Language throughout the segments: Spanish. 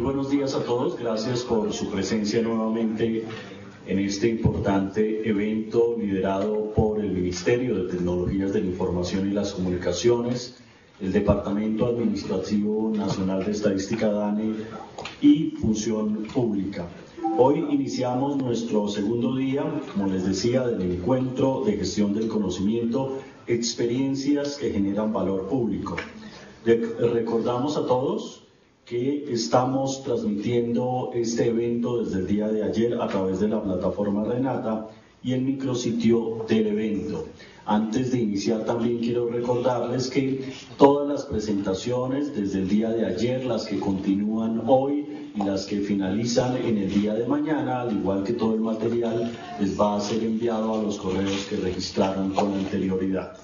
buenos días a todos, gracias por su presencia nuevamente en este importante evento liderado por el Ministerio de Tecnologías de la Información y las Comunicaciones, el Departamento Administrativo Nacional de Estadística DANE y Función Pública. Hoy iniciamos nuestro segundo día, como les decía, del encuentro de gestión del conocimiento, experiencias que generan valor público. Recordamos a todos que estamos transmitiendo este evento desde el día de ayer a través de la plataforma Renata y el micrositio del evento. Antes de iniciar también quiero recordarles que todas las presentaciones desde el día de ayer, las que continúan hoy y las que finalizan en el día de mañana, al igual que todo el material, les va a ser enviado a los correos que registraron con anterioridad.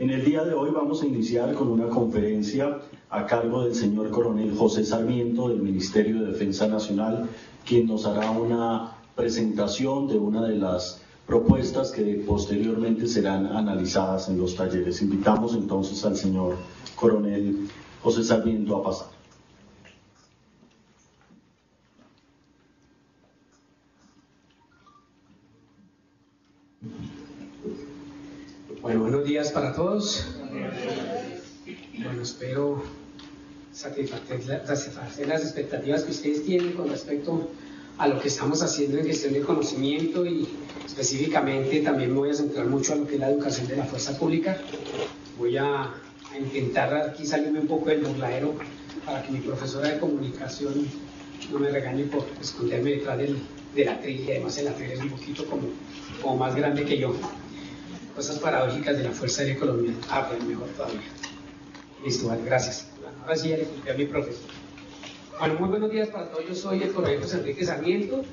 En el día de hoy vamos a iniciar con una conferencia a cargo del señor coronel José Sarmiento del Ministerio de Defensa Nacional, quien nos hará una presentación de una de las propuestas que posteriormente serán analizadas en los talleres. Invitamos entonces al señor coronel José Sarmiento a pasar. Bueno, buenos días para todos. Bueno, espero satisfacer, las expectativas que ustedes tienen con respecto a lo que estamos haciendo en gestión de conocimiento y específicamente también me voy a centrar mucho a lo que es la educación de la fuerza pública. Voy a, intentar aquí salirme un poco del burladero para que mi profesora de comunicación no me regañe por esconderme detrás del, la atril y además el atril es un poquito como, como más grande que yo cosas paradójicas de la Fuerza Aérea Colombiana. Ah, pues mejor todavía. Listo, vale, gracias. Ahora sí, ya a mi profesor. Bueno, muy buenos días para todos. Yo soy el coronel José Enrique Sarmiento.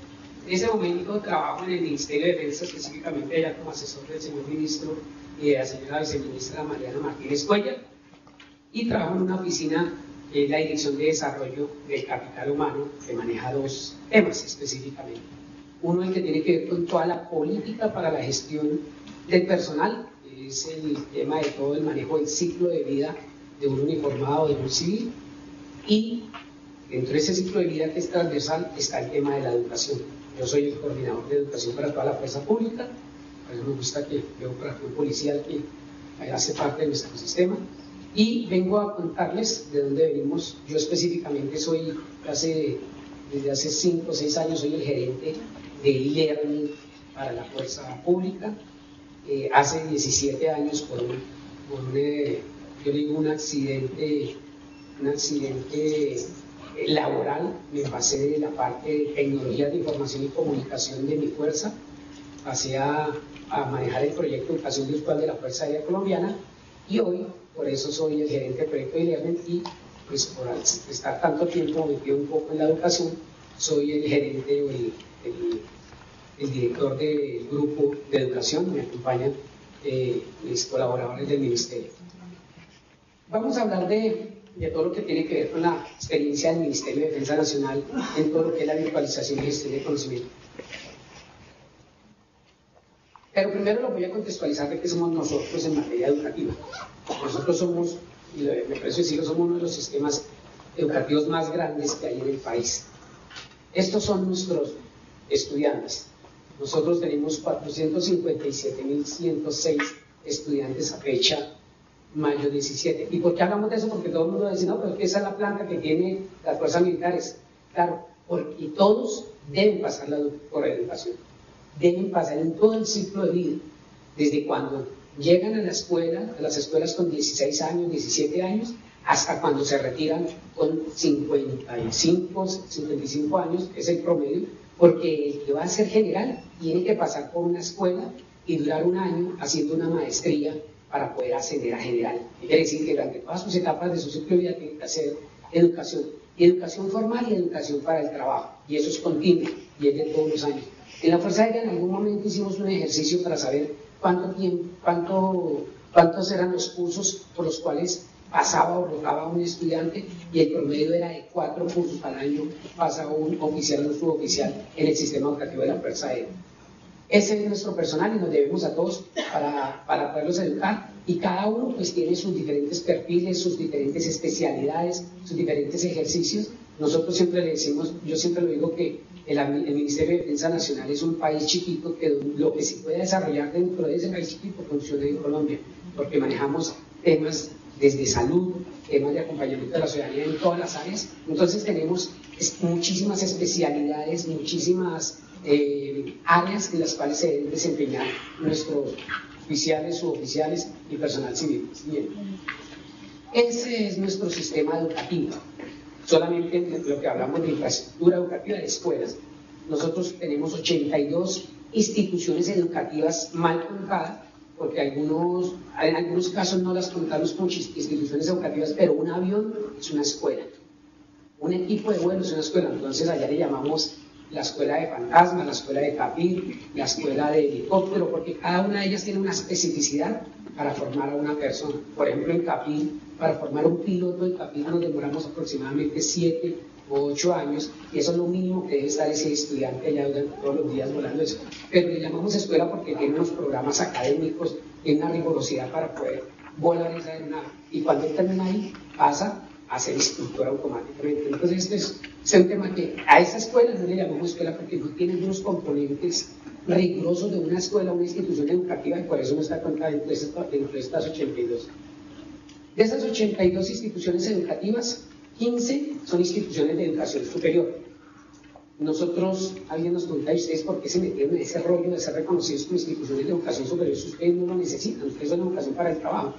En ese momento trabajo en el Ministerio de Defensa, específicamente allá como asesor del señor ministro y de la señora viceministra Mariana Martínez Cuella. Y trabajo en una oficina en la Dirección de Desarrollo del Capital Humano, que maneja dos temas específicamente. Uno el que tiene que ver con toda la política para la gestión del personal, es el tema de todo el manejo del ciclo de vida de un uniformado, de un civil, y dentro de ese ciclo de vida que es transversal está el tema de la educación. Yo soy el coordinador de educación para toda la fuerza pública, a eso me gusta que veo un policial que hace parte de nuestro sistema, y vengo a contarles de dónde venimos. Yo específicamente soy, hace, desde hace 5 o 6 años, soy el gerente de learning para la fuerza pública, eh, hace 17 años por un, eh, yo digo un accidente, un accidente eh, laboral, me pasé de la parte de tecnología de información y comunicación de mi fuerza, pasé a, manejar el proyecto de educación virtual de la Fuerza Aérea Colombiana y hoy por eso soy el gerente del proyecto de Learning y pues por estar tanto tiempo metido un poco en la educación, soy el gerente o el director del grupo de educación, me acompañan eh, mis colaboradores del ministerio. Vamos a hablar de, de, todo lo que tiene que ver con la experiencia del Ministerio de Defensa Nacional en todo lo que es la virtualización y gestión de conocimiento. Pero primero lo voy a contextualizar de qué somos nosotros en materia educativa. Nosotros somos, y me parece decirlo, somos uno de los sistemas educativos más grandes que hay en el país. Estos son nuestros estudiantes. Nosotros tenemos 457.106 estudiantes a fecha mayo 17. ¿Y por qué hablamos de eso? Porque todo el mundo dice, no, pero esa es la planta que tiene las fuerzas militares. Claro, porque todos deben pasar por la educación. Deben pasar en todo el ciclo de vida. Desde cuando llegan a la escuela, a las escuelas con 16 años, 17 años, hasta cuando se retiran con 55, 55 años, que es el promedio, porque el que va a ser general tiene que pasar por una escuela y durar un año haciendo una maestría para poder ascender a general. Quiere decir que durante todas sus etapas de su ciclo de tiene que hacer educación, educación formal y educación para el trabajo, y eso es continuo, y es de todos los años. En la Fuerza Aérea en algún momento hicimos un ejercicio para saber cuánto tiempo, cuánto, cuántos eran los cursos por los cuales pasaba o rotaba un estudiante y el promedio era de cuatro cursos al año, pasa un oficial o un suboficial en el sistema educativo de la Fuerza Aérea. Ese es nuestro personal y nos debemos a todos para, para poderlos educar y cada uno pues tiene sus diferentes perfiles, sus diferentes especialidades, sus diferentes ejercicios Nosotros siempre le decimos, yo siempre lo digo que el, Ministerio de Defensa Nacional es un país chiquito que lo que se puede desarrollar dentro de ese país chiquito funciona en Colombia, porque manejamos temas desde salud, temas de acompañamiento de la ciudadanía en todas las áreas. Entonces tenemos muchísimas especialidades, muchísimas eh, áreas en las cuales se deben desempeñar nuestros oficiales, suboficiales y personal civil. Bien. Ese es nuestro sistema educativo. Solamente en lo que hablamos de infraestructura educativa de escuelas. Nosotros tenemos 82 instituciones educativas mal contadas porque algunos, en algunos casos no las contamos con instituciones educativas, pero un avión es una escuela, un equipo de vuelo es una escuela, entonces allá le llamamos la escuela de fantasma, la escuela de capir, la escuela de helicóptero, porque cada una de ellas tiene una especificidad para formar a una persona. Por ejemplo, en capir, para formar un piloto de capir nos demoramos aproximadamente 7 o 8 años, y eso es lo mínimo que debe estar ese estudiante allá todos los días volando eso. Pero le llamamos escuela porque tiene unos programas académicos, tiene una rigurosidad para poder volar esa aeronave. Y cuando termina ahí, pasa a ser instructor automáticamente. Entonces, este es, un tema que a esa escuela no le llamamos escuela porque no tiene unos componentes rigurosos de una escuela, una institución educativa, y por eso no está contada dentro de estas 82. De esas 82 instituciones educativas, 15 son instituciones de educación superior. Nosotros, alguien nos pregunta, ¿y ustedes por qué se metieron en ese rollo de ser reconocidos como instituciones de educación superior si ustedes no lo necesitan? Ustedes son educación para el trabajo.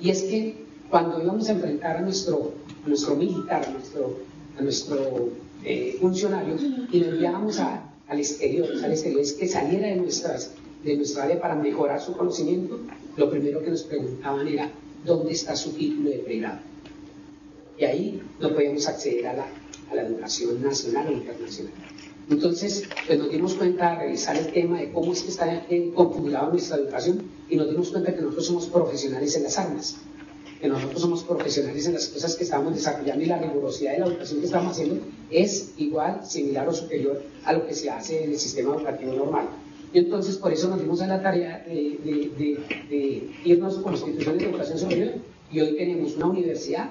Y es que cuando íbamos a enfrentar a nuestro, nuestro militar, a nuestro, a nuestro eh, funcionario, y lo enviábamos al exterior, al exterior es que saliera de, nuestras, de nuestra área para mejorar su conocimiento, lo primero que nos preguntaban era, ¿dónde está su título de pregrado? Y ahí no podíamos acceder a la, a la educación nacional o internacional. Entonces, pues nos dimos cuenta de revisar el tema de cómo es que está configurada nuestra educación y nos dimos cuenta que nosotros somos profesionales en las armas, que nosotros somos profesionales en las cosas que estamos desarrollando y la rigurosidad de la educación que estamos haciendo es igual, similar o superior a lo que se hace en el sistema educativo normal. Y entonces por eso nos dimos a la tarea de, de, de irnos con instituciones de educación superior y hoy tenemos una universidad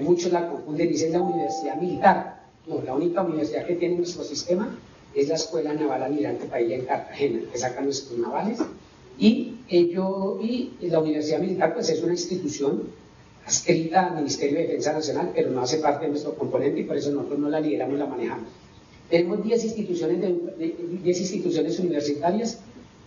muchos la confunden, dicen la universidad militar. No, la única universidad que tiene nuestro sistema es la Escuela Naval Almirante Pailla en Cartagena, que saca nuestros navales. Y, ello, y la Universidad Militar pues es una institución adscrita al Ministerio de Defensa Nacional, pero no hace parte de nuestro componente y por eso nosotros no la lideramos, la manejamos. Tenemos 10 instituciones, de, 10 instituciones universitarias.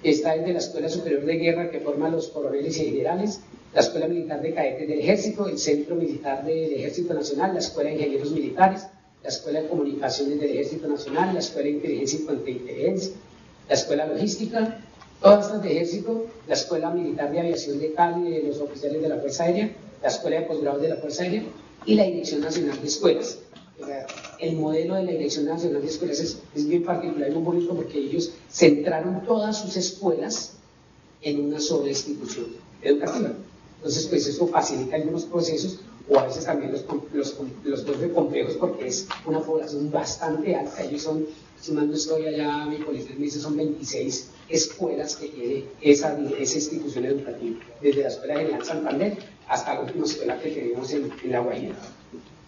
Esta es de la Escuela Superior de Guerra que forma los coroneles y generales, la Escuela Militar de Cadetes del Ejército, el Centro Militar del Ejército Nacional, la Escuela de Ingenieros Militares, la Escuela de Comunicaciones del Ejército Nacional, la Escuela de Inteligencia y Contrainteligencia, la Escuela Logística, todas estas de Ejército, la Escuela Militar de Aviación de Cali de los oficiales de la Fuerza Aérea, la Escuela de Posgrado de la Fuerza Aérea y la Dirección Nacional de Escuelas. El modelo de la Dirección Nacional de Escuelas es, es bien particular y muy bonito porque ellos centraron todas sus escuelas en una sola institución educativa. Entonces, pues eso facilita algunos procesos o a veces también los, los, los vuelve complejos porque es una población bastante alta. Ellos son, si mal no estoy allá, mi policía me dice, son 26 escuelas que tiene esa, esa institución educativa, desde la Escuela General Santander hasta la última escuela que tenemos en, La Guajira,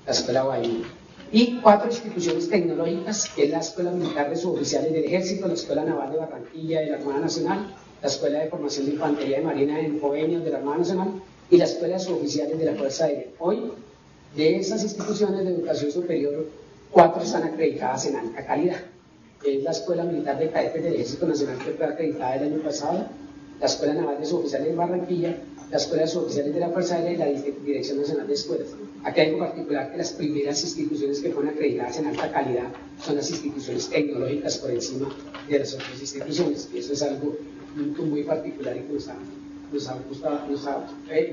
la Escuela Guajira. Y cuatro instituciones tecnológicas, que es la Escuela Militar de Suboficiales del Ejército, la Escuela Naval de Barranquilla de la Armada Nacional, la Escuela de Formación de Infantería de Marina en Jovenios de la Armada Nacional y la Escuela de Suboficiales de la Fuerza Aérea. Hoy, de esas instituciones de educación superior, cuatro están acreditadas en alta calidad. Es la Escuela Militar de Cadetes del Ejército Nacional que fue acreditada el año pasado, la Escuela Naval de Suboficiales de Barranquilla, la Escuela de Suboficiales de la Fuerza Aérea y la Dirección Nacional de Escuelas. Aquí hay algo particular que las primeras instituciones que fueron acreditadas en alta calidad son las instituciones tecnológicas por encima de las otras instituciones. Y eso es algo muy particular y que nos ha,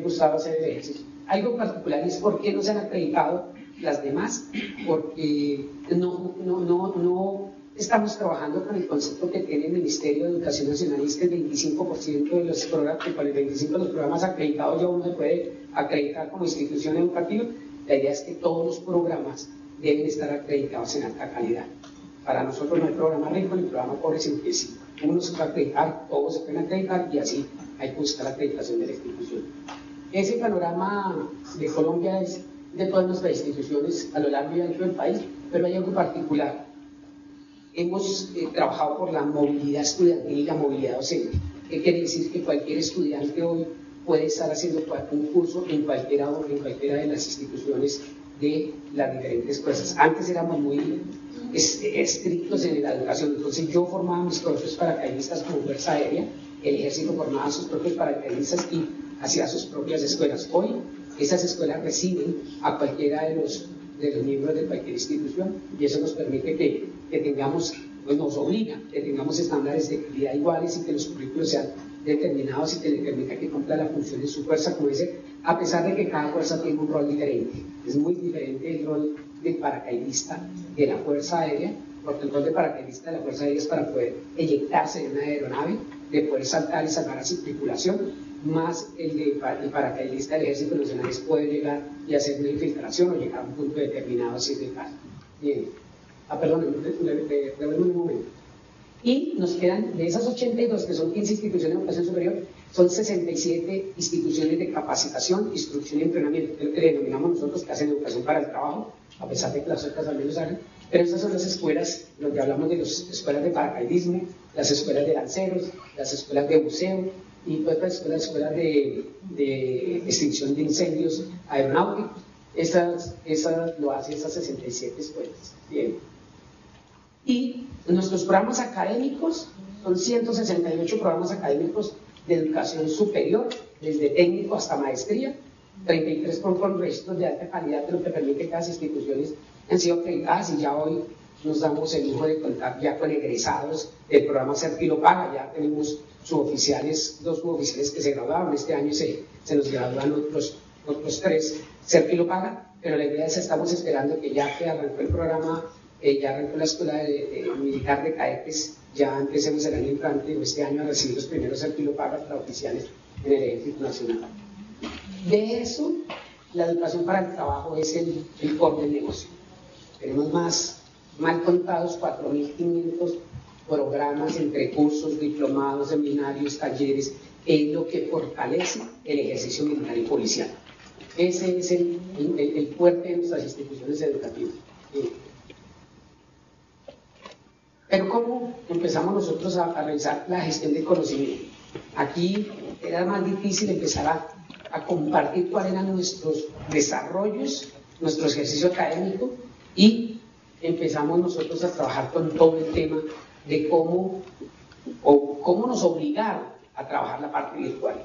gustado, hacer ejercicio. Algo particular es por qué no se han acreditado las demás, porque no, no, no, no estamos trabajando con el concepto que tiene el Ministerio de Educación Nacional, es que el 25% de los programas, con el 25% de los programas acreditados ya uno se puede acreditar como institución educativa. La idea es que todos los programas deben estar acreditados en alta calidad. Para nosotros no hay programa rico ni programa pobre, sin que sí uno se puede acreditar, todos se pueden acreditar y así hay que buscar la acreditación de la institución. Ese panorama de Colombia es de todas nuestras instituciones a lo largo y ancho del país, pero hay algo particular. Hemos eh, trabajado por la movilidad estudiantil y la movilidad docente. ¿Qué quiere decir? Que cualquier estudiante hoy puede estar haciendo un curso en cualquiera, en cualquiera de las instituciones de las diferentes cosas. Antes éramos muy estrictos en la educación, entonces yo formaba mis propios paracaidistas como Fuerza Aérea, el ejército formaba sus propios paracaidistas y hacía sus propias escuelas. Hoy esas escuelas reciben a cualquiera de los, de los miembros de cualquier institución y eso nos permite que, que tengamos, pues nos obliga, que tengamos estándares de calidad iguales y que los currículos sean determinados y que le permita que cumpla la función de su fuerza, como dice, a pesar de que cada fuerza tiene un rol diferente. Es muy diferente el rol del paracaidista de la Fuerza Aérea, porque el rol de paracaidista de la Fuerza Aérea es para poder eyectarse de una aeronave, de poder saltar y salvar a su tripulación, más el de el paracaidista del Ejército Nacional puede llegar y hacer una infiltración o llegar a un punto determinado si es de caso. Bien. Ah, perdón, un momento. Y nos quedan, de esas 82, que son 15 instituciones de educación superior, son 67 instituciones de capacitación, instrucción y entrenamiento, lo que denominamos nosotros que hacen educación para el trabajo, a pesar de que las otras también lo hagan. Pero estas son las escuelas, donde hablamos de las escuelas de paracaidismo, las escuelas de lanceros, las escuelas de buceo y todas las escuelas, de, de, extinción de incendios aeronáuticos. Esas, esas lo hacen esas 67 escuelas. Bien. Y nuestros programas académicos son 168 programas académicos de educación superior, desde técnico hasta maestría, 33 con, registros de alta calidad, de lo que permite que las instituciones han sido acreditadas y ya hoy nos damos el lujo de contar ya con egresados del programa Certilo Paga, ya tenemos suboficiales, dos suboficiales que se graduaron, este año se, se nos gradúan otros, otros tres Certilo Paga, pero la idea es estamos esperando que ya que arrancó el programa eh, ya arrancó la escuela de, militar de cadetes, ya empecemos el año entrante o este año a recibir los primeros pagas para oficiales en el Ejército Nacional. De eso, la educación para el trabajo es el, el core del negocio. Tenemos más, mal contados, 4.500 programas entre cursos, diplomados, seminarios, talleres, es lo que fortalece el ejercicio militar y policial. Ese es el, el, fuerte de nuestras instituciones educativas. Pero ¿cómo empezamos nosotros a, realizar la gestión del conocimiento? Aquí era más difícil empezar a, compartir cuáles eran nuestros desarrollos, nuestro ejercicio académico y empezamos nosotros a trabajar con todo el tema de cómo, o cómo nos obligaron a trabajar la parte virtual.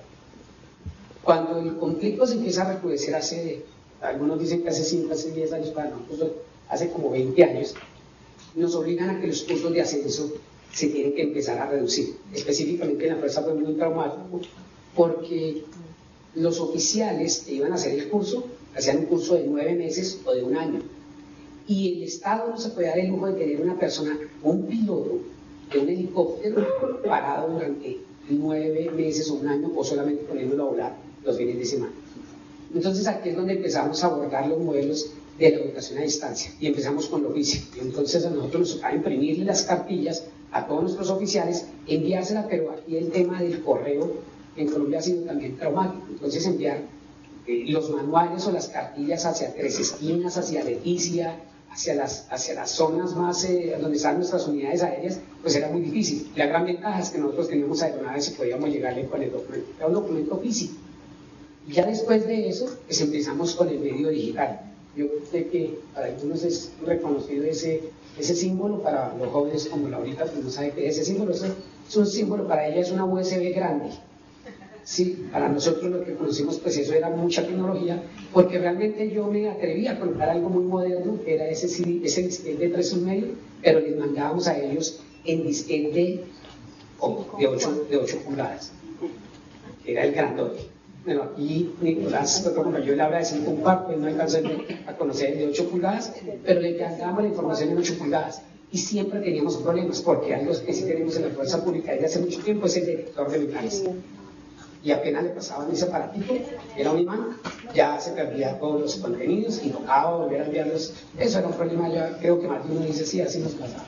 Cuando el conflicto se empieza a recrudecer hace, algunos dicen que hace 5, hace 10 años, para nosotros hace como 20 años, nos obligan a que los cursos de ascenso se tienen que empezar a reducir. Específicamente en la fuerza fue muy traumático porque los oficiales que iban a hacer el curso hacían un curso de nueve meses o de un año. Y el Estado no se puede dar el lujo de tener una persona, un piloto de un helicóptero parado durante nueve meses o un año o solamente poniéndolo a volar los fines de semana. Entonces aquí es donde empezamos a abordar los modelos de la educación a distancia y empezamos con lo oficio. Y entonces a nosotros nos tocaba imprimirle las cartillas a todos nuestros oficiales, enviárselas, pero aquí el tema del correo en Colombia ha sido también traumático. Entonces enviar eh, los manuales o las cartillas hacia Tres Esquinas, hacia Leticia, hacia las, hacia las zonas más eh, donde están nuestras unidades aéreas, pues era muy difícil. La gran ventaja es que nosotros teníamos aeronaves y podíamos llegarle con el documento. Era un documento físico. Y ya después de eso, pues empezamos con el medio digital yo sé que para algunos es reconocido ese, ese símbolo, para los jóvenes como Laurita, pues no sabe qué es ese símbolo, es un símbolo, para ella es una USB grande. Sí, para nosotros lo que conocimos, pues eso era mucha tecnología, porque realmente yo me atreví a colocar algo muy moderno, que era ese, ese disquete de 3,5, pero les mandábamos a ellos en disquete de, 8, de 8 pulgadas, era el grandote. Bueno, aquí Nicolás, como yo le habla de 5 par, pues no alcanzó a conocer de 8 pulgadas, pero le dábamos la información en 8 pulgadas. Y siempre teníamos problemas, porque algo que sí tenemos en la fuerza pública desde hace mucho tiempo es el detector de metales. Y apenas le pasaban ese aparatito, era un imán, ya se perdía todos los contenidos y tocaba volver a enviarlos. Eso era un problema, yo creo que más de uno dice, sí, así nos pasaba.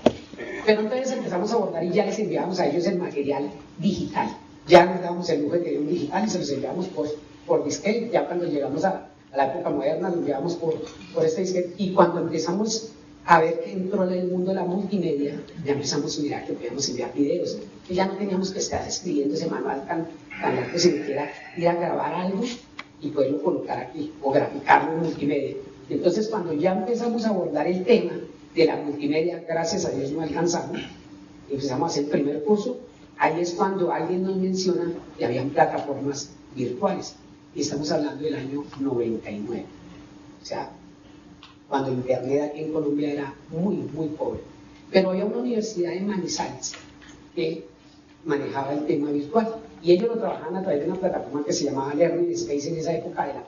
Pero entonces empezamos a abordar y ya les enviamos a ellos el material digital ya nos damos el lujo de tener un digital y se los enviamos por, por disquete. Ya cuando llegamos a, a la época moderna, lo llevamos por, por esta y cuando empezamos a ver que entró en el mundo de la multimedia, ya empezamos a mirar que podíamos enviar videos, que ya no teníamos que estar escribiendo ese manual tan, tan largo, sino que era ir a grabar algo y poderlo colocar aquí, o graficarlo en multimedia. Entonces, cuando ya empezamos a abordar el tema de la multimedia, gracias a Dios no alcanzamos, empezamos a hacer el primer curso, ahí es cuando alguien nos menciona que habían plataformas virtuales. Y estamos hablando del año 99. O sea, cuando Internet aquí en Colombia era muy, muy pobre. Pero había una universidad en Manizales que manejaba el tema virtual y ellos lo trabajaban a través de una plataforma que se llamaba Learning Space en esa época de la,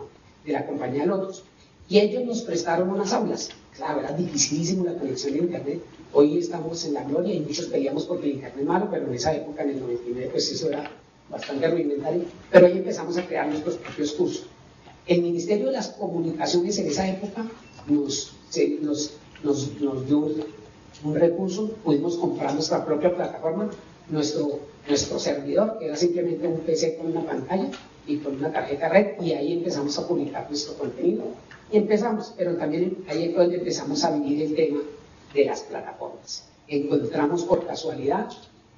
de la compañía Lotus. Y ellos nos prestaron unas aulas. Claro, era dificilísimo la conexión de Internet. Hoy estamos en la gloria y muchos peleamos porque el Internet es malo, pero en esa época, en el 99, pues eso era bastante rudimentario. Pero ahí empezamos a crear nuestros propios cursos. El Ministerio de las Comunicaciones en esa época nos, nos, nos, dio un recurso, pudimos comprar nuestra propia plataforma, nuestro, nuestro servidor, que era simplemente un PC con una pantalla y con una tarjeta red, y ahí empezamos a publicar nuestro contenido. Y empezamos, pero también ahí es donde empezamos a vivir el tema de las plataformas. Encontramos por casualidad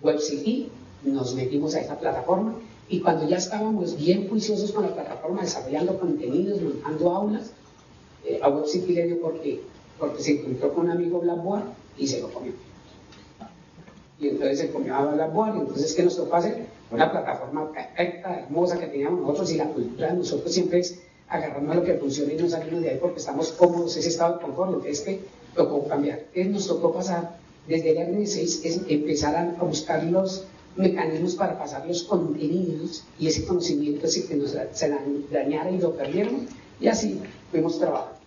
WebCity, nos metimos a esa plataforma y cuando ya estábamos bien juiciosos con la plataforma, desarrollando contenidos, montando aulas, eh, a WebCity le dio porque, porque se encontró con un amigo Blackboard y se lo comió. Y entonces se comió a Blackboard y entonces ¿qué nos tocó hacer? Una plataforma perfecta, hermosa que teníamos nosotros y la cultura de nosotros siempre es agarrarnos a lo que funciona y no salimos de ahí porque estamos cómodos, ese estado de confort, entonces que tocó cambiar. Entonces nos tocó pasar desde el año 6 es empezar a, buscar los mecanismos para pasar los contenidos y ese conocimiento ese que nos se dañara y lo perdieron y así fuimos trabajando.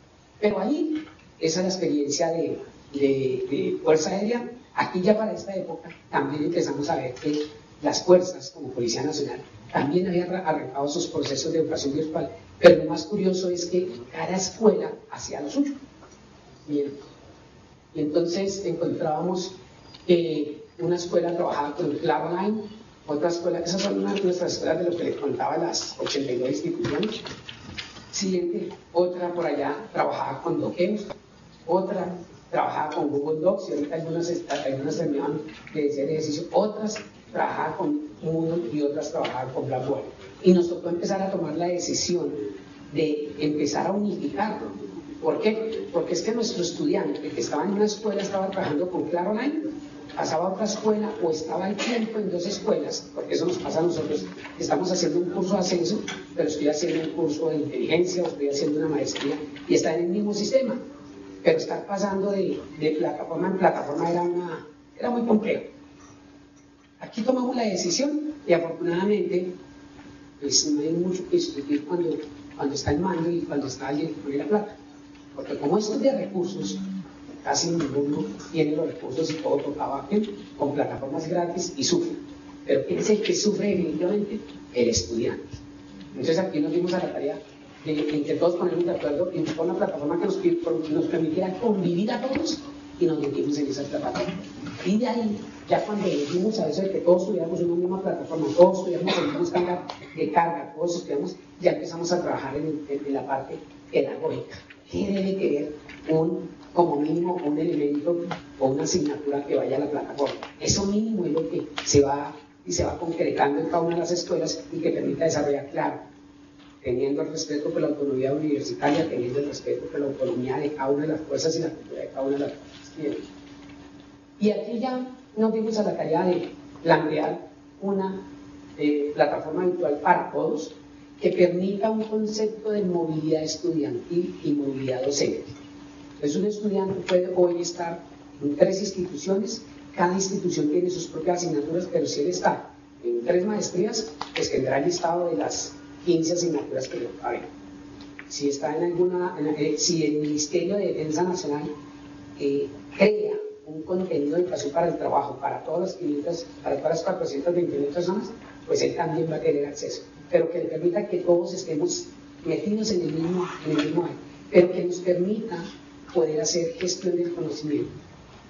Pero ahí, esa es la experiencia de, de, Fuerza Aérea. Aquí ya para esta época también empezamos a ver que las fuerzas, como Policía Nacional, también habían arrancado sus procesos de educación virtual. Pero lo más curioso es que cada escuela hacía lo suyo. Bien. Y entonces encontrábamos que una escuela trabajaba con el Cloud Online, otra escuela, esas son unas de nuestras escuelas de lo que les contaba las 82 instituciones. Siguiente, otra por allá trabajaba con Docker, otra trabajaba con Google Docs y ahorita algunas, algunas terminaban de hacer ejercicio, otras trabajaban con Moodle y otras trabajaban con Blackboard. Y nos tocó empezar a tomar la decisión de empezar a unificarlo. ¿Por qué? Porque es que nuestro estudiante que estaba en una escuela estaba trabajando con Claro Online, pasaba a otra escuela o estaba al tiempo en dos escuelas, porque eso nos pasa a nosotros. Estamos haciendo un curso de ascenso, pero estoy haciendo un curso de inteligencia o estoy haciendo una maestría y está en el mismo sistema. Pero estar pasando de, de plataforma en plataforma era, una, era muy complejo. Aquí tomamos la decisión y afortunadamente pues no hay mucho que discutir cuando, cuando está el mando y cuando está alguien que pone la plata. Porque como esto es de recursos, casi ninguno tiene los recursos y todo tocaba con plataformas gratis y sufre. Pero ¿quién es el que sufre definitivamente? El estudiante. Entonces aquí nos dimos a la tarea de, que todos ponernos de acuerdo en una plataforma que nos, nos permitiera convivir a todos y nos metimos en esa plataforma. Y de ahí, ya cuando dijimos a veces que todos tuviéramos una misma plataforma, todos tuviéramos el mismo estándar de carga, todos estudiamos, ya empezamos a trabajar en, en la parte pedagógica. ¿Qué debe querer un, como mínimo un elemento o una asignatura que vaya a la plataforma? Eso mínimo es lo que se va y se va concretando en cada una de las escuelas y que permita desarrollar, claro, teniendo el respeto por la autonomía universitaria, teniendo el respeto por la autonomía de cada una de las fuerzas y la cultura de cada una de las fuerzas. Y aquí ya nos dimos a la tarea de plantear una eh, plataforma virtual para todos, que permita un concepto de movilidad estudiantil y movilidad docente. Entonces un estudiante puede hoy estar en tres instituciones, cada institución tiene sus propias asignaturas, pero si él está en tres maestrías, pues tendrá el listado de las 15 asignaturas que le va Si está en alguna, eh, si el Ministerio de Defensa Nacional eh, crea un contenido de educación para el trabajo para todas las 500, para todas las 429 personas, pues él también va a tener acceso pero que le permita que todos estemos metidos en el mismo, en el mismo pero que nos permita poder hacer gestión del conocimiento.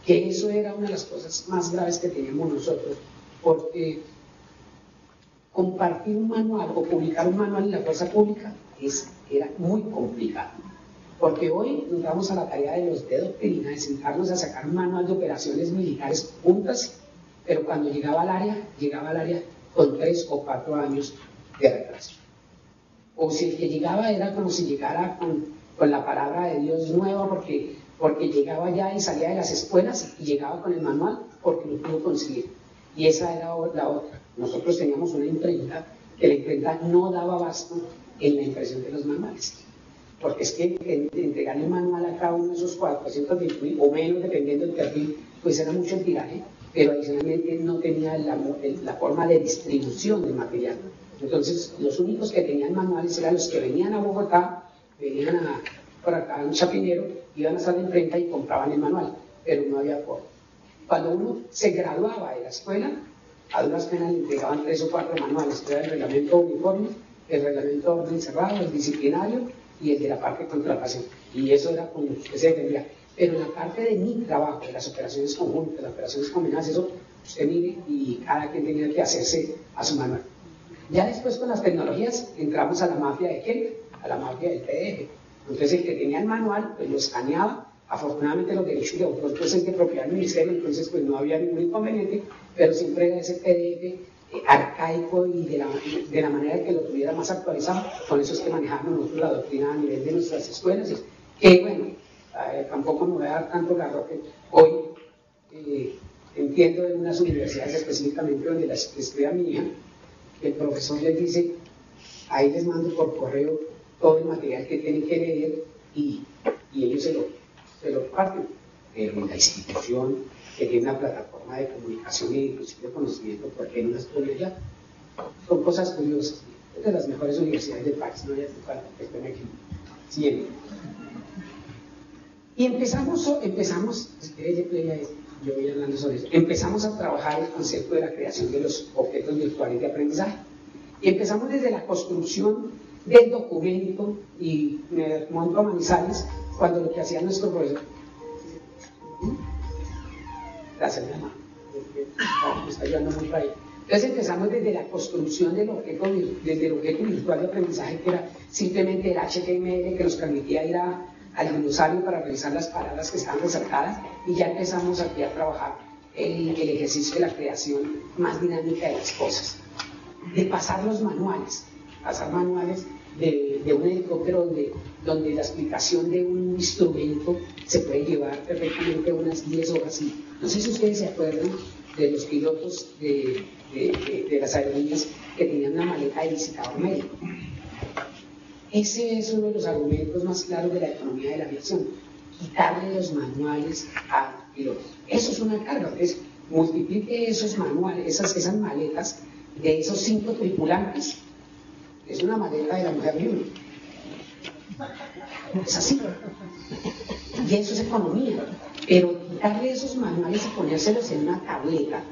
Que eso era una de las cosas más graves que teníamos nosotros, porque compartir un manual o publicar un manual en la fuerza pública es era muy complicado. Porque hoy nos damos a la tarea de los de doctrina, de sentarnos a sacar un manual de operaciones militares juntas, pero cuando llegaba al área, llegaba al área con tres o cuatro años de retraso. O si el que llegaba era como si llegara con, con la palabra de Dios nueva, porque, porque llegaba ya y salía de las escuelas y llegaba con el manual porque lo pudo conseguir. Y esa era la otra. Nosotros teníamos una imprenta que la imprenta no daba abasto en la impresión de los manuales. Porque es que entregar el manual a cada uno de esos 420 o menos, dependiendo del perfil, pues era mucho el tiraje, pero adicionalmente no tenía la, la forma de distribución del material. Entonces, los únicos que tenían manuales eran los que venían a Bogotá, venían a, por acá en Chapinero, iban a la imprenta y compraban el manual, pero no había forma. Cuando uno se graduaba de la escuela, a duras penas le entregaban tres o cuatro manuales, era el reglamento uniforme, el reglamento orden cerrado, el disciplinario y el de la parte de contratación. Y eso era como usted se defendía. Pero la parte de mi trabajo, de las operaciones conjuntas, las operaciones combinadas, eso usted mire y cada quien tenía que hacerse a su manual. Ya después con las tecnologías entramos a la mafia de qué? A la mafia del PDF. Entonces el que tenía el manual, pues lo escaneaba Afortunadamente los derechos de autor pues el que propiedad del ministerio, entonces pues no había ningún inconveniente, pero siempre era ese PDF eh, arcaico y de la, de la manera que lo tuviera más actualizado, con eso es que manejamos nosotros la doctrina a nivel de nuestras escuelas, que bueno, eh, tampoco me voy a dar tanto garrote, hoy eh, entiendo de unas universidades específicamente donde las estudia mi hija, que el profesor les dice, ahí les mando por correo todo el material que tienen que leer y, ellos se lo de los partes, pero la institución que tiene una plataforma de comunicación y de conocimiento, ¿por qué no la estudia ya? Son cosas curiosas. Es de las mejores universidades del país, no ya falta que estén aquí. Siguiente. Y empezamos, empezamos, yo hablando sobre eso, empezamos a trabajar el concepto de la creación de los objetos virtuales de aprendizaje. Y empezamos desde la construcción del documento y a Manizales cuando lo que hacía nuestro profesor. Gracias, mi mamá. Me está ayudando mucho ahí. Entonces empezamos desde la construcción del objeto, desde el objeto virtual de aprendizaje, que era simplemente el HTML que nos permitía ir al dinosaurio para revisar las palabras que estaban resaltadas, y ya empezamos aquí a trabajar el, el ejercicio de la creación más dinámica de las cosas. De pasar los manuales, pasar manuales de, un helicóptero donde, donde la explicación de un instrumento se puede llevar perfectamente unas 10 horas. Y no sé si ustedes se acuerdan de los pilotos de, de, las aerolíneas que tenían una maleta de visitador médico. Ese es uno de los argumentos más claros de la economía de la aviación. Quitarle los manuales a pilotos. Eso es una carga. Entonces, multiplique esos manuales, esas, esas maletas de esos cinco tripulantes es una maleta de la mujer libre. Es así. Y eso es economía. Pero quitarle esos manuales y ponérselos en una tableta,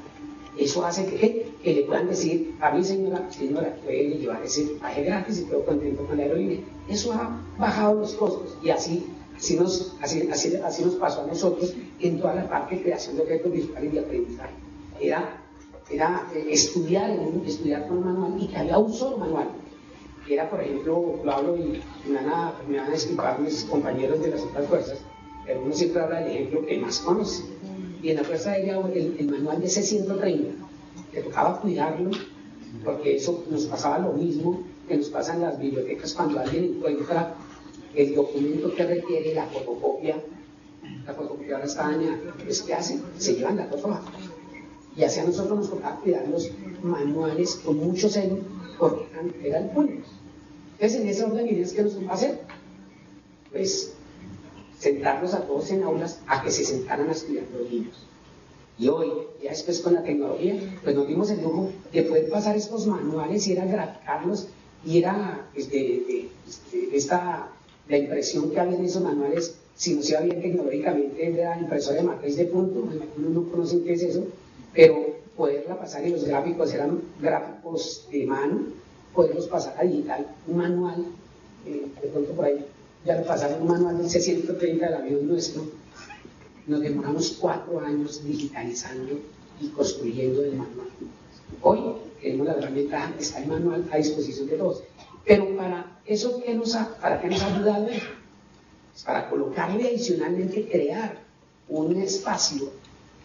eso hace que, que le puedan decir, a mi señora, señora, puede llevar ese viaje gratis y quedo contento con la aerolínea. Eso ha bajado los costos y así, así, nos, así, así, así nos pasó a nosotros en toda la parte de creación de objetos visuales y aprendizaje. Era, era eh, estudiar, estudiar con manual y que había un solo manual era, por ejemplo, lo hablo y me van a, me van a disculpar mis compañeros de las otras fuerzas, pero uno siempre habla del ejemplo que más conoce. Y en la Fuerza Aérea, el, el manual de C-130, que tocaba cuidarlo, porque eso nos pasaba lo mismo que nos pasa en las bibliotecas cuando alguien encuentra el documento que requiere la fotocopia, la fotocopiadora está dañada. Pues, ¿qué hacen? Se llevan la foto Y así a nosotros nos tocaba cuidar los manuales con mucho celo porque eran públicos. Entonces, en ese orden ¿qué nos va a hacer? Pues sentarnos a todos en aulas a que se sentaran a estudiar los niños. Y hoy, ya después con la tecnología, pues nos dimos el lujo de poder pasar estos manuales y era graficarlos y era este, esta, la impresión que había en esos manuales, si no se bien tecnológicamente, era impresora de matriz de punto, uno no conoce qué es eso, pero poderla pasar y los gráficos eran gráficos de mano, poderlos pasar a digital, un manual, eh, de pronto por ahí ya lo pasaron un manual del C130 del avión nuestro, nos demoramos cuatro años digitalizando y construyendo el manual. Hoy tenemos la gran ventaja, está el manual a disposición de todos, pero para ¿eso qué nos ha, para qué nos ha ayudado? Es para colocarle adicionalmente, crear un espacio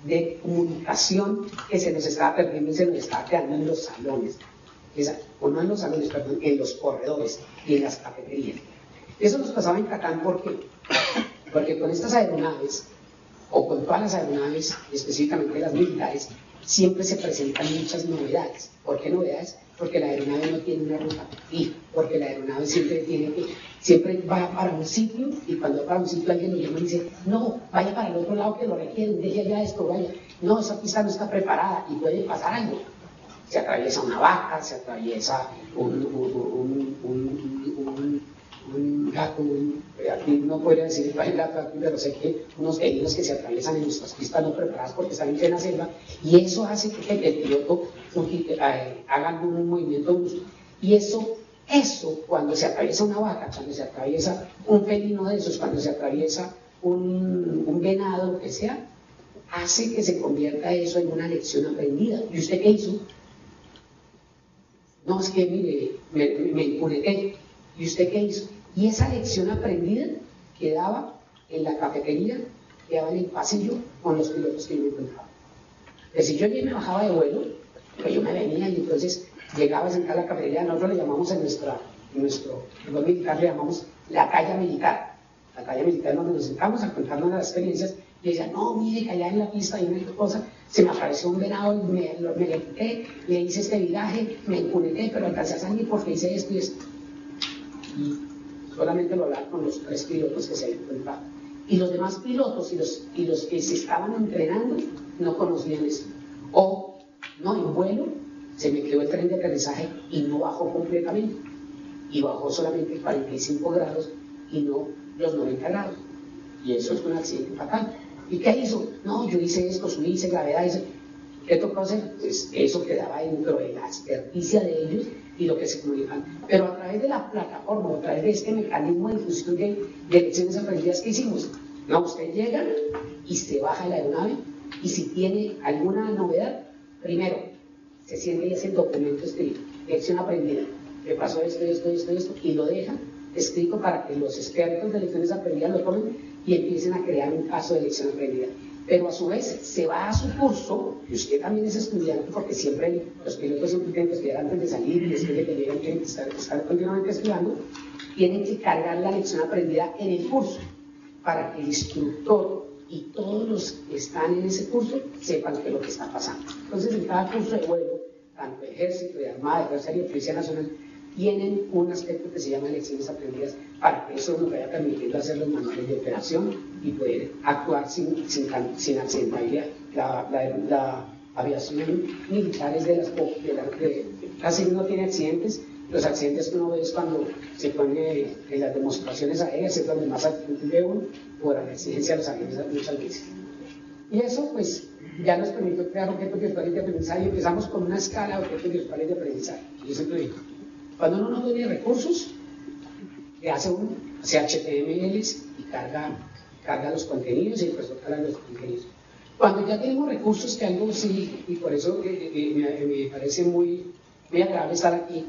de comunicación que se nos estaba perdiendo y se nos estaba quedando en los salones, o no en los salones, perdón, en los corredores y en las cafeterías. Eso nos pasaba en Catán porque, porque con estas aeronaves, o con todas las aeronaves, específicamente las militares, siempre se presentan muchas novedades. ¿Por qué novedades? Porque la aeronave no tiene una ruta fija, porque la aeronave siempre tiene que, siempre va para un sitio y cuando va para un sitio alguien lo llama y dice, no, vaya para el otro lado que lo requieren, deje allá esto, vaya. No, esa pista no está preparada y puede pasar algo. Se atraviesa una vaca, se atraviesa un, un, un, un gato, aquí no podría decir el gato, pero sé que unos heridos que se atraviesan en nuestras pistas no preparadas porque están en plena selva, y eso hace que el piloto eh, haga un movimiento. Y eso, eso, cuando se atraviesa una vaca, cuando se atraviesa un felino de esos, cuando se atraviesa un, un venado, lo que sea, hace que se convierta eso en una lección aprendida. ¿Y usted qué hizo? No, es que mire, me, me, ¿Y usted qué hizo? Y esa lección aprendida quedaba en la cafetería, quedaba en el pasillo con los pilotos que yo encontraba. Que si yo me bajaba de vuelo, pues yo me venía y entonces llegaba a sentar a la cafetería, nosotros le llamamos en, nuestra, en nuestro lugar militar, le llamamos la calle militar. La calle militar donde nos sentamos a contarnos las experiencias y decía, no, mire que allá en la pista hay una cosa, se me apareció un venado y me, me le quité, le hice este viraje, me encuneté, pero alcancé a salir porque hice esto y esto. Solamente hablaba con los tres pilotos que se habían encontrado. Y los demás pilotos y los, y los que se estaban entrenando no conocían eso. O, no, en vuelo se me quedó el tren de aterrizaje y no bajó completamente. Y bajó solamente 45 grados y no los 90 grados. Y eso es un accidente fatal. ¿Y qué hizo? No, yo hice esto, subí, hice gravedad, hice... ¿Qué tocó hacer? Pues eso quedaba dentro de la experticia de ellos y lo que se comunican. Pero a través de la plataforma, a través de este mecanismo de difusión de, de lecciones aprendidas que hicimos, no, usted llega y se baja de la aeronave y si tiene alguna novedad, primero, se siente y hace el documento escrito, lección aprendida, le pasó esto, esto, esto, esto, y lo deja escrito para que los expertos de lecciones aprendidas lo tomen y empiecen a crear un caso de lección aprendida. Pero a su vez se va a su curso, y usted también es estudiante, porque siempre los pilotos siempre tienen que estudiar antes de salir y después de que llegan tienen que estar, estar continuamente estudiando, tienen que cargar la lección aprendida en el curso para que el instructor y todos los que están en ese curso sepan qué es lo que está pasando. Entonces, en cada curso de vuelo, tanto de ejército, de armada, de fuerza aérea, policía nacional, tienen un aspecto que se llama lecciones aprendidas para que eso nos vaya permitiendo hacer los manuales de operación y poder actuar sin, sin, sin accidentabilidad. La, la, aviación militar es de las de casi no tiene accidentes. Los accidentes que uno ve es cuando se pone en las demostraciones aéreas, es donde más accidentes de uno por la exigencia de los aviones muchas veces. Y eso, pues, ya nos permitió crear objetos virtuales de aprendizaje y empezamos con una escala de objetos virtuales de aprendizaje. Yo siempre digo, cuando uno no tiene recursos, le hace un HTMLs y carga, carga los contenidos y después carga los contenidos. Cuando ya tenemos recursos, que algo sí, y por eso eh, eh, me, parece muy, muy agradable estar aquí,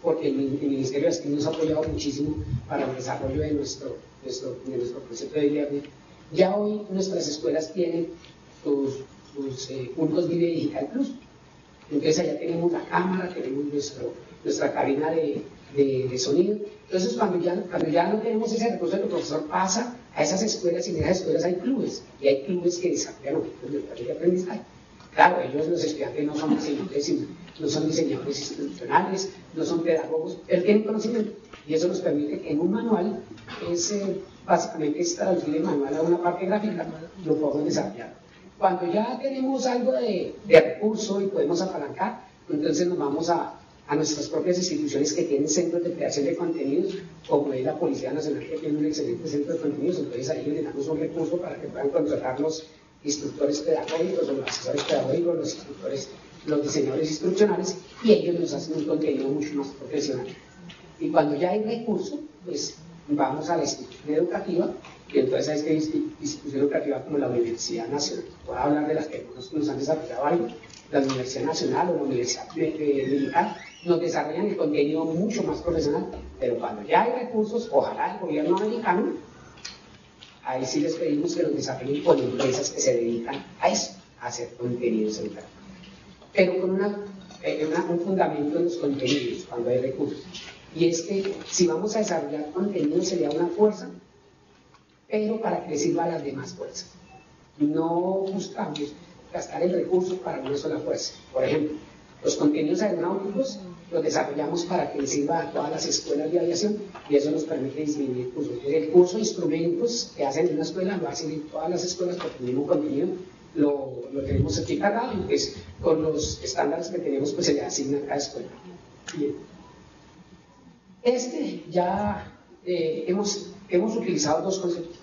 porque el, Ministerio de Estado nos ha apoyado muchísimo para el desarrollo de nuestro, nuestro, de nuestro concepto de viernes. Ya hoy nuestras escuelas tienen sus, sus eh, puntos Video Digital Plus. Entonces allá tenemos la cámara, tenemos nuestro, nuestra cabina de, de, sonido. Entonces, cuando ya, cuando ya no tenemos ese recurso, el profesor pasa a esas escuelas y en esas escuelas hay clubes, y hay clubes que desarrollan objetos de aprendizaje. Claro, ellos, los estudiantes, no son diseñadores, no son diseñadores institucionales, no son pedagogos, pero tienen conocimiento. Y eso nos permite en un manual, es, eh, básicamente es traducir el manual a una parte gráfica, lo podemos desarrollar. Cuando ya tenemos algo de, de recurso y podemos apalancar, entonces nos vamos a, a nuestras propias instituciones que tienen centros de creación de contenidos, como es la Policía Nacional que tiene un excelente centro de contenidos, entonces ahí le damos un recurso para que puedan contratar los instructores pedagógicos, los asesores pedagógicos, los instructores, los diseñadores instruccionales, y ellos nos hacen un contenido mucho más profesional. Y cuando ya hay recurso, pues vamos a la institución educativa, y entonces hay esta institución educativa como la Universidad Nacional. Puedo hablar de las que nos, nos han desarrollado algo, la Universidad Nacional o la Universidad Militar, nos desarrollan el contenido mucho más profesional Pero cuando ya hay recursos, ojalá el gobierno americano, ahí sí les pedimos que los desarrollen con empresas que se dedican a eso, a hacer contenidos en Pero con eh, un fundamento en los contenidos, cuando hay recursos. Y es que si vamos a desarrollar contenido sería una fuerza, pero para que le sirva a las demás fuerzas. No buscamos gastar el recurso para una sola fuerza. Por ejemplo, los contenidos aeronáuticos los desarrollamos para que sirva a todas las escuelas de aviación y eso nos permite disminuir cursos. El curso de instrumentos que hacen en una escuela lo hacen en todas las escuelas porque el mismo contenido lo, lo tenemos aquí cargado y pues con los estándares que tenemos pues se le asigna a cada escuela. Bien. Este ya eh, hemos, hemos utilizado dos conceptos.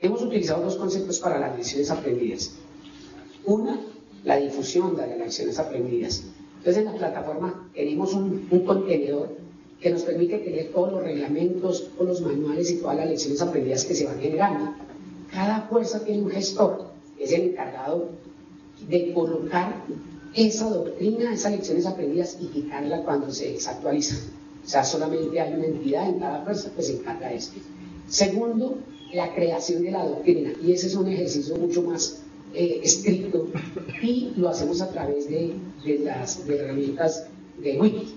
Hemos utilizado dos conceptos para las lecciones aprendidas. Una, la difusión de las lecciones aprendidas. Entonces en la plataforma tenemos un, contenedor que nos permite tener todos los reglamentos, todos los manuales y todas las lecciones aprendidas que se van generando. Cada fuerza tiene un gestor, que es el encargado de colocar esa doctrina, esas lecciones aprendidas y quitarla cuando se desactualiza. O sea, solamente hay una entidad en cada fuerza que se encarga de esto. Segundo, la creación de la doctrina. Y ese es un ejercicio mucho más eh, y lo hacemos a través de, las herramientas de wiki.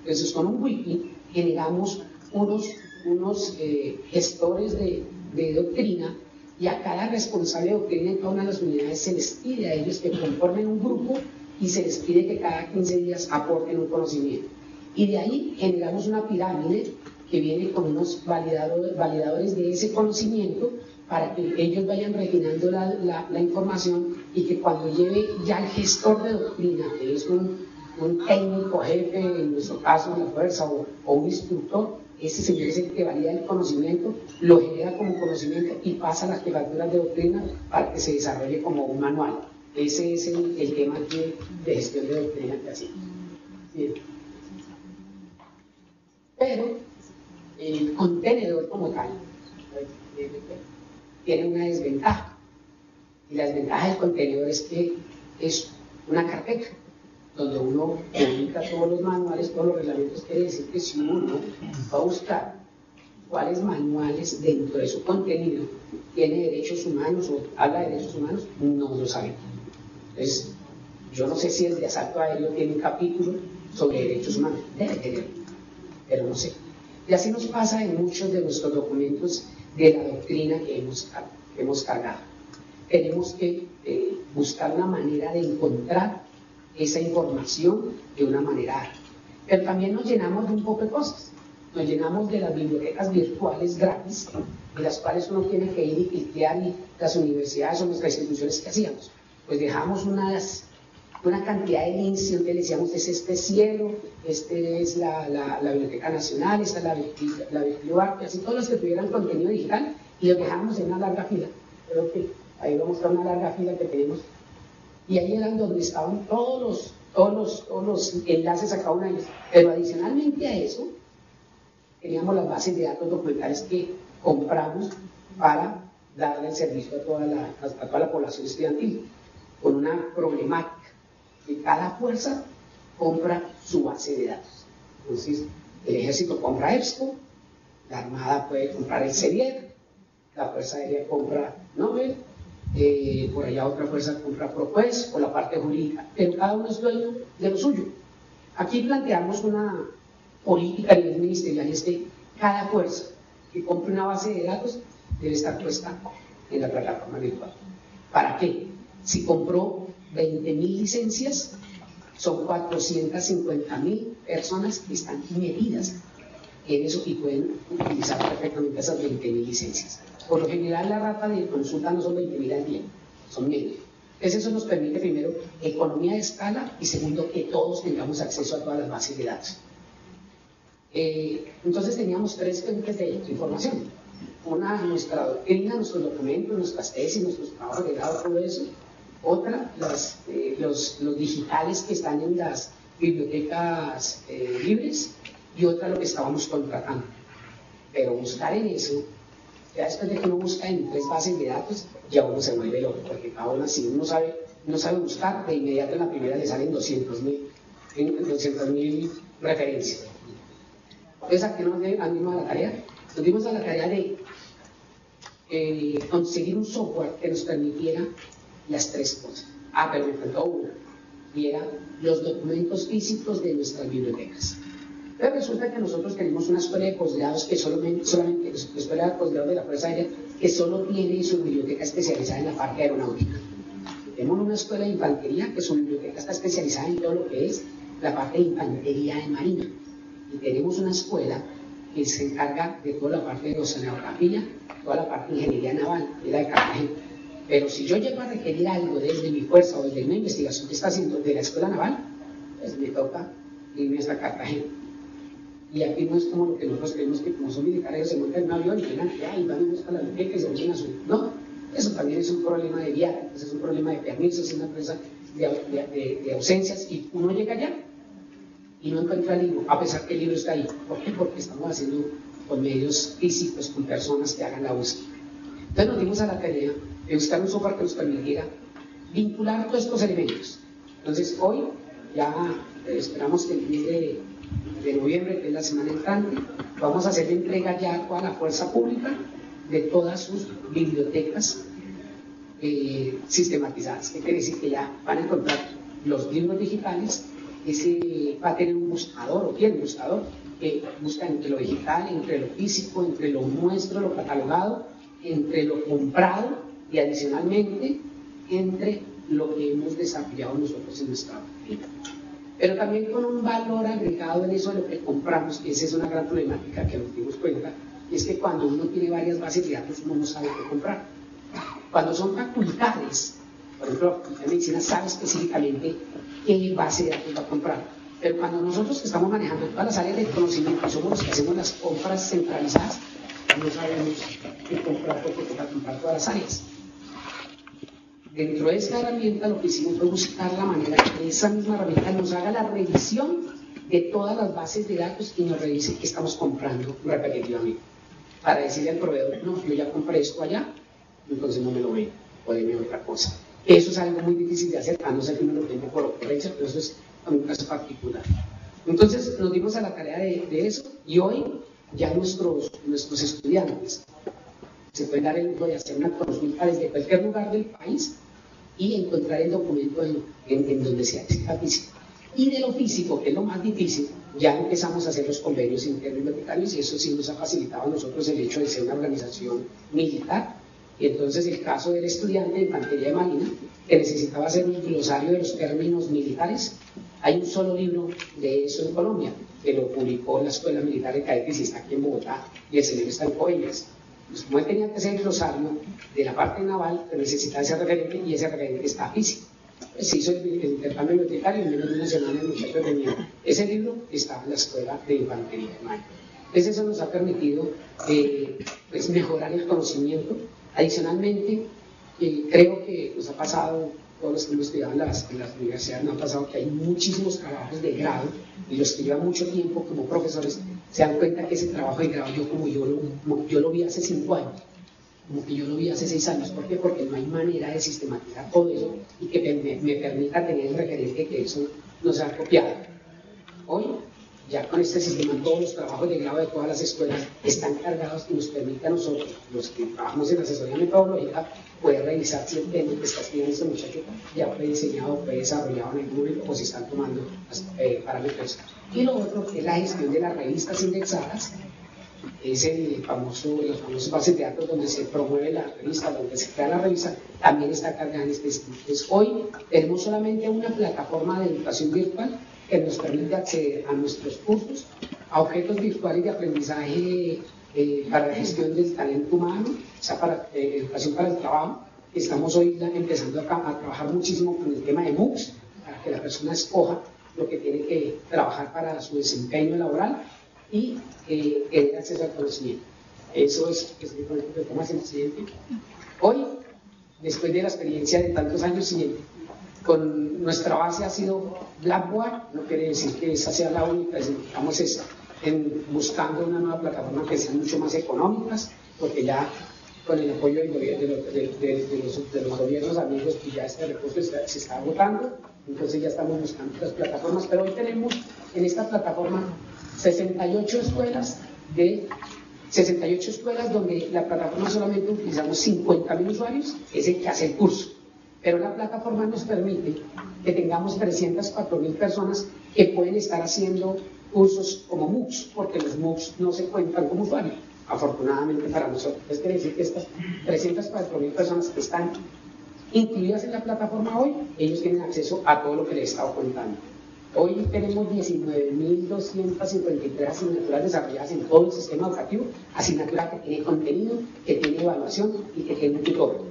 Entonces, con un wiki generamos unos, unos eh, gestores de, de doctrina y a cada responsable de doctrina en cada una de las unidades se les pide a ellos que conformen un grupo y se les pide que cada 15 días aporten un conocimiento. Y de ahí generamos una pirámide que viene con unos validadores, validadores de ese conocimiento para que ellos vayan refinando la, la, información y que cuando lleve ya el gestor de doctrina, que es un, un técnico jefe, en nuestro caso en la fuerza, o, un instructor, ese señor es el que valida el conocimiento, lo genera como conocimiento y pasa las jefaturas de doctrina para que se desarrolle como un manual. Ese es el, tema de, gestión de doctrina que hacemos. Pero el contenedor como tal tiene una desventaja. Y la desventaja del contenedor es que es una carpeta donde uno publica todos los manuales, todos los reglamentos. Quiere decir que si uno va a buscar cuáles manuales dentro de su contenido tiene derechos humanos o habla de derechos humanos, no lo sabemos. Entonces, yo no sé si el de asalto aéreo tiene un capítulo sobre derechos humanos, debe tener, pero no sé. Y así nos pasa en muchos de nuestros documentos de la doctrina que hemos, hemos cargado. Tenemos que eh, buscar una manera de encontrar esa información de una manera Pero también nos llenamos de un poco de cosas. Nos llenamos de las bibliotecas virtuales gratis, de las cuales uno tiene que ir y cliquear y las universidades o nuestras instituciones que hacíamos pues dejamos unas, una cantidad de links donde decíamos, es este cielo, este es la, Biblioteca Nacional, esta es la, Biblioteca así todos los que tuvieran contenido digital, y los dejamos en una larga fila. Creo que ahí vamos a una larga fila que tenemos. Y ahí eran donde estaban todos los, todos los, todos los enlaces a cada una de ellas. Pero adicionalmente a eso, teníamos las bases de datos documentales que compramos para darle el servicio a toda la, a toda la población estudiantil con una problemática, cada fuerza compra su base de datos. Entonces, el ejército compra EBSCO, la Armada puede comprar el CEDIER, la Fuerza Aérea compra Nobel, eh, por allá otra fuerza compra ProQuest o la parte jurídica, pero cada uno es dueño de lo suyo. Aquí planteamos una política a nivel ministerial es que cada fuerza que compre una base de datos debe estar puesta en la plataforma virtual. ¿Para qué? Si compró 20.000 licencias, son 450.000 personas que están medidas en eso y pueden utilizar perfectamente esas 20.000 licencias. Por lo general, la rata de consulta no son 20.000 al día, son medio. Entonces, eso nos permite, primero, economía de escala y segundo, que todos tengamos acceso a todas las bases de datos. Eh, entonces, teníamos tres fuentes de información. Una, nuestra doctrina, nuestros documentos, nuestras tesis, nuestros trabajos de grado, todo eso otra, eh, los, digitales que están en las bibliotecas eh, libres y otra lo que estábamos contratando. Pero buscar en eso, ya después de que uno busca en tres bases de datos, ya uno se vuelve loco, porque ahora si uno sabe, no sabe buscar, de inmediato en la primera le salen 200 mil 200 mil referencia. Entonces, ¿a qué nos dimos a la tarea? Nos dimos a la tarea de eh, conseguir un software que nos permitiera las tres cosas. Ah, pero me faltó uno, y era los documentos físicos de nuestras bibliotecas. Pero resulta que nosotros tenemos una escuela de posgrados que solamente, solamente la escuela de posgrados de la Fuerza Aérea que solo tiene su biblioteca especializada en la parte aeronáutica. Tenemos una escuela de infantería que su biblioteca está especializada en todo lo que es la parte de infantería de marina. Y tenemos una escuela que se encarga de toda la parte de oceanografía, toda la parte de ingeniería naval, de la de Cartagena. Pero si yo llego a requerir algo desde mi fuerza o desde una investigación que está haciendo de la escuela naval, pues me toca irme hasta Cartagena. Y aquí no es como lo que nosotros creemos que como son militares se montan en un avión y llegan allá y van a buscar la biblioteca y se vuelven a su... No, eso también es un problema de viaje, es un problema de permisos, es una empresa de, de, ausencias y uno llega allá y no encuentra el libro, a pesar que el libro está ahí. ¿Por qué? Porque estamos haciendo con medios físicos, con personas que hagan la búsqueda. Entonces nos dimos a la tarea de buscar un software que nos permitiera vincular todos estos elementos. Entonces hoy ya eh, esperamos que el mes de de noviembre, que es la semana entrante, vamos a hacer la entrega ya a la fuerza pública de todas sus bibliotecas eh, sistematizadas. ¿Qué quiere decir? Que ya van a encontrar los libros digitales, ese va a tener un buscador, o tiene un buscador, que busca entre lo digital, entre lo físico, entre lo nuestro, lo catalogado, entre lo comprado y adicionalmente entre lo que hemos desarrollado nosotros en nuestra vida pero también con un valor agregado en eso de lo que compramos, y esa es una gran problemática que nos dimos cuenta, y es que cuando uno tiene varias bases de datos uno no sabe qué comprar. Cuando son facultades, por ejemplo, la medicina sabe específicamente qué base de datos va a comprar, pero cuando nosotros que estamos manejando todas las áreas de conocimiento somos los que hacemos las compras centralizadas, no sabemos qué comprar porque toca comprar todas las áreas. Dentro de esta herramienta lo que hicimos fue buscar la manera que esa misma herramienta nos haga la revisión de todas las bases de datos y nos revise qué estamos comprando repetitivamente. Para decirle al proveedor, no, yo ya compré esto allá, entonces no me lo ve, o deme otra cosa. Eso es algo muy difícil de hacer, a no ser que uno lo tenga por ocurrencia, pero eso es un caso particular. Entonces nos dimos a la tarea de, de eso y hoy ya nuestros, nuestros estudiantes se puede dar el lujo de hacer una consulta desde cualquier lugar del país y encontrar el documento en, en, donde sea físico. Y de lo físico, que es lo más difícil, ya empezamos a hacer los convenios interbibliotecarios y eso sí nos ha facilitado a nosotros el hecho de ser una organización militar. Y entonces el caso del estudiante de infantería de marina, que necesitaba hacer un glosario de los términos militares, hay un solo libro de eso en Colombia, que lo publicó la Escuela Militar de Cadetes y está aquí en Bogotá, y el señor está en Coellas pues como él tenía que ser el rosario de la parte naval, pero necesitaba ese referente y ese referente está físico. Pues se hizo el, intercambio bibliotecario y en menos de una semana el muchacho tenía ese libro estaba en la escuela de infantería de Mayo. Entonces eso nos ha permitido eh, pues mejorar el conocimiento. Adicionalmente, eh, creo que nos ha pasado, todos los que hemos estudiado en las, en las universidades, nos ha pasado que hay muchísimos trabajos de grado y los que llevan mucho tiempo como profesores se dan cuenta que ese trabajo de grado yo como yo lo, yo lo vi hace cinco años, como que yo lo vi hace seis años. ¿Por qué? Porque no hay manera de sistematizar todo eso y que me, permita tener el referente que eso no se ha copiado. Hoy, ya con este sistema, todos los trabajos de grado de todas las escuelas están cargados y nos permite a nosotros, los que trabajamos en asesoría metodológica, poder revisar si el tema que está escribiendo este muchacho ya fue diseñado, fue desarrollado en el Google o si están tomando eh, parámetros. Y lo otro que es la gestión de las revistas indexadas, es el famoso, los famosos bases de datos donde se promueve la revista, donde se crea la revista, también está cargada en este Entonces, hoy tenemos solamente una plataforma de educación virtual que nos permite acceder a nuestros cursos, a objetos virtuales de aprendizaje eh, para la gestión del talento humano, o sea, para eh, educación para el trabajo. Estamos hoy empezando a, a trabajar muchísimo con el tema de MOOCs, para que la persona escoja lo que tiene que trabajar para su desempeño laboral y eh, tener acceso al conocimiento. Eso es, es el más siguiente. Hoy, después de la experiencia de tantos años con nuestra base ha sido Blackboard, no quiere decir que esa sea la única, estamos en, buscando una nueva plataforma que sea mucho más económicas, porque ya con el apoyo de, los, gobiernos amigos, y ya este recurso se está agotando, entonces ya estamos buscando otras plataformas, pero hoy tenemos en esta plataforma 68 escuelas de 68 escuelas donde la plataforma solamente utilizamos 50.000 usuarios, es el que hace el curso. Pero la plataforma nos permite que tengamos 304.000 personas que pueden estar haciendo cursos como MOOCs, porque los MOOCs no se cuentan como usuarios, afortunadamente para nosotros. Es decir que estas 304.000 personas que están incluidas en la plataforma hoy, ellos tienen acceso a todo lo que les he estado contando. Hoy tenemos 19.253 asignaturas desarrolladas en todo el sistema educativo, asignaturas que tienen contenido, que tienen evaluación y que tienen tutor.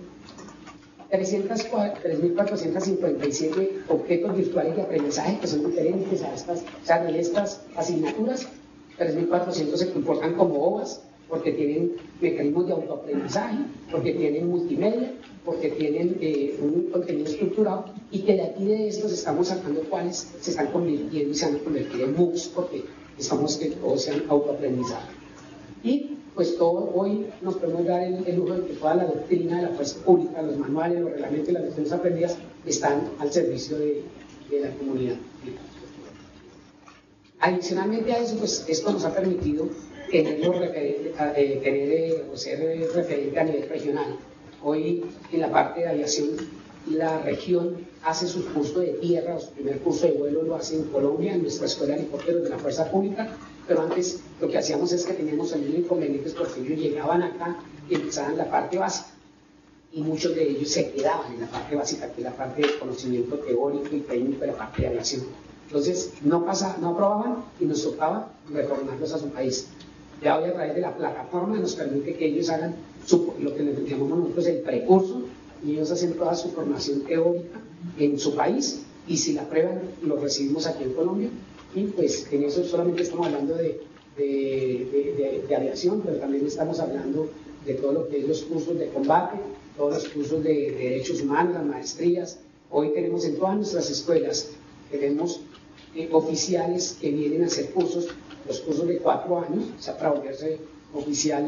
3.457 objetos virtuales de aprendizaje que son diferentes a estas, o sea, de estas asignaturas, 3.400 se comportan como OVAs, porque tienen mecanismos de autoaprendizaje, porque tienen multimedia, porque tienen eh, un contenido estructurado y que de aquí de estos estamos sacando cuáles se están convirtiendo y se van a convertir en MOOCs porque estamos que todos sean autoaprendizaje. Y pues todo hoy nos podemos dar el, lujo de que toda la doctrina de la fuerza pública, los manuales, los reglamentos y las lecciones aprendidas están al servicio de, la comunidad. Adicionalmente a eso, pues esto nos ha permitido tener, eh, tener eh, o ser referente a nivel regional Hoy en la parte de aviación la región hace su curso de tierra, su primer curso de vuelo lo hace en Colombia, en nuestra escuela de helicópteros de la Fuerza Pública, pero antes lo que hacíamos es que teníamos algunos inconvenientes porque ellos llegaban acá y empezaban la parte básica y muchos de ellos se quedaban en la parte básica, que es la parte de conocimiento teórico y técnico de la parte de aviación. Entonces no, pasa, no aprobaban y nos tocaba retornarlos a su país. Ya hoy a través de la plataforma nos permite que ellos hagan lo que les llamamos nosotros el precurso, y ellos hacen toda su formación teórica en su país, y si la prueban, lo recibimos aquí en Colombia, y pues en eso solamente estamos hablando de, de, aviación, pero también estamos hablando de todo lo que es los cursos de combate, todos los cursos de, derechos humanos, las maestrías. Hoy tenemos en todas nuestras escuelas, tenemos eh, oficiales que vienen a hacer cursos, los cursos de cuatro años, o sea, para volverse oficial,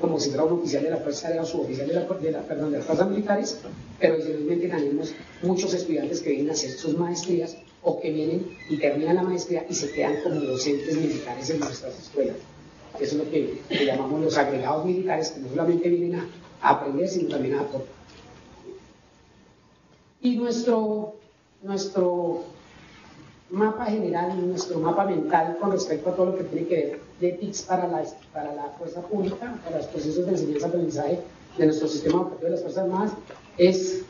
como si fuera un oficial de la Fuerza Aérea o suboficial de la, de la, perdón, de las fuerzas militares, pero adicionalmente tenemos muchos estudiantes que vienen a hacer sus maestrías o que vienen y terminan la maestría y se quedan como docentes militares en nuestras escuelas. Eso es lo que, llamamos los agregados militares, que no solamente vienen a, aprender, sino también a aportar. Y nuestro, nuestro mapa general, nuestro mapa mental con respecto a todo lo que tiene que ver de TICS para la, para la fuerza pública, para los procesos de enseñanza-aprendizaje de nuestro sistema educativo de las Fuerzas Armadas, es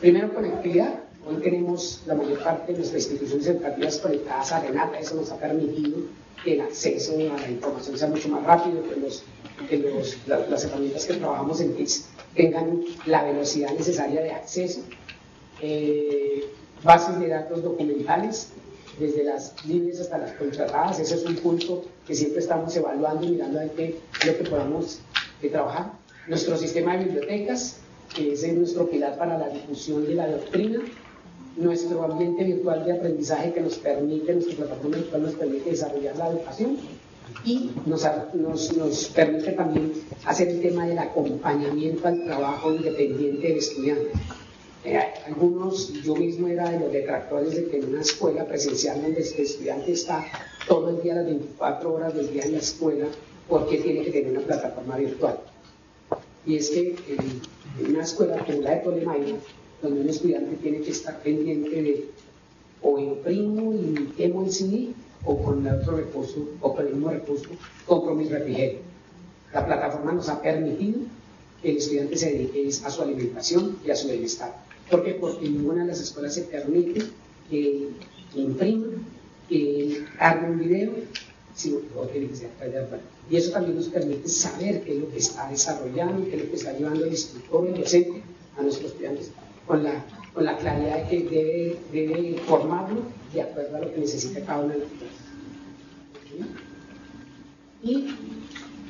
primero conectividad. Hoy tenemos la mayor parte de nuestras instituciones educativas conectadas a Renata, eso nos ha permitido que el acceso a la información sea mucho más rápido, que, los, que los, las herramientas que trabajamos en TICS tengan la velocidad necesaria de acceso. Eh, bases de datos documentales, desde las líneas hasta las contratadas. Ese es un punto que siempre estamos evaluando y mirando a qué lo que podamos eh, trabajar. Nuestro sistema de bibliotecas, que es nuestro pilar para la difusión de la doctrina. Nuestro ambiente virtual de aprendizaje que nos permite, nuestra plataforma virtual nos permite desarrollar la educación y nos, nos, nos, permite también hacer el tema del acompañamiento al trabajo independiente del estudiante. Eh, algunos, yo mismo era de los detractores de que en una escuela presencial donde el estudiante está todo el día, las 24 horas del día en la escuela, porque tiene que tener una plataforma virtual? Y es que en, una escuela como la de Tolemaida, donde un estudiante tiene que estar pendiente de o imprimo y quemo el CD o con el otro recurso o con el mismo recurso compro mi refrigerio. La plataforma nos ha permitido que el estudiante se dedique a su alimentación y a su bienestar. ¿Por qué? Porque en ninguna de las escuelas se permite que imprima, que haga un video, sino que tiene que ser Y eso también nos permite saber qué es lo que está desarrollando, qué es lo que está llevando el instructor, el docente a nuestros estudiantes, con la, con la claridad que debe, debe informarlo de acuerdo a lo que necesita cada una de las y,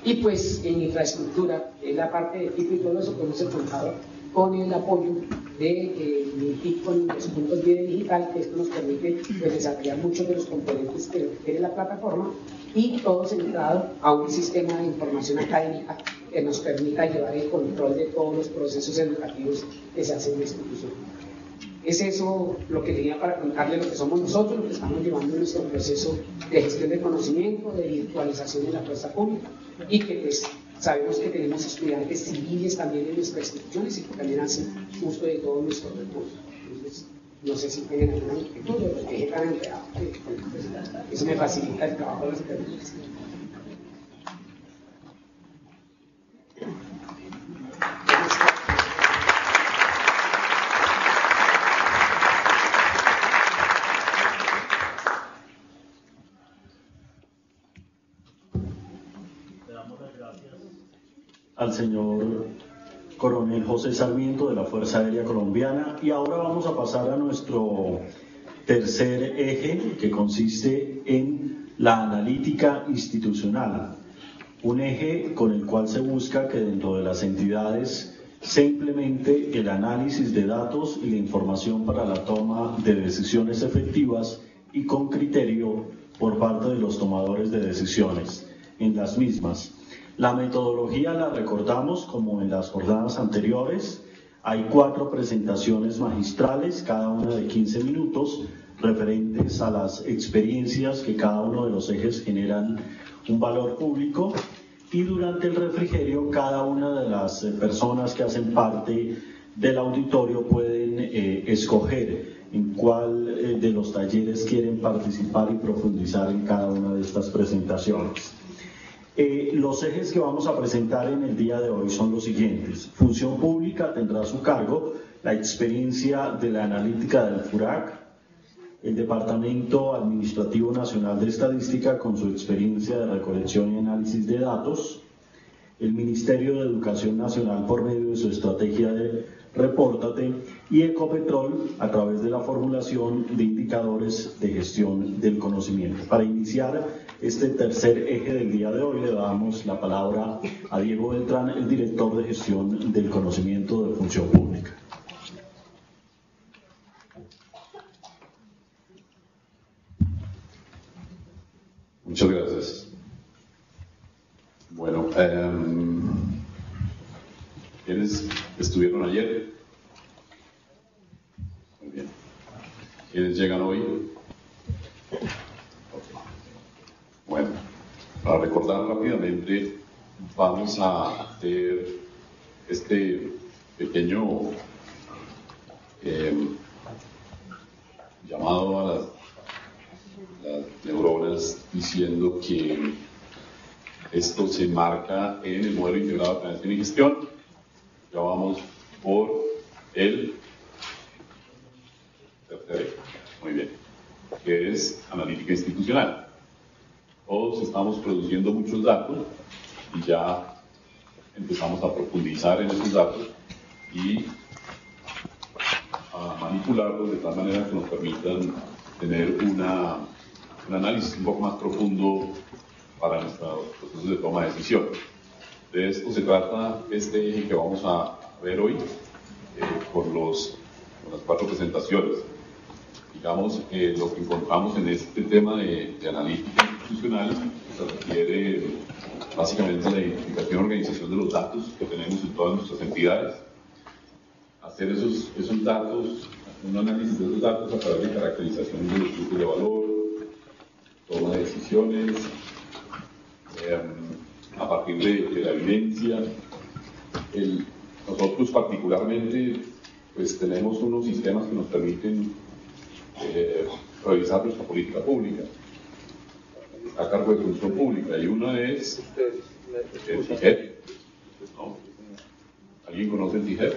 y pues en infraestructura, en la parte de equipo y todo eso, como el contador con el apoyo de eh, con los puntos de digital, que esto nos permite pues, desarrollar muchos de los componentes que tiene la plataforma y todo centrado a un sistema de información académica que nos permita llevar el control de todos los procesos educativos que se hacen en la institución. Es eso lo que tenía para contarle lo que somos nosotros, lo que estamos llevando en nuestro proceso de gestión de conocimiento, de virtualización de la fuerza pública y que pues sabemos que tenemos estudiantes civiles también en nuestras instituciones y que también hacen uso de todos nuestros recursos. Entonces, no sé si tienen alguna inquietud o los dejé tan enredados. Eso me facilita el trabajo de las preguntas. al señor coronel José Sarmiento de la Fuerza Aérea Colombiana. Y ahora vamos a pasar a nuestro tercer eje que consiste en la analítica institucional, un eje con el cual se busca que dentro de las entidades se implemente el análisis de datos y la información para la toma de decisiones efectivas y con criterio por parte de los tomadores de decisiones en las mismas la metodología la recordamos como en las jornadas anteriores. Hay cuatro presentaciones magistrales, cada una de 15 minutos, referentes a las experiencias que cada uno de los ejes generan un valor público. Y durante el refrigerio, cada una de las eh, personas que hacen parte del auditorio pueden eh, escoger en cuál eh, de los talleres quieren participar y profundizar en cada una de estas presentaciones. Eh, los ejes que vamos a presentar en el día de hoy son los siguientes. Función pública tendrá a su cargo la experiencia de la analítica del FURAC, el Departamento Administrativo Nacional de Estadística con su experiencia de recolección y análisis de datos, el Ministerio de Educación Nacional por medio de su estrategia de Repórtate y Ecopetrol a través de la formulación de indicadores de gestión del conocimiento. Para iniciar este tercer eje del día de hoy le damos la palabra a Diego Beltrán, el director de gestión del conocimiento de función pública. Muchas gracias. Bueno, eh, ¿quiénes estuvieron ayer? Muy bien. ¿Quiénes llegan hoy? Bueno, para recordar rápidamente, vamos a hacer este pequeño eh, llamado a las, las neuronas diciendo que esto se marca en el modelo integrado de planeación y gestión. Ya vamos por el tercer, muy bien, que es analítica institucional. Todos estamos produciendo muchos datos y ya empezamos a profundizar en esos datos y a manipularlos de tal manera que nos permitan tener un análisis un poco más profundo para nuestros procesos de toma de decisión. De esto se trata este eje que vamos a ver hoy eh, por, los, las cuatro presentaciones. Digamos, eh, lo que encontramos en este tema de, de analítica institucional se refiere básicamente a la identificación y organización de los datos que tenemos en todas nuestras entidades. Hacer esos, esos datos, un análisis de esos datos a través de caracterización de los grupos de valor, toma de decisiones, em, a partir de, la evidencia. nosotros particularmente pues tenemos unos sistemas que nos permiten eh, revisar nuestra política pública a cargo de función pública y una es el CIGEP. ¿Alguien conoce el CIGEP?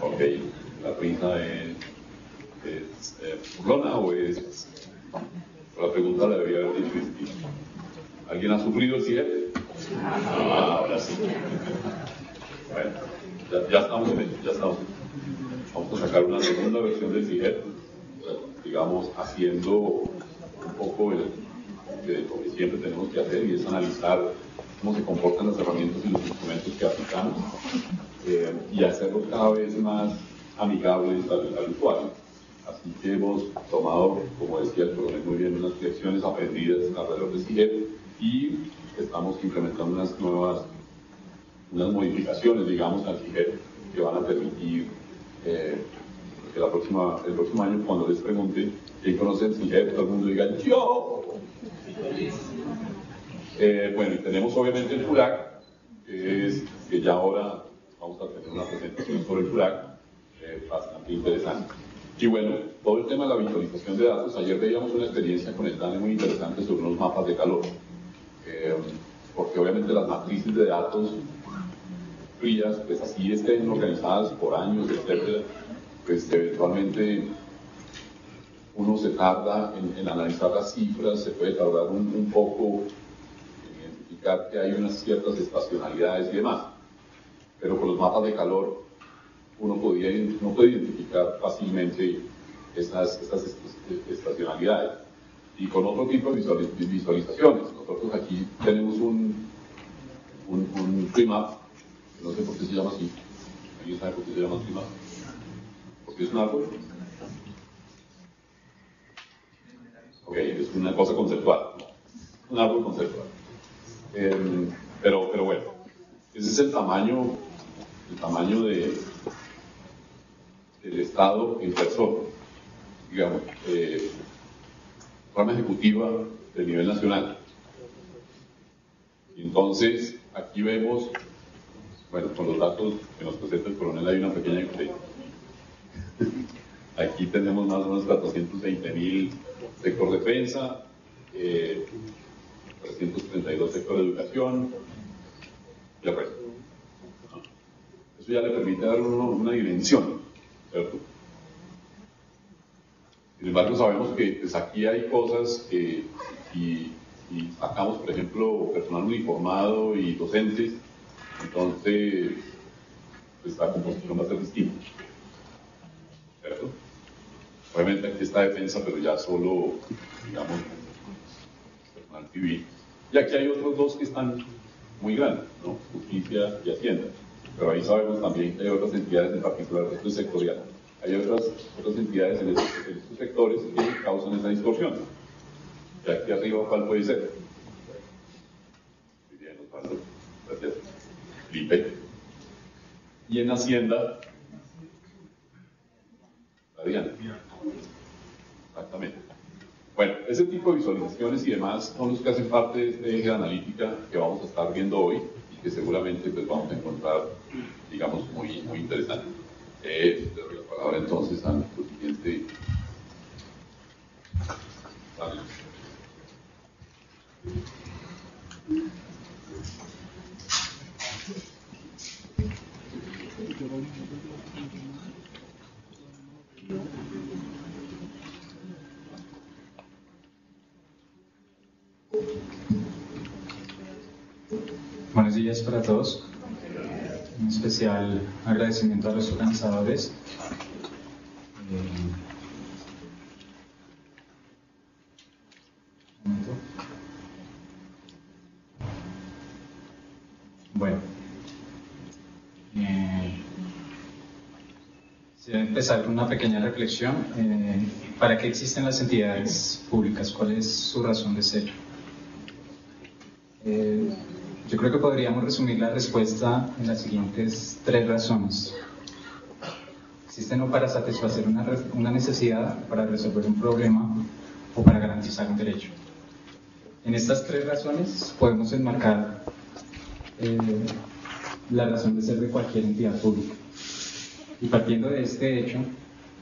Ok, la risa es, es eh, o es... La pregunta la debería haber dicho ¿Alguien ha sufrido el CIGEP? Ah, ahora sí. Bueno, ya, estamos en ello, ya estamos. Vamos a sacar una segunda versión del CIGEP, digamos, haciendo un poco el, lo que siempre tenemos que hacer y es analizar cómo se comportan las herramientas y los instrumentos que aplicamos eh, y hacerlos cada vez más amigables al, usuario. Así que hemos tomado, como decía el coronel muy bien, unas lecciones aprendidas alrededor de CIGEP y estamos implementando unas nuevas, unas modificaciones, digamos, al CIGEP que van a permitir Eh, que la próxima, el próximo año, cuando les pregunte quién conoce el CIGEP, todo el mundo diga ¡Yo! Eh, bueno, tenemos obviamente el FURAC, que es que ya ahora vamos a tener una presentación sobre el FURAC eh, bastante interesante. Y bueno, todo el tema de la visualización de datos, ayer veíamos una experiencia con el DANE muy interesante sobre unos mapas de calor, eh, porque obviamente las matrices de datos frías, pues así estén organizadas por años, etcétera, pues eventualmente uno se tarda en, analizar las cifras, se puede tardar un, poco en identificar que hay unas ciertas estacionalidades y demás. Pero con los mapas de calor uno, podía, puede identificar fácilmente estas, estas estacionalidades. Y con otro tipo de visualizaciones. Nosotros aquí tenemos un, un, un no sé por qué se llama así. ¿Alguien sabe por qué se llama tree Porque es un árbol. Ok, es una cosa conceptual. Un árbol conceptual. Em, pero, pero bueno, ese es el tamaño, el tamaño de, del Estado en persona, digamos, eh, forma ejecutiva de nivel nacional. Entonces, aquí vemos, bueno, con los datos que nos presenta el coronel hay una pequeña diferencia. Aquí tenemos más o menos 420 mil sector defensa, eh, 332 sector educación y el. Eso ya le permite dar una dimensión ¿cierto? Sin embargo, sabemos que pues, aquí hay cosas que si, sacamos, por ejemplo, personal uniformado y docentes, entonces pues, la composición va a ser distinta. ¿Cierto? Obviamente aquí está defensa, pero ya solo, digamos, personal civil. Y aquí hay otros dos que están muy grandes, ¿no? Justicia y Hacienda pero ahí sabemos también que hay otras entidades, en particular es sectorial, hay otras, otras entidades en estos, sectores que causan esa distorsión. Y aquí arriba, ¿cuál puede ser? Bien, Gracias. Felipe. Y en Hacienda, Diana. Exactamente. Bueno, ese tipo de visualizaciones y demás son los que hacen parte de este eje de analítica que vamos a estar viendo hoy que seguramente pues, vamos a encontrar, digamos, muy, muy interesante. Eh, le doy la palabra entonces al siguiente. Buenos días para todos. Un especial agradecimiento a los organizadores. Eh, bueno, eh, empezar con una pequeña reflexión. Eh, ¿Para qué existen las entidades públicas? ¿Cuál es su razón de ser? Yo creo que podríamos resumir la respuesta en las siguientes tres razones. Existen o para satisfacer una, una necesidad, para resolver un problema o para garantizar un derecho. En estas tres razones podemos enmarcar eh, la razón de ser de cualquier entidad pública. Y partiendo de este hecho,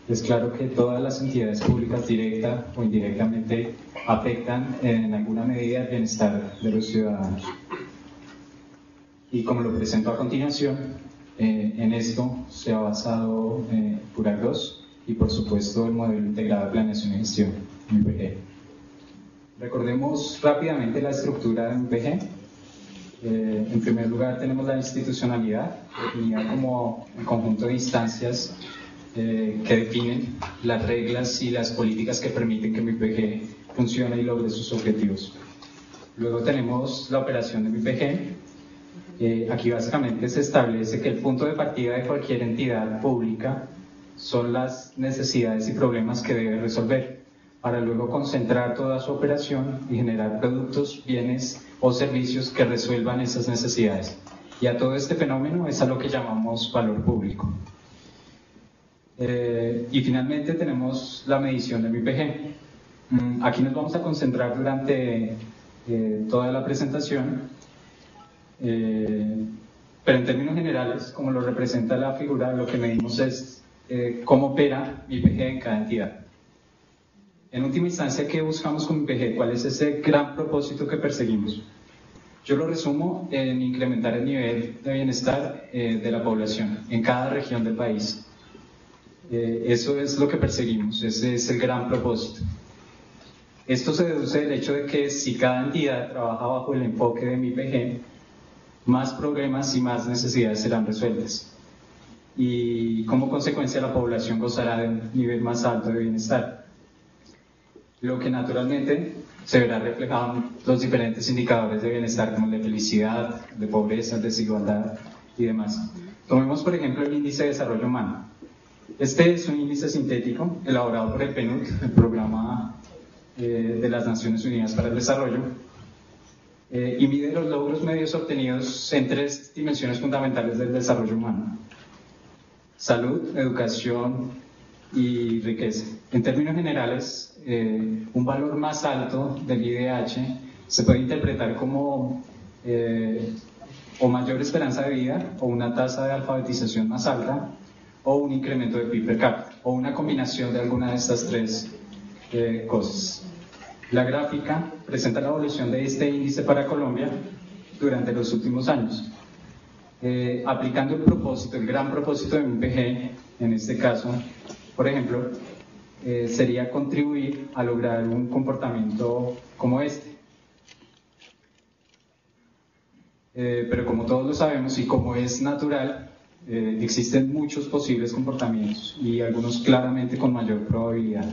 es claro que todas las entidades públicas directa o indirectamente afectan en alguna medida el bienestar de los ciudadanos. Y como lo presento a continuación, eh, en esto se ha basado eh, 2 y por supuesto el modelo integrado de planeación y gestión, MPG. Recordemos rápidamente la estructura de MPG. Eh, en primer lugar tenemos la institucionalidad, definida como el conjunto de instancias eh, que definen las reglas y las políticas que permiten que MPG funcione y logre sus objetivos. Luego tenemos la operación de MPG, eh, aquí básicamente se establece que el punto de partida de cualquier entidad pública son las necesidades y problemas que debe resolver, para luego concentrar toda su operación y generar productos, bienes o servicios que resuelvan esas necesidades. Y a todo este fenómeno es a lo que llamamos valor público. Eh, y finalmente tenemos la medición del IPG. Mm, aquí nos vamos a concentrar durante eh, toda la presentación, eh, pero en términos generales, como lo representa la figura, lo que medimos es cómo opera IPG en cada entidad. En última instancia, ¿qué buscamos con IPG? ¿Cuál es ese gran propósito que perseguimos? Yo lo resumo en incrementar el nivel de bienestar de la población en cada región del país. Eh, eso es lo que perseguimos, ese es el gran propósito. Esto se deduce del hecho de que si cada entidad trabaja bajo el enfoque de mi PG, más problemas y más necesidades serán resueltas. Y como consecuencia la población gozará de un nivel más alto de bienestar. Lo que naturalmente se verá reflejado en los diferentes indicadores de bienestar como el de felicidad, de pobreza, desigualdad y demás. Tomemos por ejemplo el índice de desarrollo humano. Este es un índice sintético elaborado por el PNUD, el Programa eh, de las Naciones Unidas para el Desarrollo, eh, y mide los logros medios obtenidos en tres dimensiones fundamentales del desarrollo humano. Salud, educación y riqueza. En términos generales, eh, un valor más alto del IDH se puede interpretar como o mayor esperanza de vida o una tasa de alfabetización más alta o un incremento de PIB per cápita, o una combinación de alguna de estas tres eh, cosas. La gráfica presenta la evolución de este índice para Colombia durante los últimos años. Eh, aplicando el propósito, el gran propósito de MPG, en este caso, por ejemplo, eh, sería contribuir a lograr un comportamiento como este. pero como todos lo sabemos y como es natural, eh, existen muchos posibles comportamientos y algunos claramente con mayor probabilidad.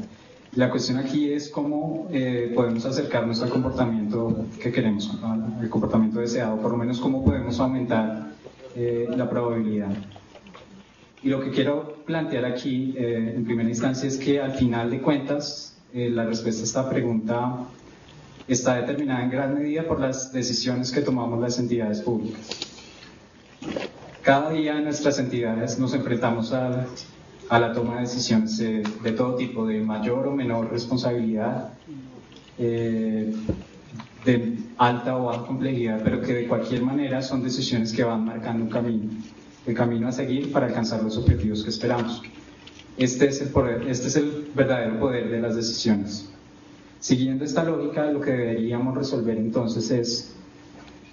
La cuestión aquí es cómo eh, podemos acercarnos al comportamiento que queremos, al comportamiento deseado, por lo menos cómo podemos aumentar eh, la probabilidad. Y lo que quiero plantear aquí, en primera instancia, es que al final de cuentas, la respuesta a esta pregunta está determinada en gran medida por las decisiones que tomamos las entidades públicas. Cada día en nuestras entidades nos enfrentamos a, la toma de decisiones de, todo tipo, de mayor o menor responsabilidad, eh, de alta o baja complejidad, pero que de cualquier manera son decisiones que van marcando un camino, el camino a seguir para alcanzar los objetivos que esperamos. Este es el, poder, este es el verdadero poder de las decisiones. Siguiendo esta lógica, lo que deberíamos resolver entonces es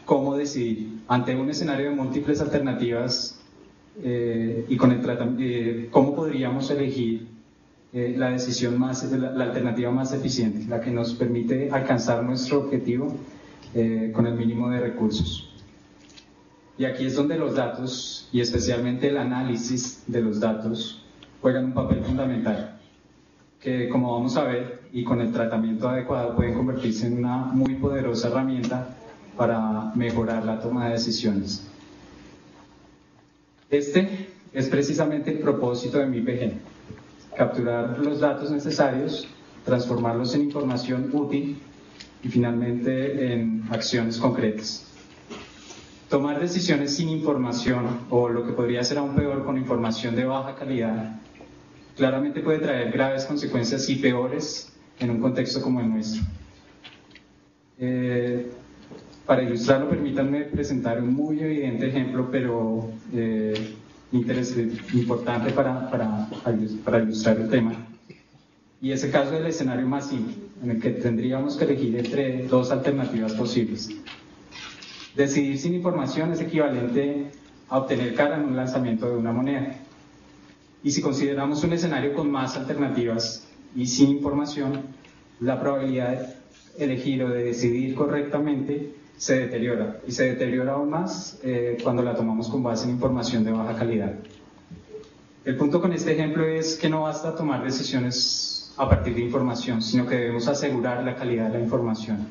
cómo decidir ante un escenario de múltiples alternativas eh, y con el eh, cómo podríamos elegir eh, la decisión más, la, alternativa más eficiente, la que nos permite alcanzar nuestro objetivo con el mínimo de recursos. Y aquí es donde los datos, y especialmente el análisis de los datos, juegan un papel fundamental, que como vamos a ver, y con el tratamiento adecuado pueden convertirse en una muy poderosa herramienta para mejorar la toma de decisiones. Este es precisamente el propósito de mi PG, capturar los datos necesarios, transformarlos en información útil y finalmente en acciones concretas. Tomar decisiones sin información o lo que podría ser aún peor con información de baja calidad claramente puede traer graves consecuencias y peores en un contexto como el nuestro. Eh, para ilustrarlo, permítanme presentar un muy evidente ejemplo, pero eh, importante para, para, para ilustrar el tema. Y ese caso es el escenario más simple, en el que tendríamos que elegir entre dos alternativas posibles. Decidir sin información es equivalente a obtener cara en un lanzamiento de una moneda. Y si consideramos un escenario con más alternativas y sin información, la probabilidad de elegir o de decidir correctamente se deteriora y se deteriora aún más eh, cuando la tomamos con base en información de baja calidad. El punto con este ejemplo es que no basta tomar decisiones a partir de información, sino que debemos asegurar la calidad de la información.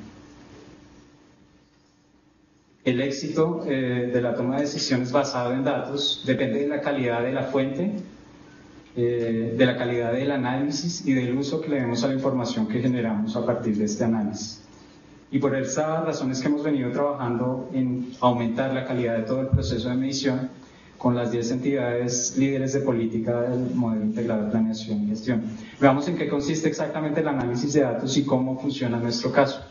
El éxito eh, de la toma de decisiones basado en datos depende de la calidad de la fuente, eh, de la calidad del análisis y del uso que le demos a la información que generamos a partir de este análisis. Y por esas razones que hemos venido trabajando en aumentar la calidad de todo el proceso de medición, con las 10 entidades líderes de política del modelo integrado de planeación y gestión. Veamos en qué consiste exactamente el análisis de datos y cómo funciona nuestro caso.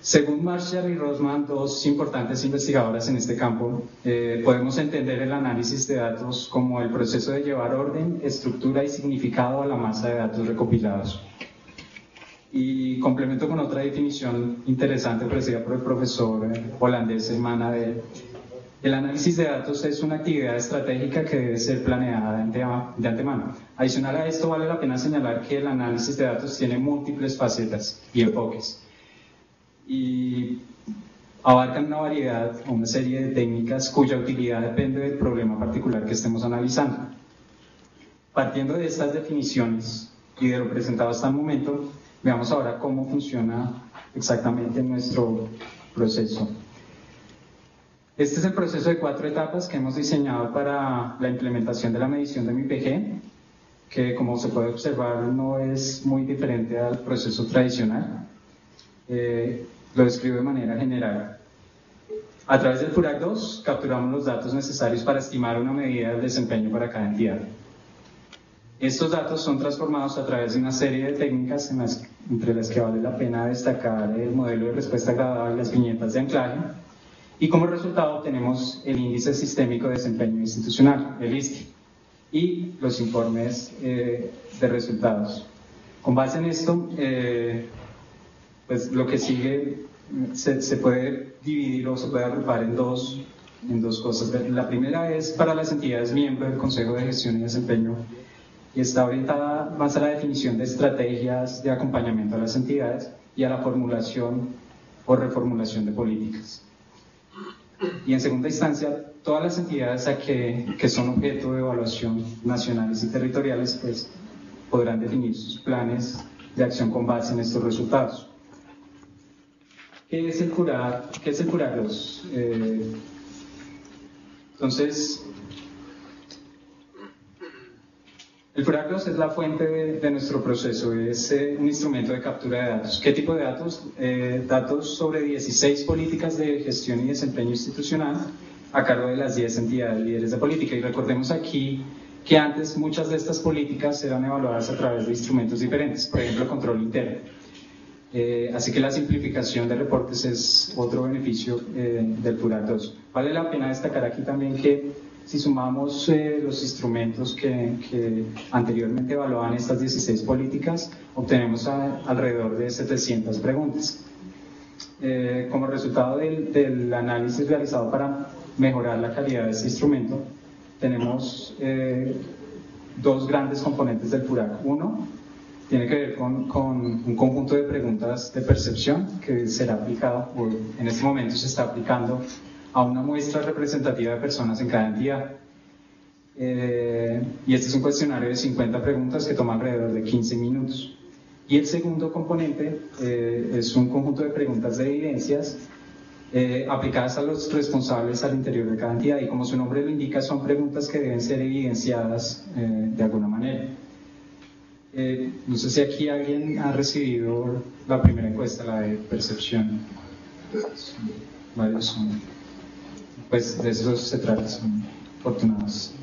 Según Marshall y Rosman, dos importantes investigadoras en este campo, eh, podemos entender el análisis de datos como el proceso de llevar orden, estructura y significado a la masa de datos recopilados. Y complemento con otra definición interesante ofrecida por el profesor holandés Manade. El análisis de datos es una actividad estratégica que debe ser planeada de antemano. Adicional a esto, vale la pena señalar que el análisis de datos tiene múltiples facetas y enfoques y abarcan una variedad una serie de técnicas cuya utilidad depende del problema particular que estemos analizando. Partiendo de estas definiciones y de lo presentado hasta el momento, veamos ahora cómo funciona exactamente nuestro proceso. Este es el proceso de cuatro etapas que hemos diseñado para la implementación de la medición de mi PG, que como se puede observar no es muy diferente al proceso tradicional. Eh, lo describo de manera general. A través del FURAC 2 capturamos los datos necesarios para estimar una medida del desempeño para cada entidad. Estos datos son transformados a través de una serie de técnicas entre las que vale la pena destacar el modelo de respuesta gradada y las viñetas de anclaje. Y como resultado tenemos el índice sistémico de desempeño institucional, el ISTI, y los informes eh, de resultados. Con base en esto, eh, pues lo que sigue se, puede dividir o se puede agrupar en dos, en dos cosas. La primera es para las entidades miembros del Consejo de Gestión y Desempeño y está orientada más a la definición de estrategias de acompañamiento a las entidades y a la formulación o reformulación de políticas. Y en segunda instancia, todas las entidades a que, que son objeto de evaluación nacionales y territoriales pues, podrán definir sus planes de acción con base en estos resultados. ¿Qué es el curar? ¿Qué es el curarlos? Eh, entonces, el curarlos es la fuente de, nuestro proceso, es eh, un instrumento de captura de datos. ¿Qué tipo de datos? Eh, datos sobre 16 políticas de gestión y desempeño institucional a cargo de las 10 entidades líderes de política. Y recordemos aquí que antes muchas de estas políticas eran evaluadas a través de instrumentos diferentes, por ejemplo, control interno. Eh, así que la simplificación de reportes es otro beneficio eh, del PURAC 2. Vale la pena destacar aquí también que si sumamos eh, los instrumentos que, anteriormente evaluaban estas 16 políticas, obtenemos alrededor de 700 preguntas. como resultado del, del, análisis realizado para mejorar la calidad de este instrumento, tenemos dos grandes componentes del PURAC. Uno, tiene que ver con, con, un conjunto de preguntas de percepción que será aplicado, o en este momento se está aplicando a una muestra representativa de personas en cada entidad. Eh, y este es un cuestionario de 50 preguntas que toma alrededor de 15 minutos. Y el segundo componente eh, es un conjunto de preguntas de evidencias eh, aplicadas a los responsables al interior de cada entidad. Y como su nombre lo indica, son preguntas que deben ser evidenciadas de alguna manera. No sé si aquí alguien ha recibido la primera encuesta, la de percepción. Varios son. Pues de eso se trata, son afortunados.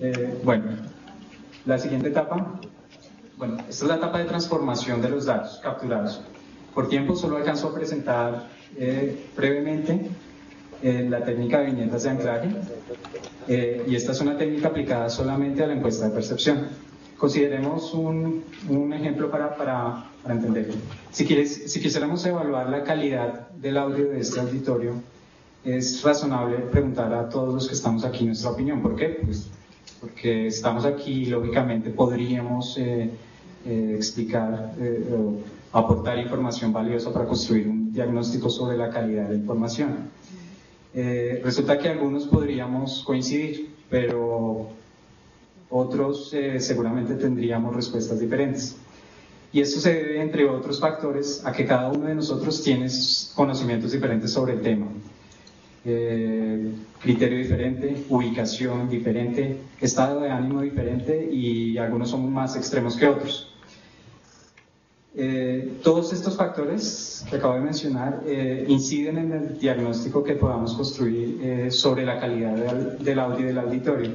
Eh, bueno, la siguiente etapa. Bueno, esta es la etapa de transformación de los datos capturados. Por tiempo solo alcanzo a presentar eh, brevemente la técnica de viñetas de anclaje eh, y esta es una técnica aplicada solamente a la encuesta de percepción. Consideremos un, un ejemplo para, para, para entenderlo. Si, quieres, si quisiéramos evaluar la calidad del audio de este auditorio, es razonable preguntar a todos los que estamos aquí nuestra opinión. ¿Por qué? Pues porque estamos aquí y lógicamente podríamos eh, eh, explicar o aportar información valiosa para construir un diagnóstico sobre la calidad de la información. Eh, resulta que algunos podríamos coincidir, pero otros eh, seguramente tendríamos respuestas diferentes. Y esto se debe, entre otros factores, a que cada uno de nosotros tiene conocimientos diferentes sobre el tema. Eh, criterio diferente, ubicación diferente, estado de ánimo diferente y algunos son más extremos que otros. Eh, todos estos factores que acabo de mencionar eh, inciden en el diagnóstico que podamos construir eh, sobre la calidad del, del, audio del auditorio.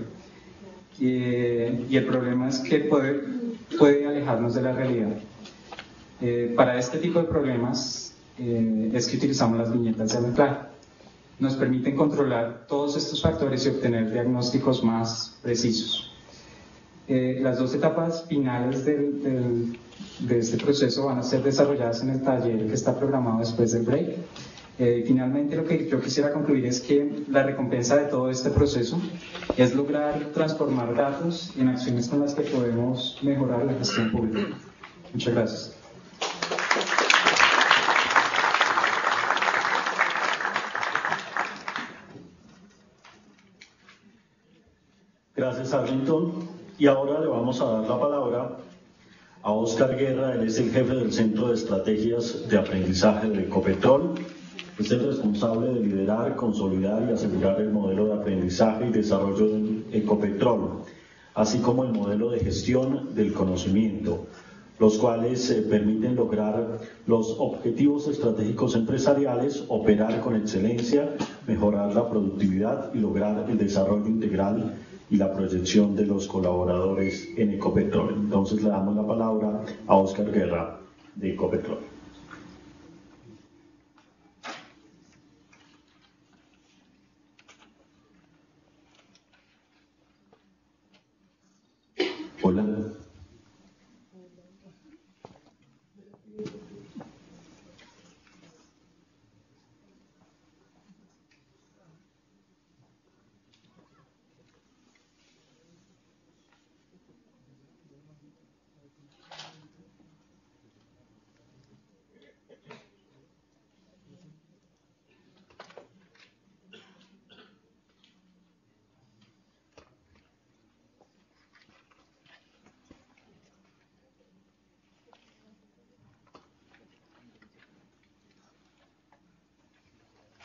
y el problema es que puede, puede alejarnos de la realidad. para este tipo de problemas es que utilizamos las viñetas de anclaje. Nos permiten controlar todos estos factores y obtener diagnósticos más precisos. las dos etapas finales del, del de este proceso van a ser desarrolladas en el taller que está programado después del break. Eh, finalmente, lo que yo quisiera concluir es que la recompensa de todo este proceso es lograr transformar datos en acciones con las que podemos mejorar la gestión pública. Muchas gracias. Gracias, Arlington. Y ahora le vamos a dar la palabra a Oscar Guerra, él es el jefe del Centro de Estrategias de Aprendizaje de Ecopetrol. Es el responsable de liderar, consolidar y asegurar el modelo de aprendizaje y desarrollo de Ecopetrol, así como el modelo de gestión del conocimiento, los cuales eh, permiten lograr los objetivos estratégicos empresariales, operar con excelencia, mejorar la productividad y lograr el desarrollo integral y la proyección de los colaboradores en Ecopetrol. Entonces le damos la palabra a Oscar Guerra de Ecopetrol. Hola.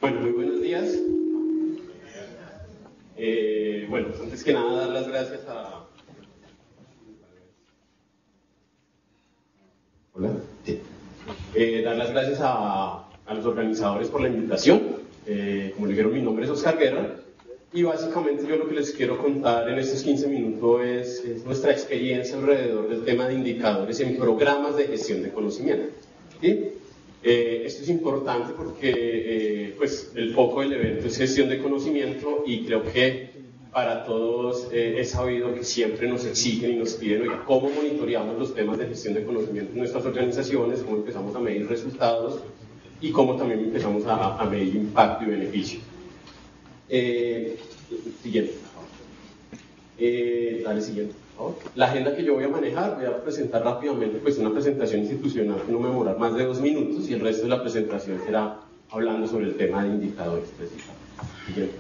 Bueno, muy buenos días. Eh, bueno, antes que nada, dar las gracias a. Hola. Eh, dar las gracias a, los organizadores por la invitación. Eh, como le dijeron, mi nombre es Oscar Guerra. Y básicamente yo lo que les quiero contar en estos 15 minutos es, es nuestra experiencia alrededor del tema de indicadores en programas de gestión de conocimiento. ¿sí? Eh, esto es importante porque eh, pues, el foco del evento es gestión de conocimiento y creo que para todos eh, es sabido que siempre nos exigen y nos piden cómo monitoreamos los temas de gestión de conocimiento en nuestras organizaciones, cómo empezamos a medir resultados y cómo también empezamos a, a medir impacto y beneficio. siguiente. dale siguiente. La agenda que yo voy a manejar, voy a presentar rápidamente pues una presentación institucional que no me va a demorar más de dos minutos y el resto de la presentación será hablando sobre el tema de indicadores precisamente.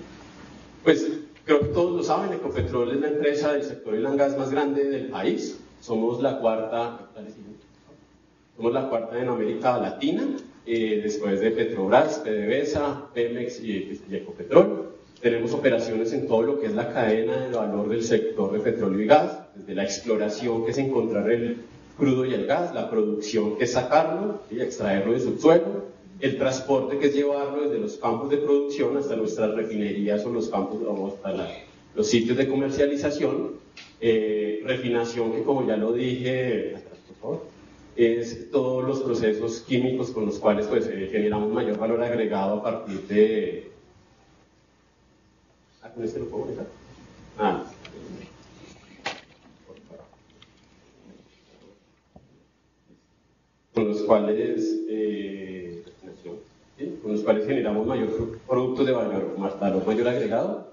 Pues creo que todos lo saben, Ecopetrol es la empresa del sector del gas más grande del país. Somos la cuarta, somos la cuarta en América Latina, eh, después de Petrobras, PDVSA, Pemex y, y Ecopetrol. Tenemos operaciones en todo lo que es la cadena de valor del sector de petróleo y gas, desde la exploración que es encontrar el crudo y el gas, la producción que es sacarlo y extraerlo de subsuelo, el transporte que es llevarlo desde los campos de producción hasta nuestras refinerías o los campos, o hasta los sitios de comercialización, eh, refinación que como ya lo dije, es todos los procesos químicos con los cuales pues, eh, generamos mayor valor agregado a partir de ¿Con este lo puedo manejar? Ah. Con los cuales, eh, con los cuales generamos mayor producto de valor, valor mayor agregado,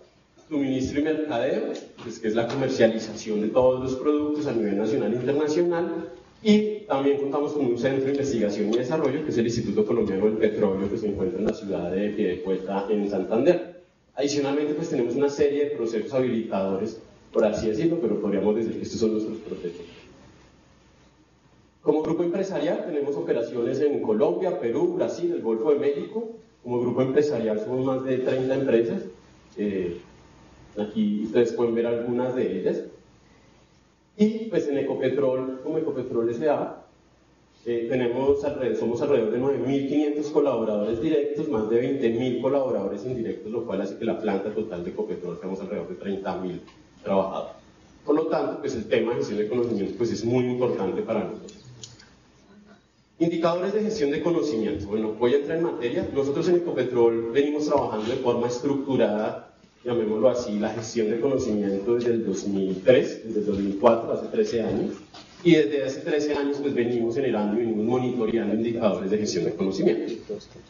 suministro y mercadeo, pues, que es la comercialización de todos los productos a nivel nacional e internacional, y también contamos con un centro de investigación y desarrollo, que es el Instituto Colombiano del Petróleo, que se encuentra en la ciudad de Piedecuesta, en Santander. Adicionalmente, pues tenemos una serie de procesos habilitadores, por así decirlo, pero podríamos decir que estos son nuestros procesos. Como grupo empresarial tenemos operaciones en Colombia, Perú, Brasil, el Golfo de México. Como grupo empresarial somos más de 30 empresas. Eh, aquí ustedes pueden ver algunas de ellas. Y pues en Ecopetrol, como Ecopetrol S.A., eh, tenemos alrededor, somos alrededor de 9.500 colaboradores directos, más de 20.000 colaboradores indirectos, lo cual hace que la planta total de Copetrol estamos alrededor de 30.000 trabajadores. Por lo tanto, pues el tema de gestión de conocimiento pues es muy importante para nosotros. Indicadores de gestión de conocimiento. Bueno, voy a entrar en materia. Nosotros en Ecopetrol venimos trabajando de forma estructurada, llamémoslo así, la gestión de conocimiento desde el 2003, desde el 2004, hace 13 años. Y desde hace 13 años pues venimos generando y venimos monitoreando indicadores de gestión de conocimiento.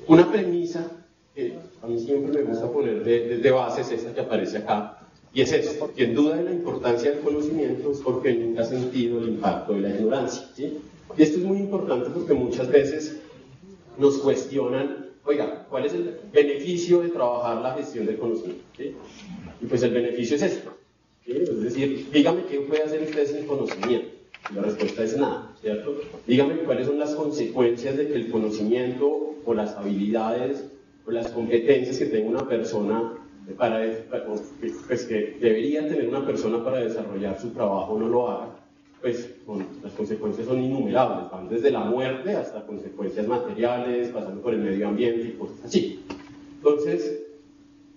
Una premisa que a mí siempre me gusta poner de, de base es esta que aparece acá, y es eso, quien duda de la importancia del conocimiento es porque nunca ha sentido el impacto de la ignorancia. ¿sí? Y esto es muy importante porque muchas veces nos cuestionan, oiga, ¿cuál es el beneficio de trabajar la gestión del conocimiento? Y pues el beneficio es esto. Es decir, dígame qué puede hacer usted sin conocimiento. La respuesta es nada, ¿cierto? Dígame cuáles son las consecuencias de que el conocimiento o las habilidades o las competencias que tenga una persona para, pues que debería tener una persona para desarrollar su trabajo no lo haga pues las consecuencias son innumerables, van desde la muerte hasta consecuencias materiales, pasando por el medio ambiente y cosas así. Entonces,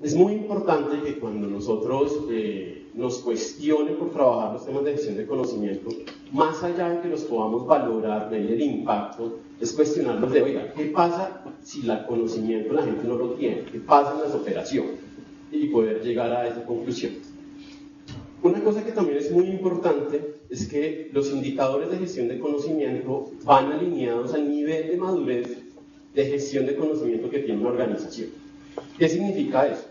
es muy importante que cuando nosotros eh, nos cuestionen por trabajar los temas de gestión de conocimiento, más allá de que los podamos valorar, medir el impacto, es cuestionarnos de, oiga, ¿qué pasa si el conocimiento la gente no lo tiene? ¿Qué pasa en las operaciones? Y poder llegar a esa conclusión. Una cosa que también es muy importante es que los indicadores de gestión de conocimiento van alineados al nivel de madurez de gestión de conocimiento que tiene una organización. ¿Qué significa eso?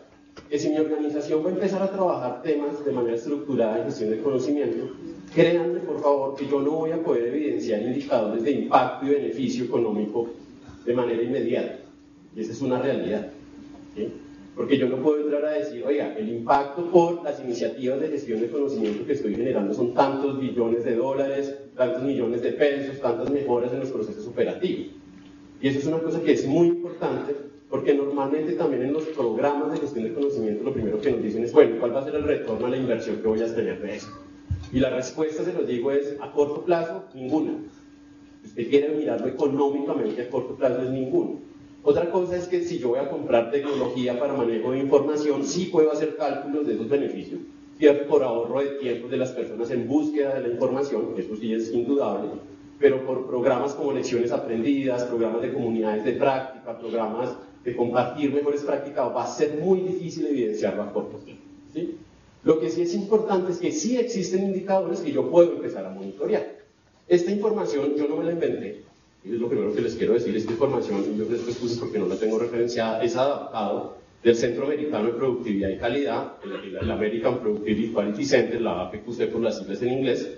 Que si mi organización va a empezar a trabajar temas de manera estructurada de gestión de conocimiento, créanme por favor que yo no voy a poder evidenciar indicadores de impacto y beneficio económico de manera inmediata. Y esa es una realidad. ¿sí? Porque yo no puedo entrar a decir, oiga, el impacto por las iniciativas de gestión de conocimiento que estoy generando son tantos billones de dólares, tantos millones de pesos, tantas mejoras en los procesos operativos. Y eso es una cosa que es muy importante porque normalmente también en los programas de gestión de conocimiento lo primero que nos dicen es, bueno, ¿cuál va a ser el retorno a la inversión que voy a tener de eso? Y la respuesta, se los digo, es a corto plazo, ninguna. Si usted quiere mirarlo económicamente, a corto plazo es ninguno. Otra cosa es que si yo voy a comprar tecnología para manejo de información, sí puedo hacer cálculos de esos beneficios. Por ahorro de tiempo de las personas en búsqueda de la información, eso sí es indudable, pero por programas como lecciones aprendidas, programas de comunidades de práctica, programas de compartir mejores prácticas, va a ser muy difícil evidenciarlo a corto tiempo. ¿sí? Lo que sí es importante es que sí existen indicadores que yo puedo empezar a monitorear. Esta información yo no me la inventé, y es lo primero que les quiero decir, esta información, yo les puse porque no la tengo referenciada, es adaptado del Centro Americano de Productividad y Calidad, el, American Productivity Quality Center, la APQC por las siglas en inglés,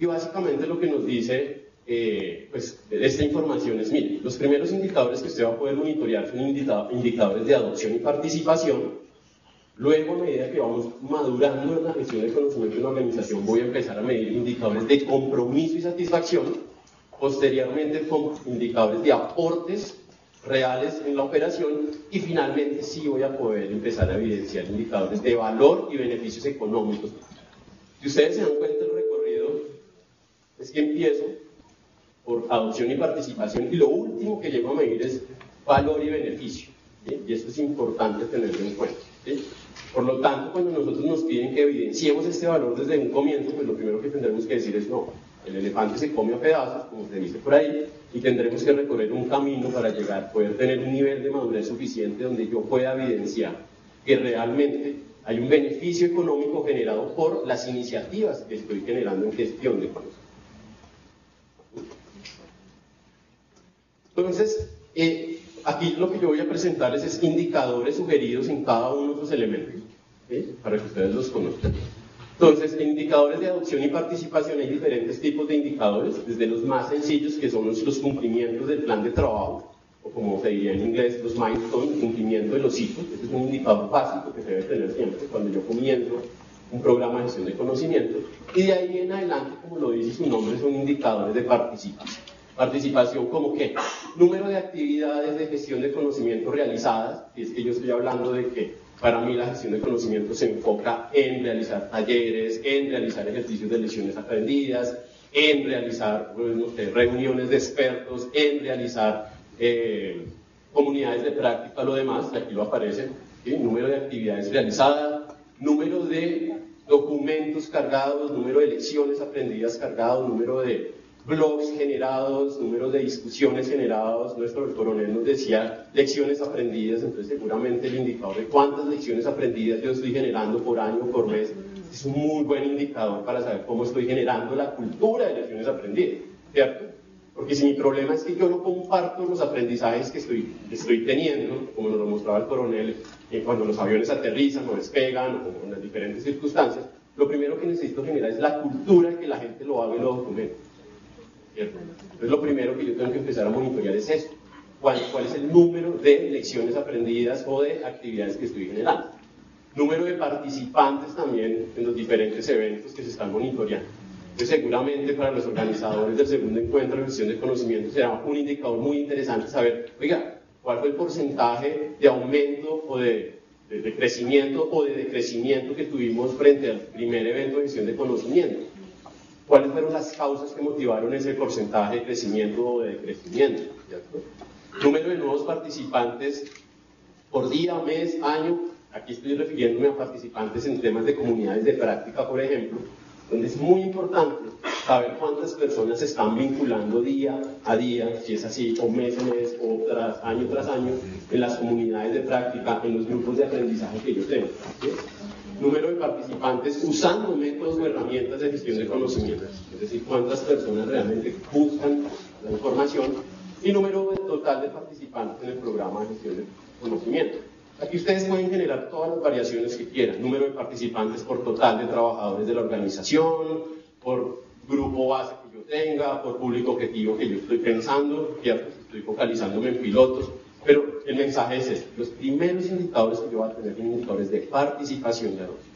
y básicamente lo que nos dice eh, pues, esta información es, mire, los primeros indicadores que usted va a poder monitorear son indicadores de adopción y participación, Luego, a medida que vamos madurando en la gestión de conocimiento de una organización, voy a empezar a medir indicadores de compromiso y satisfacción, posteriormente con indicadores de aportes reales en la operación y finalmente sí voy a poder empezar a evidenciar indicadores de valor y beneficios económicos. Si ustedes se dan cuenta del recorrido, es que empiezo por adopción y participación y lo último que llego a medir es valor y beneficio. Y esto es importante tenerlo en cuenta. Por lo tanto, cuando nosotros nos piden que evidenciemos este valor desde un comienzo, pues lo primero que tendremos que decir es no, el elefante se come a pedazos, como se dice por ahí, y tendremos que recorrer un camino para llegar, poder tener un nivel de madurez suficiente donde yo pueda evidenciar que realmente hay un beneficio económico generado por las iniciativas que estoy generando en gestión de conocimiento. Entonces, eh, aquí lo que yo voy a presentarles es indicadores sugeridos en cada uno de esos elementos, para que ustedes los conozcan. Entonces, en indicadores de adopción y participación hay diferentes tipos de indicadores, desde los más sencillos, que son los, cumplimientos del plan de trabajo, o como se diría en inglés, los milestones, cumplimiento de los hitos. Este es un indicador básico que se debe tener siempre cuando yo comienzo un programa de gestión de conocimiento. Y de ahí en adelante, como lo dice su nombre, son indicadores de participación. Participación como que número de actividades de gestión de conocimiento realizadas, y es que yo estoy hablando de que para mí la gestión de conocimiento se enfoca en realizar talleres, en realizar ejercicios de lecciones aprendidas, en realizar pues, reuniones de expertos, en realizar eh, comunidades de práctica, lo demás, aquí lo aparece, número de actividades realizadas, número de documentos cargados, número de lecciones aprendidas cargados, número de blogs generados, números de discusiones generados. Nuestro coronel nos decía lecciones aprendidas, entonces seguramente el indicador de cuántas lecciones aprendidas yo estoy generando por año, por mes, es un muy buen indicador para saber cómo estoy generando la cultura de lecciones aprendidas, ¿cierto? Porque si mi problema es que yo no comparto los aprendizajes que estoy, estoy teniendo, como nos lo mostraba el coronel, eh, cuando los aviones aterrizan o despegan o en las diferentes circunstancias, lo primero que necesito generar es la cultura que la gente lo haga y lo documente. Entonces lo primero que yo tengo que empezar a monitorear es eso. ¿Cuál, ¿Cuál es el número de lecciones aprendidas o de actividades que estoy generando? Número de participantes también en los diferentes eventos que se están monitoreando. Entonces, seguramente para los organizadores del segundo encuentro de gestión de conocimiento será un indicador muy interesante saber, oiga, cuál fue el porcentaje de aumento o de, de, crecimiento o de decrecimiento que tuvimos frente al primer evento de gestión de conocimiento. ¿Cuáles fueron las causas que motivaron ese porcentaje de crecimiento o de decrecimiento? Número de nuevos participantes por día, mes, año. Aquí estoy refiriéndome a participantes en temas de comunidades de práctica, por ejemplo donde es muy importante saber cuántas personas se están vinculando día a día, si es así, o mes a mes, o tras, año tras año, en las comunidades de práctica, en los grupos de aprendizaje que yo tengo. Número de participantes usando métodos o herramientas de gestión de conocimiento, es decir, cuántas personas realmente buscan la información, y número total de participantes en el programa de gestión de conocimiento. Aquí ustedes pueden generar todas las variaciones que quieran, número de participantes por total de trabajadores de la organización, por grupo base que yo tenga, por público objetivo que yo estoy pensando, estoy focalizándome en pilotos, pero el mensaje es este, los primeros indicadores que yo voy a tener son indicadores de participación de adultos.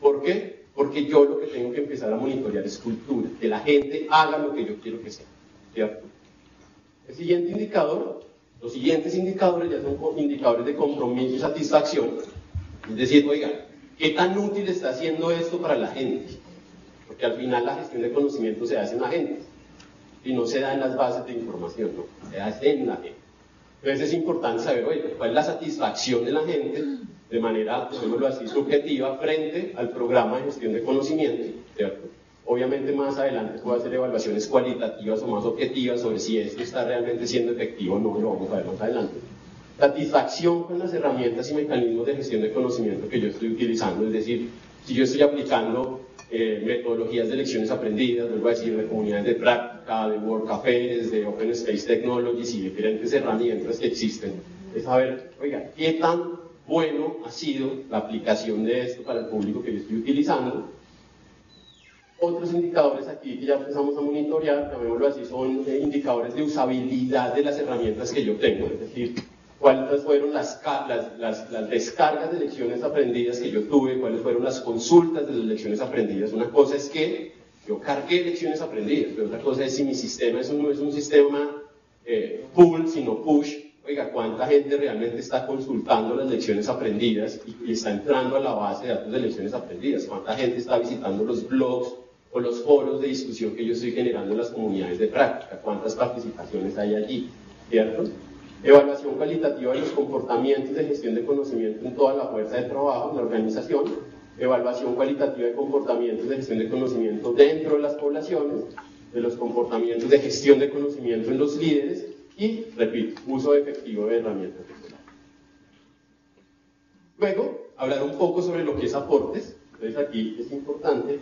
¿Por qué? Porque yo lo que tengo que empezar a monitorear es cultura, que la gente haga lo que yo quiero que sea, ¿cierto? El siguiente indicador los siguientes indicadores ya son indicadores de compromiso y satisfacción. Es decir, oiga, ¿qué tan útil está haciendo esto para la gente? Porque al final la gestión de conocimiento se hace en la gente y no se da en las bases de información, no, se hace en la gente. Entonces es importante saber, oye, cuál es la satisfacción de la gente de manera, digámoslo así, subjetiva frente al programa de gestión de conocimiento, ¿cierto? Obviamente más adelante puedo hacer evaluaciones cualitativas o más objetivas sobre si esto está realmente siendo efectivo o no, lo vamos a ver más adelante. Satisfacción con las herramientas y mecanismos de gestión de conocimiento que yo estoy utilizando, es decir, si yo estoy aplicando eh, metodologías de lecciones aprendidas, vuelvo a decir, de comunidades de práctica, de World Cafés, de Open Space Technologies y diferentes herramientas que existen, es saber, oiga, qué tan bueno ha sido la aplicación de esto para el público que yo estoy utilizando otros indicadores aquí que ya empezamos a monitorear, llamémoslo así, son eh, indicadores de usabilidad de las herramientas que yo tengo, es decir, cuáles fueron las, las, las, descargas de lecciones aprendidas que yo tuve, cuáles fueron las consultas de las lecciones aprendidas. Una cosa es que yo cargué lecciones aprendidas, pero otra cosa es si mi sistema es no es un sistema eh, pull, sino push. Oiga, ¿cuánta gente realmente está consultando las lecciones aprendidas y, y está entrando a la base de datos de lecciones aprendidas? ¿Cuánta gente está visitando los blogs o los foros de discusión que yo estoy generando en las comunidades de práctica, cuántas participaciones hay allí, ¿cierto? Evaluación cualitativa de los comportamientos de gestión de conocimiento en toda la fuerza de trabajo, en la organización, evaluación cualitativa de comportamientos de gestión de conocimiento dentro de las poblaciones, de los comportamientos de gestión de conocimiento en los líderes y, repito, uso efectivo de herramientas Luego, hablar un poco sobre lo que es aportes. Entonces aquí es importante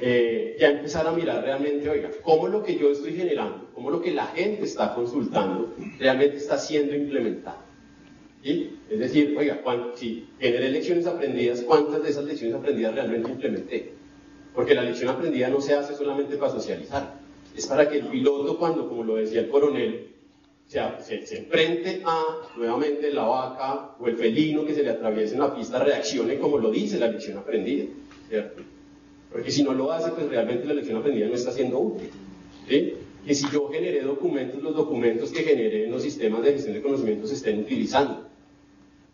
eh, ya empezar a mirar realmente, oiga, cómo lo que yo estoy generando, cómo lo que la gente está consultando, realmente está siendo implementado. ¿Sí? Es decir, oiga, si generé lecciones aprendidas, ¿cuántas de esas lecciones aprendidas realmente implementé? Porque la lección aprendida no se hace solamente para socializar, es para que el piloto, cuando, como lo decía el coronel, se, se, enfrente a nuevamente la vaca o el felino que se le atraviese en la pista, reaccione como lo dice la lección aprendida. Porque si no lo hace, pues realmente la lección aprendida no está siendo útil. ¿sí? Que si yo generé documentos, los documentos que generé en los sistemas de gestión de conocimientos se estén utilizando.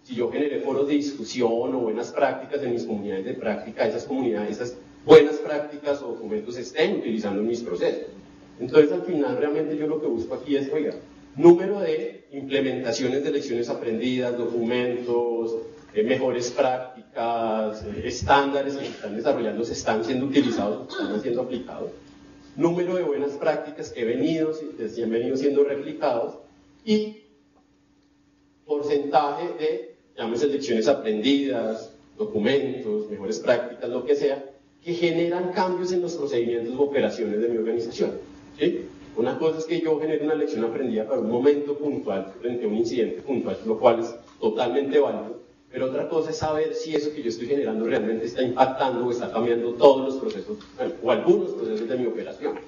Si yo generé foros de discusión o buenas prácticas en mis comunidades de práctica, esas comunidades, esas buenas prácticas o documentos estén utilizando en mis procesos. Entonces, al final, realmente yo lo que busco aquí es, oiga, número de implementaciones de lecciones aprendidas, documentos, eh, mejores prácticas, eh, estándares que están desarrollando, se están siendo utilizados, están siendo aplicados, número de buenas prácticas que he venido, que han venido siendo replicados y porcentaje de, llámese lecciones aprendidas, documentos, mejores prácticas, lo que sea, que generan cambios en los procedimientos u operaciones de mi organización. ¿sí? Una cosa es que yo genere una lección aprendida para un momento puntual, frente a un incidente puntual, lo cual es totalmente válido, pero otra cosa es saber si eso que yo estoy generando realmente está impactando o está cambiando todos los procesos, o algunos procesos de mi operación.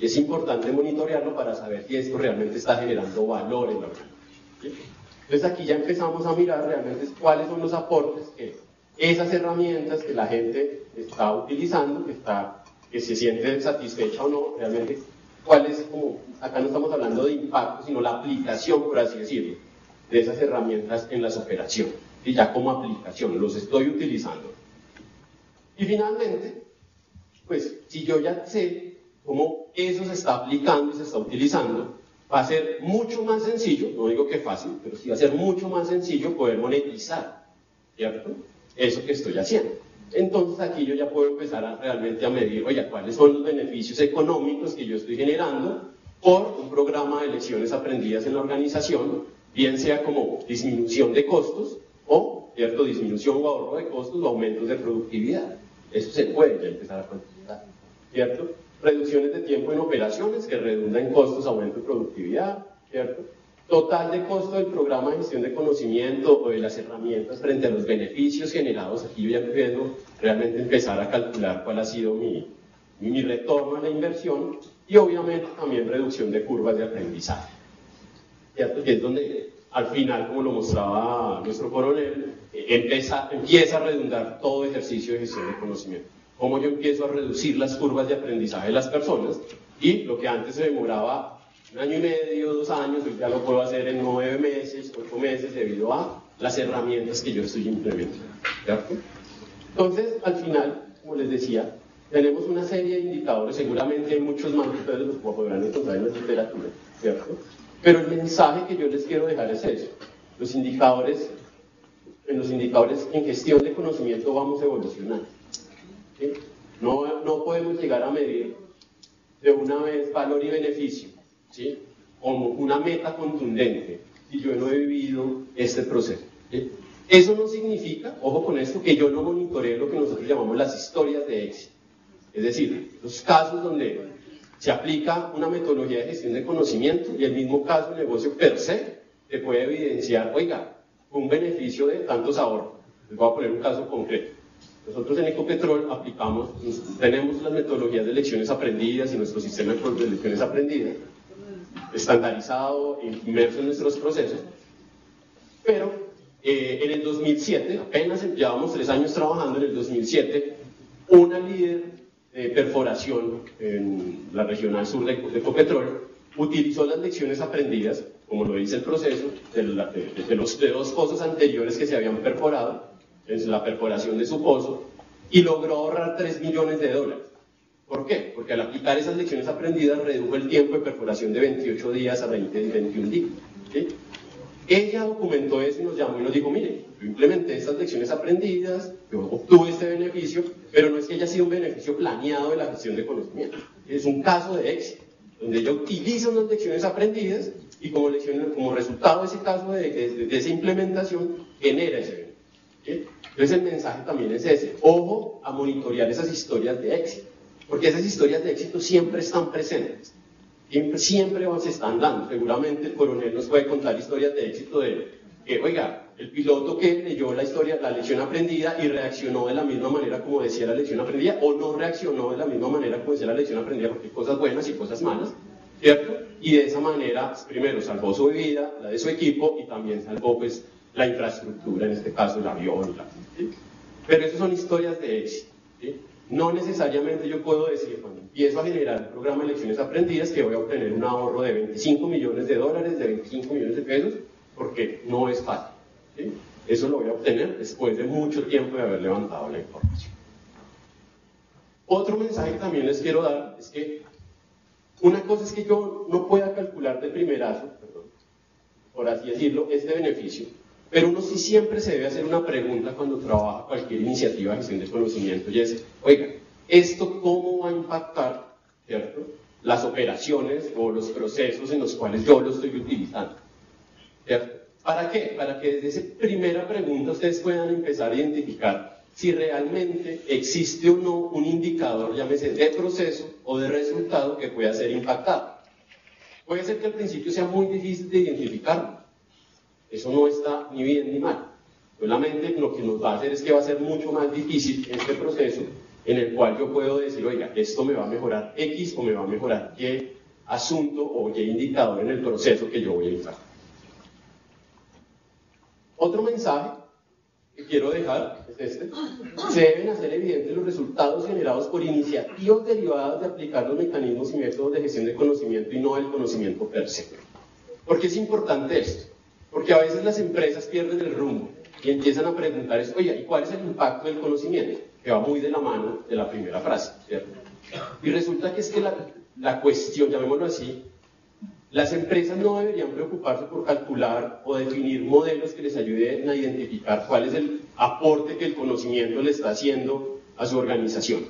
Y es importante monitorearlo para saber si esto realmente está generando valor en la organización. Entonces aquí ya empezamos a mirar realmente cuáles son los aportes que esas herramientas que la gente está utilizando, que, está, que se siente satisfecha o no, realmente, cuál es como, acá no estamos hablando de impacto, sino la aplicación, por así decirlo, de esas herramientas en las operaciones, y ya como aplicación, los estoy utilizando. Y finalmente, pues si yo ya sé cómo eso se está aplicando y se está utilizando, va a ser mucho más sencillo, no digo que fácil, pero sí va a ser mucho más sencillo poder monetizar, ¿cierto? Eso que estoy haciendo. Entonces aquí yo ya puedo empezar a, realmente a medir, oye, cuáles son los beneficios económicos que yo estoy generando por un programa de lecciones aprendidas en la organización, bien sea como disminución de costos o, ¿cierto?, disminución o ahorro de costos o aumentos de productividad. Eso se puede ya empezar a cuantificar, ¿cierto? Reducciones de tiempo en operaciones que redundan en costos, aumento de productividad, ¿cierto? Total de costo del programa de gestión de conocimiento o de las herramientas frente a los beneficios generados. Aquí yo ya puedo realmente empezar a calcular cuál ha sido mi, mi retorno a la inversión y obviamente también reducción de curvas de aprendizaje. ¿Cierto? Que es donde al final, como lo mostraba nuestro coronel, empieza, empieza a redundar todo ejercicio de gestión de conocimiento cómo yo empiezo a reducir las curvas de aprendizaje de las personas y lo que antes se demoraba un año y medio, dos años, hoy ya lo puedo hacer en nueve meses, ocho meses debido a las herramientas que yo estoy implementando. Entonces, al final, como les decía, tenemos una serie de indicadores, seguramente hay muchos más que ustedes los podrán encontrar en la literatura, ¿cierto? Pero el mensaje que yo les quiero dejar es eso. Los indicadores, en los indicadores en gestión de conocimiento vamos a evolucionar. No, no podemos llegar a medir de una vez valor y beneficio, ¿sí? como una meta contundente, y yo no he vivido este proceso. Eso no significa, ojo con esto, que yo no monitoree lo que nosotros llamamos las historias de éxito. Es decir, los casos donde se aplica una metodología de gestión de conocimiento y el mismo caso de negocio per se te puede evidenciar, oiga, un beneficio de tantos ahorros. Les voy a poner un caso concreto. Nosotros en Ecopetrol aplicamos, tenemos las metodologías de lecciones aprendidas y nuestro sistema de lecciones aprendidas estandarizado, inmerso en nuestros procesos, pero eh, en el 2007, apenas llevábamos tres años trabajando, en el 2007, una líder de perforación en la regional sur de, Ecopetrol utilizó las lecciones aprendidas, como lo dice el proceso, de, de los de dos pozos anteriores que se habían perforado, en la perforación de su pozo y logró ahorrar 3 millones de dólares. ¿Por qué? Porque al aplicar esas lecciones aprendidas redujo el tiempo de perforación de 28 días a 20 y 21 días. Ella documentó eso y nos llamó y nos dijo, mire, yo implementé estas lecciones aprendidas, yo obtuve este beneficio, pero no es que haya sido un beneficio planeado de la gestión de conocimiento. Es un caso de éxito, donde ella utiliza unas lecciones aprendidas y como, resultado de ese caso de, de esa implementación genera ese beneficio. Entonces el mensaje también es ese, ojo a monitorear esas historias de éxito, porque esas historias de éxito siempre están presentes, siempre, siempre se están dando. Seguramente el coronel nos puede contar historias de éxito de que, oiga, el piloto que leyó la historia, la lección aprendida y reaccionó de la misma manera como decía la lección aprendida, o no reaccionó de la misma manera como decía la lección aprendida, porque hay cosas buenas y cosas malas, ¿cierto? Y de esa manera, primero, salvó su vida, la de su equipo, y también salvó, pues, la infraestructura, en este caso el avión. Pero esas son historias de éxito. No necesariamente yo puedo decir, cuando empiezo a generar el programa de lecciones aprendidas, que voy a obtener un ahorro de 25 millones de dólares, de 25 millones de pesos, porque no es fácil. Eso lo voy a obtener después de mucho tiempo de haber levantado la información. Otro mensaje que también les quiero dar es que una cosa es que yo no pueda calcular de primerazo, perdón, por así decirlo, este beneficio, pero uno sí siempre se debe hacer una pregunta cuando trabaja cualquier iniciativa de gestión de conocimiento y es, oiga, ¿esto cómo va a impactar, ¿cierto? las operaciones o los procesos en los cuales yo lo estoy utilizando. ¿Para qué? Para que desde esa primera pregunta ustedes puedan empezar a identificar si realmente existe o no un indicador, llámese de proceso o de resultado que pueda ser impactado. Puede ser que al principio sea muy difícil de identificarlo. Eso no está ni bien ni mal. Solamente lo que nos va a hacer es que va a ser mucho más difícil este proceso en el cual yo puedo decir, oiga, esto me va a mejorar X o me va a mejorar Y asunto o Y indicador en el proceso que yo voy a usar. Otro mensaje que quiero dejar es este. Se deben hacer evidentes los resultados generados por iniciativas derivadas de aplicar los mecanismos y métodos de gestión de conocimiento y no el conocimiento per se. ¿Por qué es importante esto? Porque a veces las empresas pierden el rumbo y empiezan a preguntar, oye, ¿y cuál es el impacto del conocimiento? que va muy de la mano de la primera frase, ¿cierto? Y resulta que es que la, la cuestión, llamémoslo así, las empresas no deberían preocuparse por calcular o definir modelos que les ayuden a identificar cuál es el aporte que el conocimiento le está haciendo a su organización.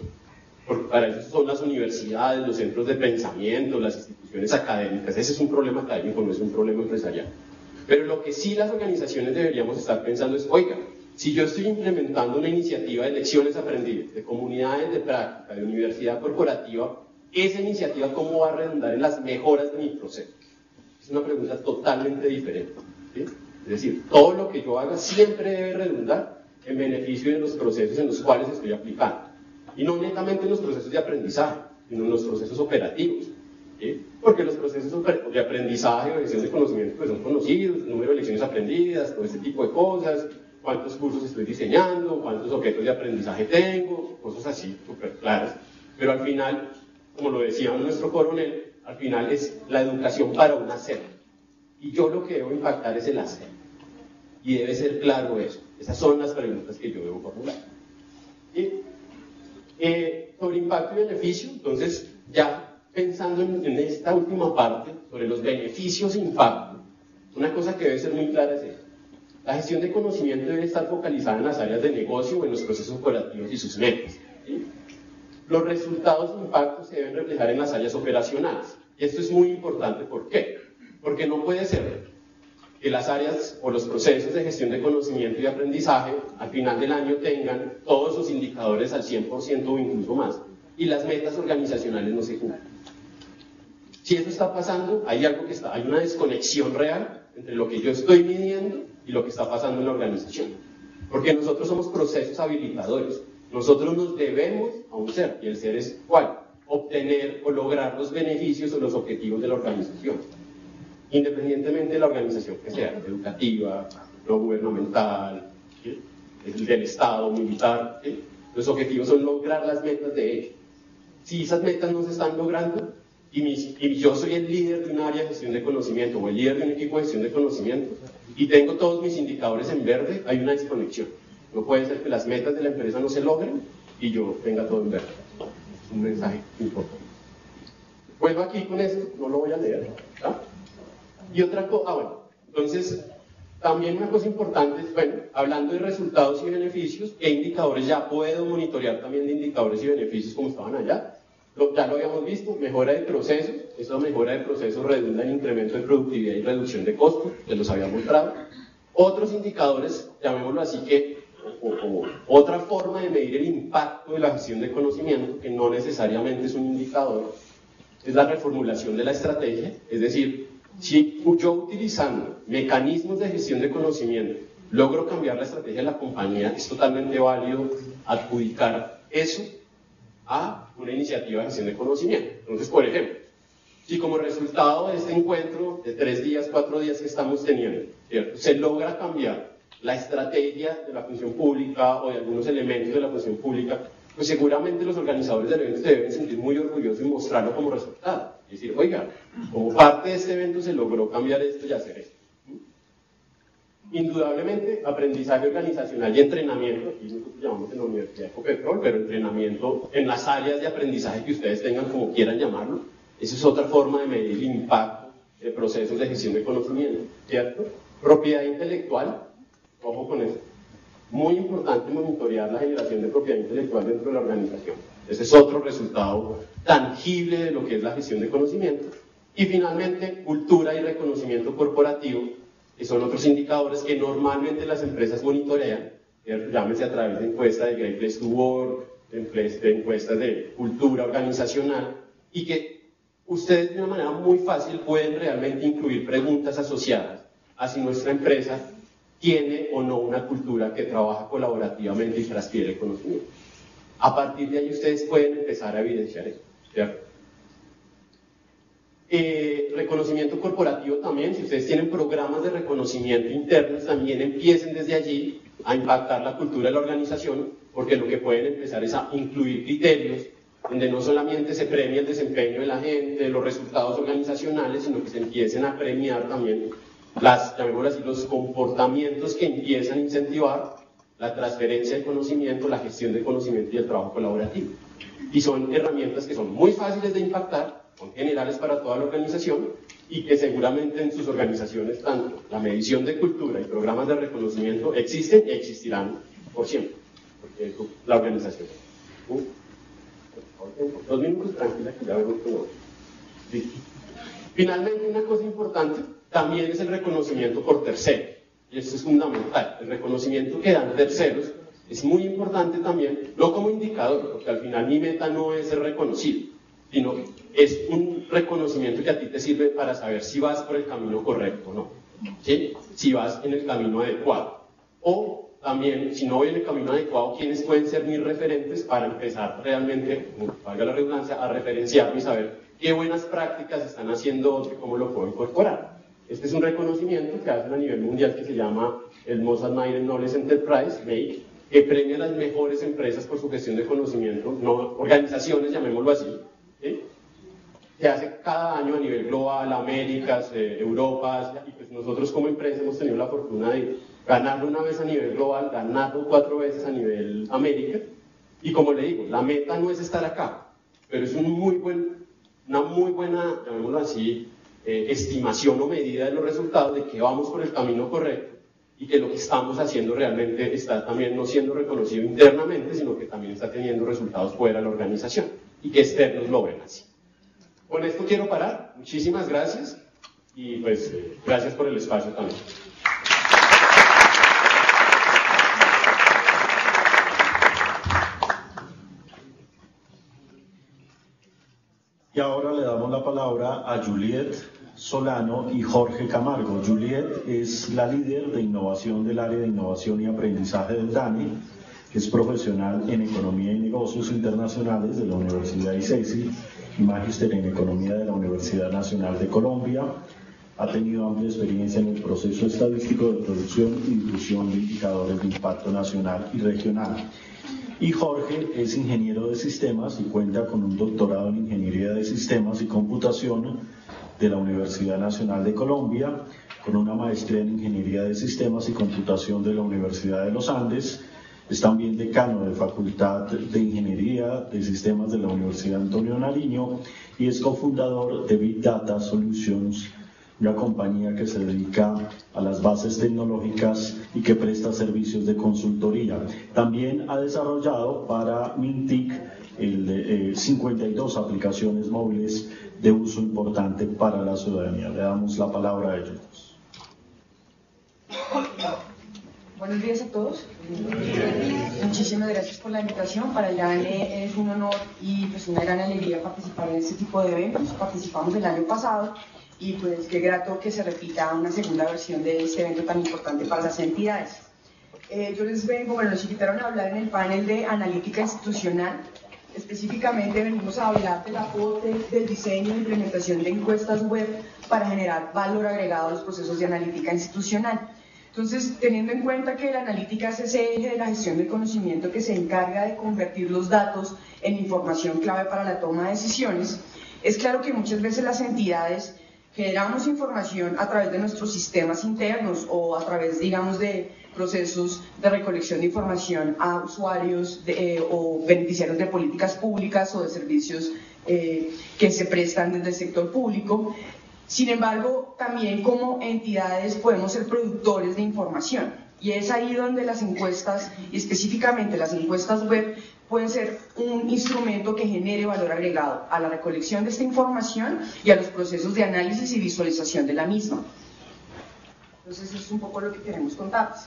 Porque para eso son las universidades, los centros de pensamiento, las instituciones académicas. Ese es un problema académico, no es un problema empresarial. Pero lo que sí las organizaciones deberíamos estar pensando es, oiga, si yo estoy implementando una iniciativa de lecciones aprendidas, de comunidades de práctica, de universidad corporativa, esa iniciativa cómo va a redundar en las mejoras de mi proceso. Es una pregunta totalmente diferente. Es decir, todo lo que yo haga siempre debe redundar en beneficio de los procesos en los cuales estoy aplicando. Y no netamente en los procesos de aprendizaje, sino en los procesos operativos. Porque los procesos de aprendizaje o gestión de conocimiento pues, son conocidos, el número de lecciones aprendidas, todo este tipo de cosas, cuántos cursos estoy diseñando, cuántos objetos de aprendizaje tengo, cosas así súper claras. Pero al final, como lo decía nuestro coronel, al final es la educación para un hacer. Y yo lo que debo impactar es el hacer. Y debe ser claro eso. Esas son las preguntas que yo debo formular. Eh, sobre impacto y beneficio, entonces ya pensando en, esta última parte, sobre los beneficios e impacto, una cosa que debe ser muy clara es esto. La gestión de conocimiento debe estar focalizada en las áreas de negocio o en los procesos operativos y sus metas. Los resultados e impactos se deben reflejar en las áreas operacionales. Y esto es muy importante, ¿por qué? Porque no puede ser que las áreas o los procesos de gestión de conocimiento y aprendizaje al final del año tengan todos sus indicadores al 100% o incluso más y las metas organizacionales no se cumplan. Si eso está pasando, hay algo que está, hay una desconexión real entre lo que yo estoy midiendo y lo que está pasando en la organización. Porque nosotros somos procesos habilitadores. Nosotros nos debemos a un ser, y el ser es cuál? Obtener o lograr los beneficios o los objetivos de la organización. Independientemente de la organización que sea, educativa, no gubernamental, del Estado, militar, los objetivos son lograr las metas de ellos. Si esas metas no se están logrando, y, y, yo soy el líder de un área de gestión de conocimiento o el líder de un equipo de gestión de conocimiento, y tengo todos mis indicadores en verde, hay una desconexión. No puede ser que las metas de la empresa no se logren y yo tenga todo en verde. Es un mensaje importante. Vuelvo aquí con esto, no lo voy a leer. Y otra cosa, ah bueno, entonces también una cosa importante es, bueno, hablando de resultados y beneficios, ¿qué indicadores ya puedo monitorear también de indicadores y beneficios como estaban allá? Ya lo habíamos visto, mejora de procesos, esa mejora de procesos redunda en incremento de productividad y reducción de costos, que los había mostrado. Otros indicadores, llamémoslo así que, otra forma de medir el impacto de la gestión de conocimiento, que no necesariamente es un indicador, es la reformulación de la estrategia, es decir, si yo utilizando mecanismos de gestión de conocimiento logro cambiar la estrategia de la compañía, es totalmente válido adjudicar eso a una iniciativa de gestión de conocimiento. Entonces, por ejemplo, si como resultado de este encuentro de tres días, cuatro días que estamos teniendo, se logra cambiar la estrategia de la función pública o de algunos elementos de la función pública, pues seguramente los organizadores del evento se deben sentir muy orgullosos y mostrarlo como resultado. Es decir, oiga, como parte de este evento se logró cambiar esto y hacer esto. Indudablemente, aprendizaje organizacional y entrenamiento, aquí nosotros llamamos en la Universidad de Petrol, pero entrenamiento en las áreas de aprendizaje que ustedes tengan, como quieran llamarlo. Esa es otra forma de medir el impacto de procesos de gestión de conocimiento, ¿cierto? Propiedad intelectual, ojo con eso. Muy importante monitorear la generación de propiedad intelectual dentro de la organización. Ese es otro resultado tangible de lo que es la gestión de conocimiento. Y finalmente, cultura y reconocimiento corporativo, que son otros indicadores que normalmente las empresas monitorean, llámese a través de encuestas de Great Place to Work, de encuestas de cultura organizacional, y que ustedes de una manera muy fácil pueden realmente incluir preguntas asociadas a si nuestra empresa tiene o no una cultura que trabaja colaborativamente y transfiere conocimiento. A partir de ahí ustedes pueden empezar a evidenciar eso. Eh, reconocimiento corporativo también, si ustedes tienen programas de reconocimiento internos, también empiecen desde allí a impactar la cultura de la organización, porque lo que pueden empezar es a incluir criterios donde no solamente se premia el desempeño de la gente, los resultados organizacionales, sino que se empiecen a premiar también las, así, los comportamientos que empiezan a incentivar la transferencia de conocimiento, la gestión de conocimiento y el trabajo colaborativo. Y son herramientas que son muy fáciles de impactar, son generales para toda la organización y que seguramente en sus organizaciones, tanto la medición de cultura y programas de reconocimiento existen y existirán por siempre, porque la organización. Dos minutos, tranquila, que ya vemos cómo. Finalmente, una cosa importante también es el reconocimiento por terceros. Y esto es fundamental. El reconocimiento que dan terceros es muy importante también, no como indicador, porque al final mi meta no es ser reconocido, sino es un reconocimiento que a ti te sirve para saber si vas por el camino correcto o no. Si vas en el camino adecuado. O también, si no voy en el camino adecuado, quiénes pueden ser mis referentes para empezar realmente, valga la redundancia, a referenciarme y saber qué buenas prácticas están haciendo y cómo lo puedo incorporar. Este es un reconocimiento que hacen a nivel mundial que se llama el Mozart Mayer Knowledge Enterprise, MAKE, que premia a las mejores empresas por su gestión de conocimiento, no organizaciones, llamémoslo así, que hace cada año a nivel global, Américas, eh, Europa, y pues nosotros como empresa hemos tenido la fortuna de ganarlo una vez a nivel global, ganarlo cuatro veces a nivel América, y como le digo, la meta no es estar acá, pero es un muy buen, una muy buena, llamémoslo así, eh, estimación o medida de los resultados de que vamos por el camino correcto y que lo que estamos haciendo realmente está también no siendo reconocido internamente, sino que también está teniendo resultados fuera de la organización y que externos lo ven así. Con esto quiero parar. Muchísimas gracias y pues gracias por el espacio también. Y ahora le damos la palabra a Juliet Solano y Jorge Camargo. Juliet es la líder de innovación del área de innovación y aprendizaje del DANI, es profesional en Economía y Negocios Internacionales de la Universidad ICESI y en Economía de la Universidad Nacional de Colombia. Ha tenido amplia experiencia en el proceso estadístico de producción y difusión de indicadores de impacto nacional y regional. Y Jorge es ingeniero de sistemas y cuenta con un doctorado en Ingeniería de Sistemas y Computación de la Universidad Nacional de Colombia, con una maestría en Ingeniería de Sistemas y Computación de la Universidad de los Andes. Es también decano de Facultad de Ingeniería de Sistemas de la Universidad Antonio Nariño y es cofundador de Big Data Solutions, una compañía que se dedica a las bases tecnológicas y que presta servicios de consultoría. También ha desarrollado para Mintic el, 52 eh, aplicaciones móviles de uso importante para la ciudadanía. Le damos la palabra a ellos. Buenos días a todos. Muchísimas gracias por la invitación. Para el es un honor y pues una gran alegría participar en este tipo de eventos. Participamos el año pasado y pues qué grato que se repita una segunda versión de este evento tan importante para las entidades. Eh, yo les vengo, bueno, nos invitaron a hablar en el panel de analítica institucional Específicamente venimos a hablar del aporte del diseño e implementación de encuestas web para generar valor agregado a los procesos de analítica institucional. Entonces, teniendo en cuenta que la analítica es ese eje de la gestión del conocimiento que se encarga de convertir los datos en información clave para la toma de decisiones, es claro que muchas veces las entidades generamos información a través de nuestros sistemas internos o a través, digamos, de procesos de recolección de información a usuarios eh, o beneficiarios de políticas públicas o de servicios eh, que se prestan desde el sector público. Sin embargo, también como entidades podemos ser productores de información. Y es ahí donde las encuestas, específicamente las encuestas web, pueden ser un instrumento que genere valor agregado a la recolección de esta información y a los procesos de análisis y visualización de la misma. Entonces, eso es un poco lo que queremos contarles.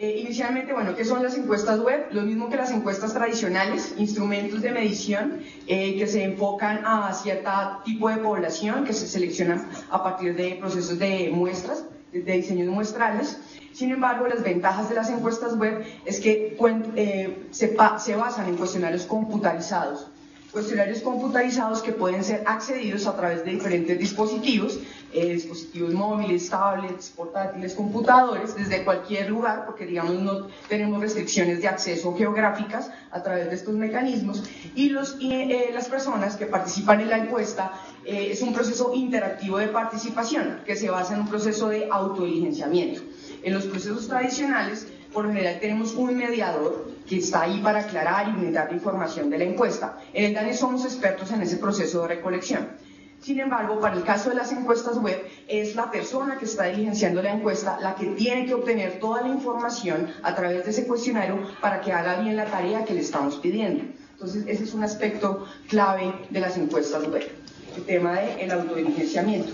Eh, inicialmente, bueno, ¿qué son las encuestas web? Lo mismo que las encuestas tradicionales, instrumentos de medición eh, que se enfocan a cierto tipo de población, que se seleccionan a partir de procesos de muestras, de diseños muestrales. Sin embargo, las ventajas de las encuestas web es que eh, se, se basan en cuestionarios computarizados cuestionarios computarizados que pueden ser accedidos a través de diferentes dispositivos, eh, dispositivos móviles, tablets, portátiles, computadores, desde cualquier lugar, porque digamos no tenemos restricciones de acceso geográficas a través de estos mecanismos, y, los, eh, las personas que participan en la encuesta eh, es un proceso interactivo de participación que se basa en un proceso de autodiligenciamiento. En los procesos tradicionales, por general tenemos un mediador que está ahí para aclarar y brindar la información de la encuesta. En el DANE somos expertos en ese proceso de recolección. Sin embargo, para el caso de las encuestas web, es la persona que está diligenciando la encuesta la que tiene que obtener toda la información a través de ese cuestionario para que haga bien la tarea que le estamos pidiendo. Entonces, ese es un aspecto clave de las encuestas web, el tema del autodiligenciamiento.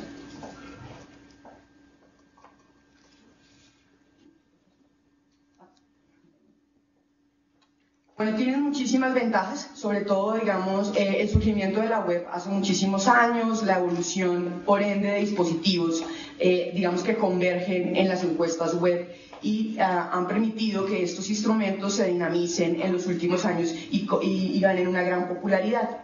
Bueno, tienen muchísimas ventajas, sobre todo, digamos, eh, el surgimiento de la web hace muchísimos años, la evolución, por ende, de dispositivos, eh, digamos, que convergen en las encuestas web y ah, han permitido que estos instrumentos se dinamicen en los últimos años y, ganen una gran popularidad.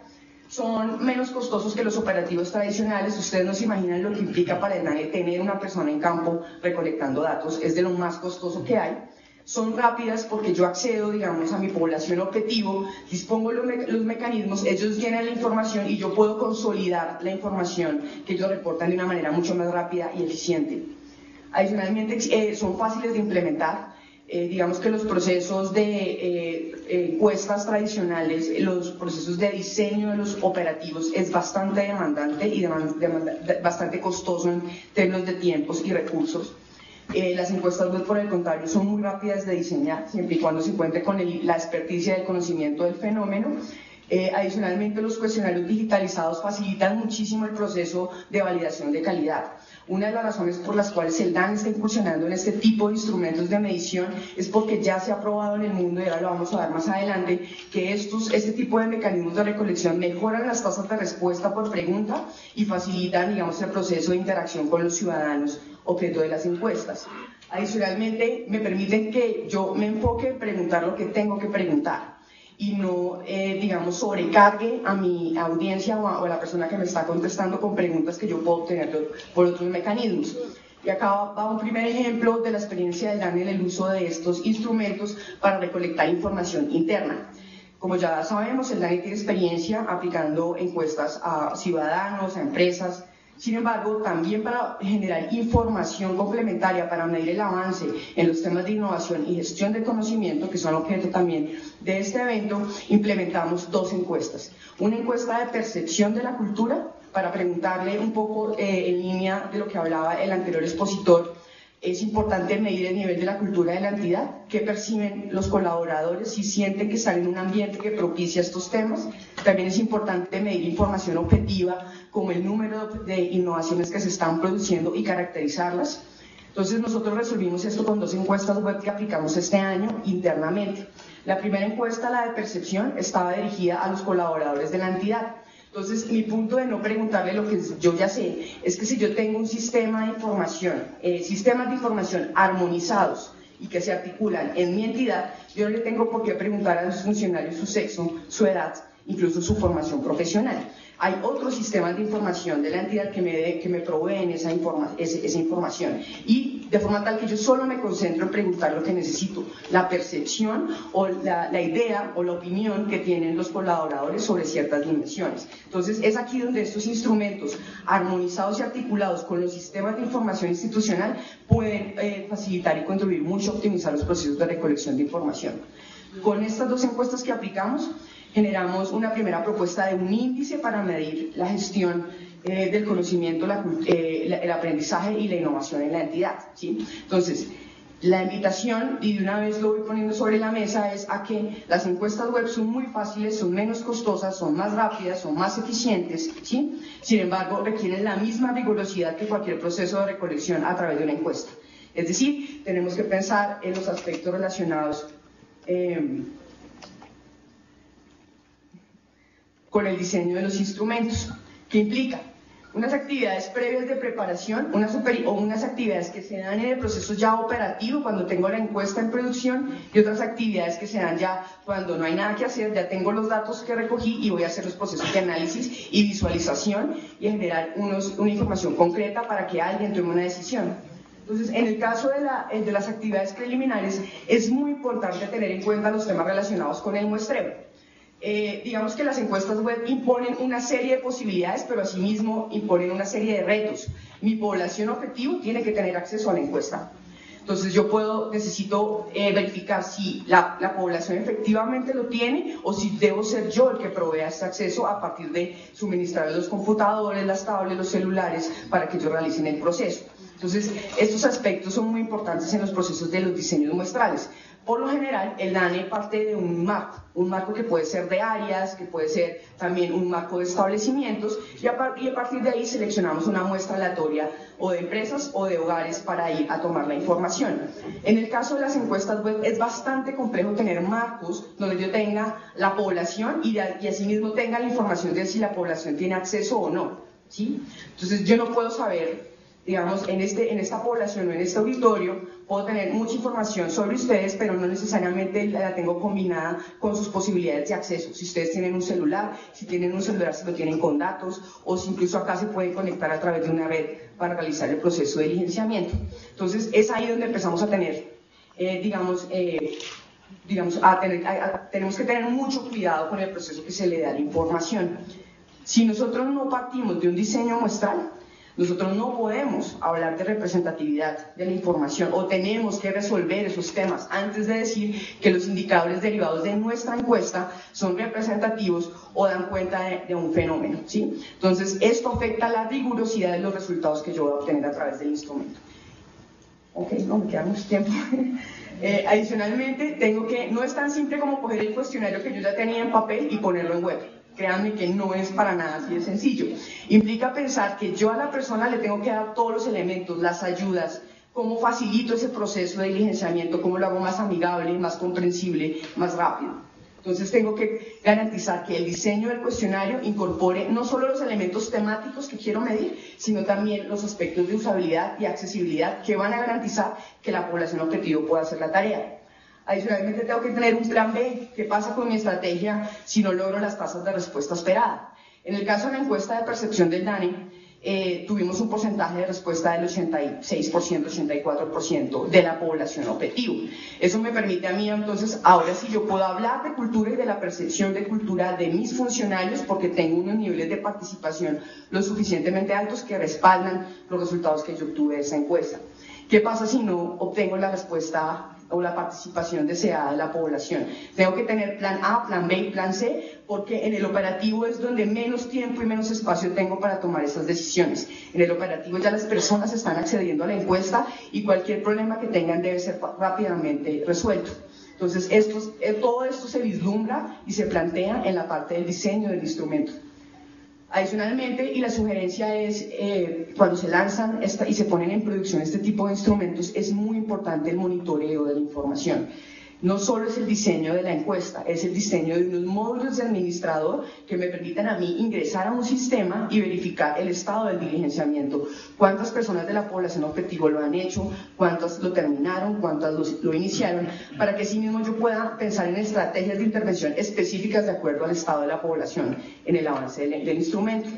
Son menos costosos que los operativos tradicionales. Ustedes no se imaginan lo que implica para el NAE tener una persona en campo recolectando datos. Es de lo más costoso que hay son rápidas porque yo accedo, digamos, a mi población objetivo, dispongo los, los, mecanismos, ellos llenan la información y yo puedo consolidar la información que ellos reportan de una manera mucho más rápida y eficiente. Adicionalmente, eh, son fáciles de implementar. Eh, digamos que los procesos de eh, encuestas tradicionales, los procesos de diseño de los operativos es bastante demandante y bastante costoso en términos de tiempos y recursos. Eh, las encuestas web, por el contrario, son muy rápidas de diseñar, siempre y cuando se cuente con la experticia y el conocimiento del fenómeno. Eh, adicionalmente, los cuestionarios digitalizados facilitan muchísimo el proceso de validación de calidad. Una de las razones por las cuales el DAN está incursionando en este tipo de instrumentos de medición es porque ya se ha probado en el mundo, y ahora lo vamos a ver más adelante, que estos, este tipo de mecanismos de recolección mejoran las tasas de respuesta por pregunta y facilitan, digamos, el proceso de interacción con los ciudadanos objeto de las encuestas. Adicionalmente, me permiten que yo me enfoque en preguntar lo que tengo que preguntar y no, eh, digamos, sobrecargue a mi audiencia o a, la persona que me está contestando con preguntas que yo puedo obtener por otros mecanismos. Y acá va un primer ejemplo de la experiencia de Dan en el uso de estos instrumentos para recolectar información interna. Como ya sabemos, el DANE tiene experiencia aplicando encuestas a ciudadanos, a empresas, sin embargo, también para generar información complementaria para medir el avance en los temas de innovación y gestión de conocimiento, que son objeto también de este evento, implementamos dos encuestas. Una encuesta de percepción de la cultura, para preguntarle un poco eh, en línea de lo que hablaba el anterior expositor, es importante medir el nivel de la cultura de la entidad, qué perciben los colaboradores, si sienten que están en un ambiente que propicia estos temas. También es importante medir información objetiva, como el número de innovaciones que se están produciendo y caracterizarlas. Entonces nosotros resolvimos esto con dos encuestas web que aplicamos este año internamente. La primera encuesta, la de percepción, estaba dirigida a los colaboradores de la entidad. Entonces, mi punto de no preguntarle lo que yo ya sé es que si yo tengo un sistema de información, eh, sistemas de información armonizados y que se articulan en mi entidad, yo no le tengo por qué preguntar a los funcionarios su sexo, su edad, incluso su formación profesional. Hay otros sistemas de información de la entidad que me, que me proveen esa, esa información. Y de forma tal que yo solo me concentro en preguntar lo que necesito, la percepción o la, la idea o la opinión que tienen los colaboradores sobre ciertas dimensiones. Entonces, es aquí donde estos instrumentos armonizados y articulados con los sistemas de información institucional pueden eh, facilitar y contribuir mucho a optimizar los procesos de recolección de información. Con estas dos encuestas que aplicamos, generamos una primera propuesta de un índice para medir la gestión eh, del conocimiento, eh, el aprendizaje y la innovación en la entidad. ¿sí? Entonces, la invitación, y de una vez lo voy poniendo sobre la mesa, es a que las encuestas web son muy fáciles, son menos costosas, son más rápidas, son más eficientes, ¿sí? Sin embargo, requieren la misma rigurosidad que cualquier proceso de recolección a través de una encuesta. Es decir, tenemos que pensar en los aspectos relacionados eh, con el diseño de los instrumentos. ¿Qué implica? Unas actividades previas de preparación unas o unas actividades que se dan en el proceso ya operativo cuando tengo la encuesta en producción y otras actividades que se dan ya cuando no hay nada que hacer, ya tengo los datos que recogí y voy a hacer los procesos de análisis y visualización y generar unos, una información concreta para que alguien tome una decisión. Entonces, en el caso de, la, de las actividades preliminares, es muy importante tener en cuenta los temas relacionados con el muestreo. Eh, digamos que las encuestas web imponen una serie de posibilidades, pero asimismo imponen una serie de retos. Mi población objetivo tiene que tener acceso a la encuesta. Entonces yo puedo, necesito eh, verificar si la, la, población efectivamente lo tiene o si debo ser yo el que provea este acceso a partir de suministrar los computadores, las tablets, los celulares para que ellos realicen el proceso. Entonces, estos aspectos son muy importantes en los procesos de los diseños muestrales. Por lo general, el DANE parte de un marco, un marco que puede ser de áreas, que puede ser también un marco de establecimientos, y a, partir de ahí seleccionamos una muestra aleatoria o de empresas o de hogares para ir a tomar la información. En el caso de las encuestas web es bastante complejo tener marcos donde yo tenga la población y, y asimismo tenga la información de si la población tiene acceso o no. ¿sí? Entonces yo no puedo saber digamos, en, este, en esta población o en este auditorio, puedo tener mucha información sobre ustedes, pero no necesariamente la tengo combinada con sus posibilidades de acceso. Si ustedes tienen un celular, si tienen un celular, si lo tienen con datos, o si incluso acá se pueden conectar a través de una red para realizar el proceso de licenciamiento. Entonces, es ahí donde empezamos a tener, eh, digamos, eh, digamos a tener, tenemos que tener mucho cuidado con el proceso que se le da a la información. Si nosotros no partimos de un diseño muestral, nosotros no podemos hablar de representatividad de la información o tenemos que resolver esos temas antes de decir que los indicadores derivados de nuestra encuesta son representativos o dan cuenta de, un fenómeno. ¿sí? Entonces, esto afecta la rigurosidad de los resultados que yo voy a obtener a través del instrumento. Ok, no me queda mucho tiempo. Eh, adicionalmente, tengo que, no es tan simple como coger el cuestionario que yo ya tenía en papel y ponerlo en web Créanme que no es para nada así de sencillo. Implica pensar que yo a la persona le tengo que dar todos los elementos, las ayudas, cómo facilito ese proceso de diligenciamiento, cómo lo hago más amigable, más comprensible, más rápido. Entonces tengo que garantizar que el diseño del cuestionario incorpore no solo los elementos temáticos que quiero medir, sino también los aspectos de usabilidad y accesibilidad que van a garantizar que la población objetivo pueda hacer la tarea. Adicionalmente tengo que tener un plan B. ¿Qué pasa con mi estrategia si no logro las tasas de respuesta esperada? En el caso de la encuesta de percepción del DANE, eh, tuvimos un porcentaje de respuesta del 86%, 84% de la población objetivo. Eso me permite a mí entonces, ahora sí yo puedo hablar de cultura y de la percepción de cultura de mis funcionarios porque tengo unos niveles de participación lo suficientemente altos que respaldan los resultados que yo obtuve de esa encuesta. ¿Qué pasa si no obtengo la respuesta o la participación deseada de la población. Tengo que tener plan A, plan B y plan C, porque en el operativo es donde menos tiempo y menos espacio tengo para tomar esas decisiones. En el operativo ya las personas están accediendo a la encuesta y cualquier problema que tengan debe ser rápidamente resuelto. Entonces, eh, todo esto se vislumbra y se plantea en la parte del diseño del instrumento. Adicionalmente, y la sugerencia es, eh, cuando se lanzan y se ponen en producción este tipo de instrumentos, es muy importante el monitoreo de la información. No solo es el diseño de la encuesta, es el diseño de unos módulos de administrador que me permitan a mí ingresar a un sistema y verificar el estado del diligenciamiento. Cuántas personas de la población objetivo lo han hecho, cuántas lo terminaron, cuántas lo, iniciaron, para que sí mismo yo pueda pensar en estrategias de intervención específicas de acuerdo al estado de la población en el avance del, del instrumento.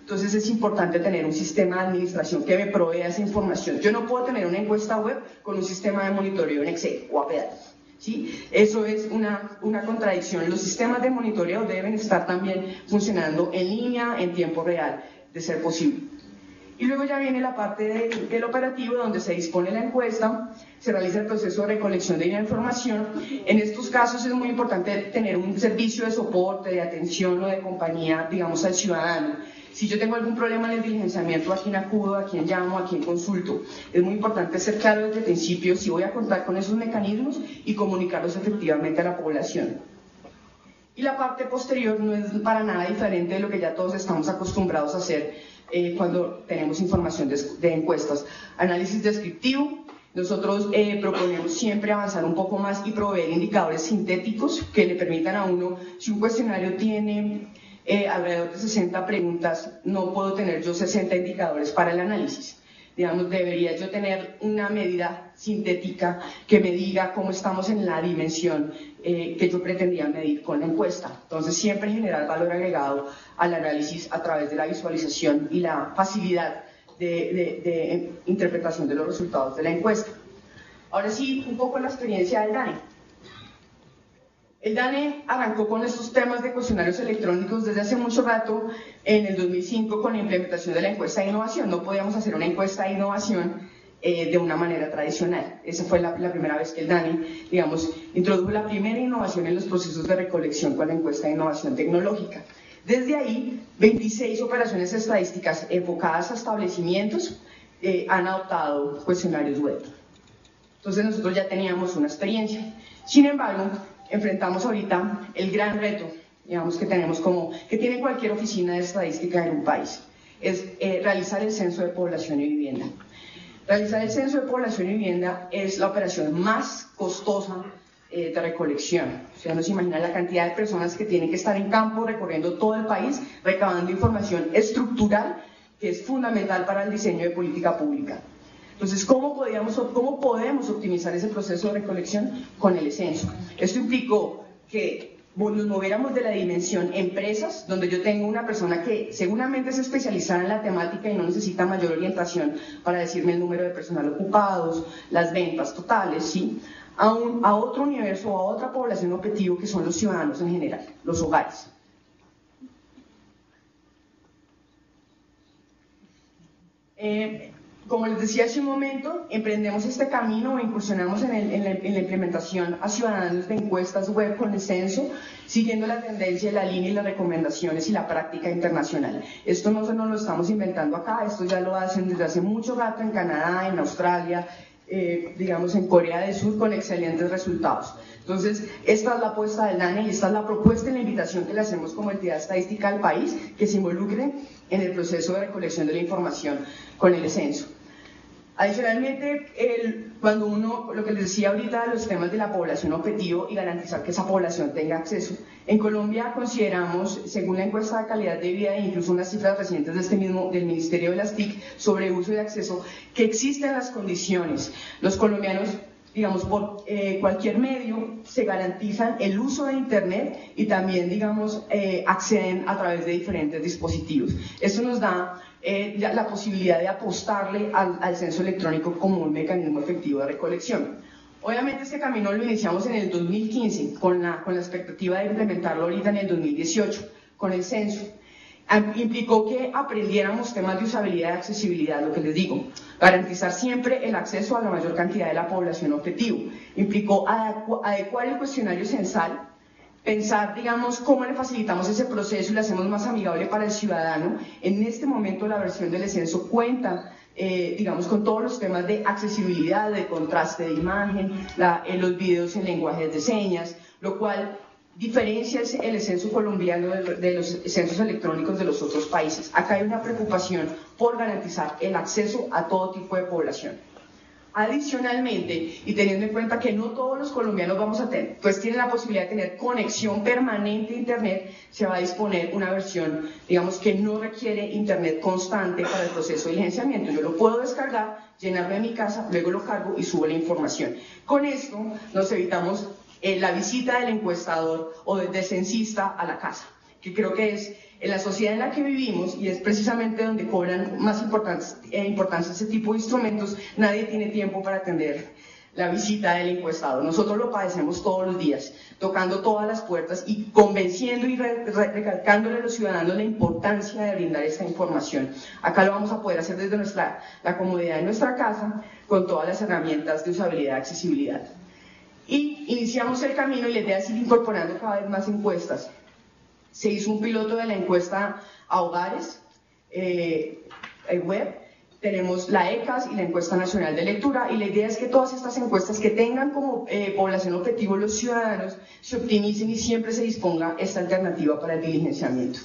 Entonces es importante tener un sistema de administración que me provea esa información. Yo no puedo tener una encuesta web con un sistema de monitoreo en Excel o a pedazos. ¿Sí? Eso es una, una contradicción. Los sistemas de monitoreo deben estar también funcionando en línea, en tiempo real, de ser posible. Y luego ya viene la parte del operativo donde se dispone la encuesta, se realiza el proceso de recolección de información. En estos casos es muy importante tener un servicio de soporte, de atención o de compañía, digamos, al ciudadano si yo tengo algún problema en el diligenciamiento, a quién acudo, a quién llamo, a quién consulto. Es muy importante ser claro desde el principio si voy a contar con esos mecanismos y comunicarlos efectivamente a la población. Y la parte posterior no es para nada diferente de lo que ya todos estamos acostumbrados a hacer eh, cuando tenemos información de, encuestas. Análisis descriptivo, nosotros eh, proponemos siempre avanzar un poco más y proveer indicadores sintéticos que le permitan a uno, si un cuestionario tiene eh, alrededor de 60 preguntas, no puedo tener yo 60 indicadores para el análisis. Digamos, debería yo tener una medida sintética que me diga cómo estamos en la dimensión eh, que yo pretendía medir con la encuesta. Entonces, siempre generar valor agregado al análisis a través de la visualización y la facilidad de, de interpretación de los resultados de la encuesta. Ahora sí, un poco la experiencia del DANE. El DANE arrancó con estos temas de cuestionarios electrónicos desde hace mucho rato, en el 2005, con la implementación de la encuesta de innovación. No podíamos hacer una encuesta de innovación eh, de una manera tradicional. Esa fue la, primera vez que el DANE, digamos, introdujo la primera innovación en los procesos de recolección con la encuesta de innovación tecnológica. Desde ahí, 26 operaciones estadísticas enfocadas a establecimientos eh, han adoptado cuestionarios web. Entonces nosotros ya teníamos una experiencia. Sin embargo, enfrentamos ahorita el gran reto, digamos, que tenemos como, que tiene cualquier oficina de estadística en un país, es eh, realizar el censo de población y vivienda. Realizar el censo de población y vivienda es la operación más costosa eh, de recolección. O sea, no se imagina la cantidad de personas que tienen que estar en campo recorriendo todo el país, recabando información estructural que es fundamental para el diseño de política pública. Entonces, ¿cómo, podíamos, ¿cómo podemos optimizar ese proceso de recolección con el censo? Esto implicó que nos moviéramos de la dimensión empresas, donde yo tengo una persona que seguramente es especializada en la temática y no necesita mayor orientación para decirme el número de personal ocupados, las ventas totales, ¿sí? A, otro universo, a otra población objetivo que son los ciudadanos en general, los hogares. Eh, como les decía hace un momento, emprendemos este camino o incursionamos en, la, implementación a ciudadanos de encuestas web con el censo, siguiendo la tendencia, la línea y las recomendaciones y la práctica internacional. Esto no se lo estamos inventando acá, esto ya lo hacen desde hace mucho rato en Canadá, en Australia, eh, digamos en Corea del Sur con excelentes resultados. Entonces, esta es la apuesta del DANE y esta es la propuesta y la invitación que le hacemos como entidad estadística al país que se involucre en el proceso de recolección de la información con el censo. Adicionalmente, el, cuando uno, lo que les decía ahorita, los temas de la población objetivo y garantizar que esa población tenga acceso. En Colombia consideramos, según la encuesta de calidad de vida e incluso unas cifras recientes de este mismo, del Ministerio de las TIC sobre uso y acceso, que existen las condiciones. Los colombianos digamos, por eh, cualquier medio se garantizan el uso de Internet y también, digamos, eh, acceden a través de diferentes dispositivos. Esto nos da eh, la, posibilidad de apostarle al, censo electrónico como un mecanismo efectivo de recolección. Obviamente este camino lo iniciamos en el 2015 con la, con la expectativa de implementarlo ahorita en el 2018 con el censo implicó que aprendiéramos temas de usabilidad y accesibilidad, lo que les digo, garantizar siempre el acceso a la mayor cantidad de la población objetivo, implicó adecuar el cuestionario censal, pensar, digamos, cómo le facilitamos ese proceso y lo hacemos más amigable para el ciudadano. En este momento la versión del censo cuenta eh, digamos, con todos los temas de accesibilidad, de contraste de imagen, en los videos en lenguajes de señas, lo cual diferencia el censo colombiano de los censos electrónicos de los otros países. Acá hay una preocupación por garantizar el acceso a todo tipo de población. Adicionalmente, y teniendo en cuenta que no todos los colombianos vamos a tener, pues tienen la posibilidad de tener conexión permanente a Internet, se va a disponer una versión, digamos, que no requiere Internet constante para el proceso de licenciamiento. Yo lo puedo descargar, llenarlo en mi casa, luego lo cargo y subo la información. Con esto nos evitamos la visita del encuestador o del censista a la casa, que creo que es en la sociedad en la que vivimos, y es precisamente donde cobran más eh, importancia ese tipo de instrumentos, nadie tiene tiempo para atender la visita del encuestado. Nosotros lo padecemos todos los días, tocando todas las puertas y convenciendo y recalcándole a los ciudadanos la importancia de brindar esta información. Acá lo vamos a poder hacer desde nuestra, la comodidad de nuestra casa, con todas las herramientas de usabilidad y accesibilidad. Y iniciamos el camino y la idea es ir incorporando cada vez más encuestas se hizo un piloto de la encuesta a hogares eh, web. Tenemos la ECAS y la encuesta nacional de lectura y la idea es que todas estas encuestas que tengan como eh, población objetivo los ciudadanos se optimicen y siempre se disponga esta alternativa para el diligenciamiento.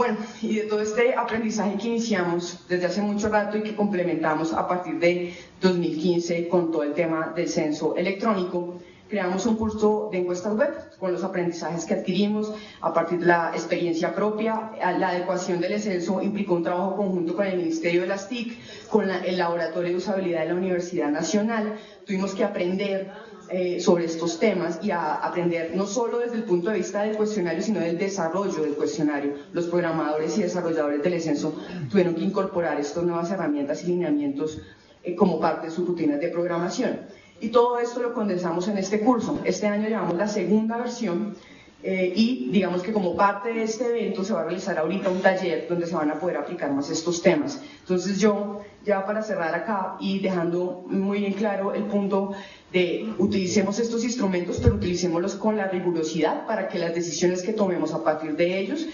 Bueno, y de todo este aprendizaje que iniciamos desde hace mucho rato y que complementamos a partir de 2015 con todo el tema del censo electrónico, creamos un curso de encuestas web con los aprendizajes que adquirimos a partir de la experiencia propia. La adecuación del censo implicó un trabajo conjunto con el Ministerio de las TIC, con el Laboratorio de Usabilidad de la Universidad Nacional. Tuvimos que aprender eh, sobre estos temas y a aprender no solo desde el punto de vista del cuestionario, sino del desarrollo del cuestionario. Los programadores y desarrolladores del censo tuvieron que incorporar estas nuevas herramientas y lineamientos eh, como parte de sus rutinas de programación. Y todo esto lo condensamos en este curso. Este año llevamos la segunda versión eh, y digamos que como parte de este evento se va a realizar ahorita un taller donde se van a poder aplicar más estos temas. Entonces yo, ya para cerrar acá y dejando muy bien claro el punto de utilicemos estos instrumentos, pero utilicémoslos con la rigurosidad para que las decisiones que tomemos a partir de ellos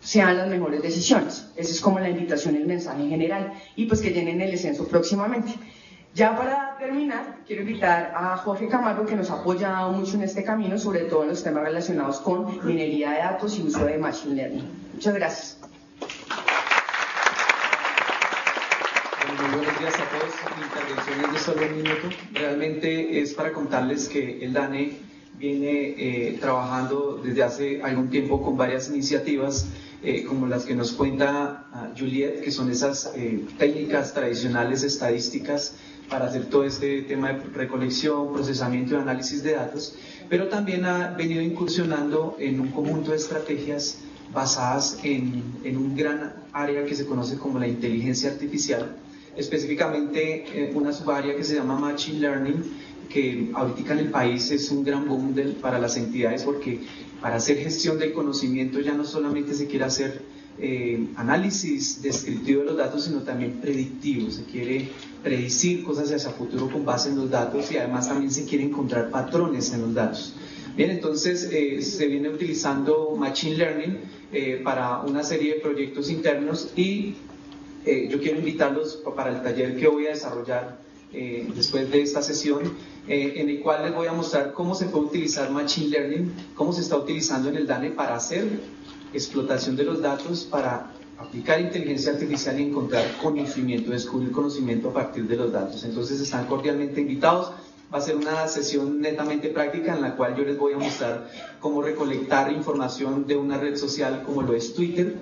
sean las mejores decisiones. Esa es como la invitación, el mensaje en general. Y pues que llenen el descenso próximamente. Ya para terminar, quiero invitar a Jorge Camargo, que nos ha apoyado mucho en este camino, sobre todo en los temas relacionados con minería de datos y uso de Machine Learning. Muchas gracias. Muy buenos días a todos. Mi intervención es de solo un minuto. Realmente es para contarles que el DANE viene eh, trabajando desde hace algún tiempo con varias iniciativas eh, como las que nos cuenta uh, Juliet, que son esas eh, técnicas tradicionales estadísticas para hacer todo este tema de recolección, procesamiento y análisis de datos, pero también ha venido incursionando en un conjunto de estrategias basadas en, en un gran área que se conoce como la inteligencia artificial, específicamente eh, una subárea que se llama Machine Learning, que ahorita en el país es un gran boom para las entidades porque para hacer gestión del conocimiento ya no solamente se quiere hacer eh, análisis descriptivo de los datos, sino también predictivo. Se quiere predecir cosas hacia futuro con base en los datos y además también se quiere encontrar patrones en los datos. Bien, entonces eh, se viene utilizando Machine Learning eh, para una serie de proyectos internos y yo quiero invitarlos para el taller que voy a desarrollar después de esta sesión, en el cual les voy a mostrar cómo se puede utilizar Machine Learning, cómo se está utilizando en el DANE para hacer explotación de los datos para aplicar inteligencia artificial y encontrar conocimiento, descubrir conocimiento a partir de los datos. Entonces están cordialmente invitados. Va a ser una sesión netamente práctica en la cual yo les voy a mostrar cómo recolectar información de una red social como lo es Twitter,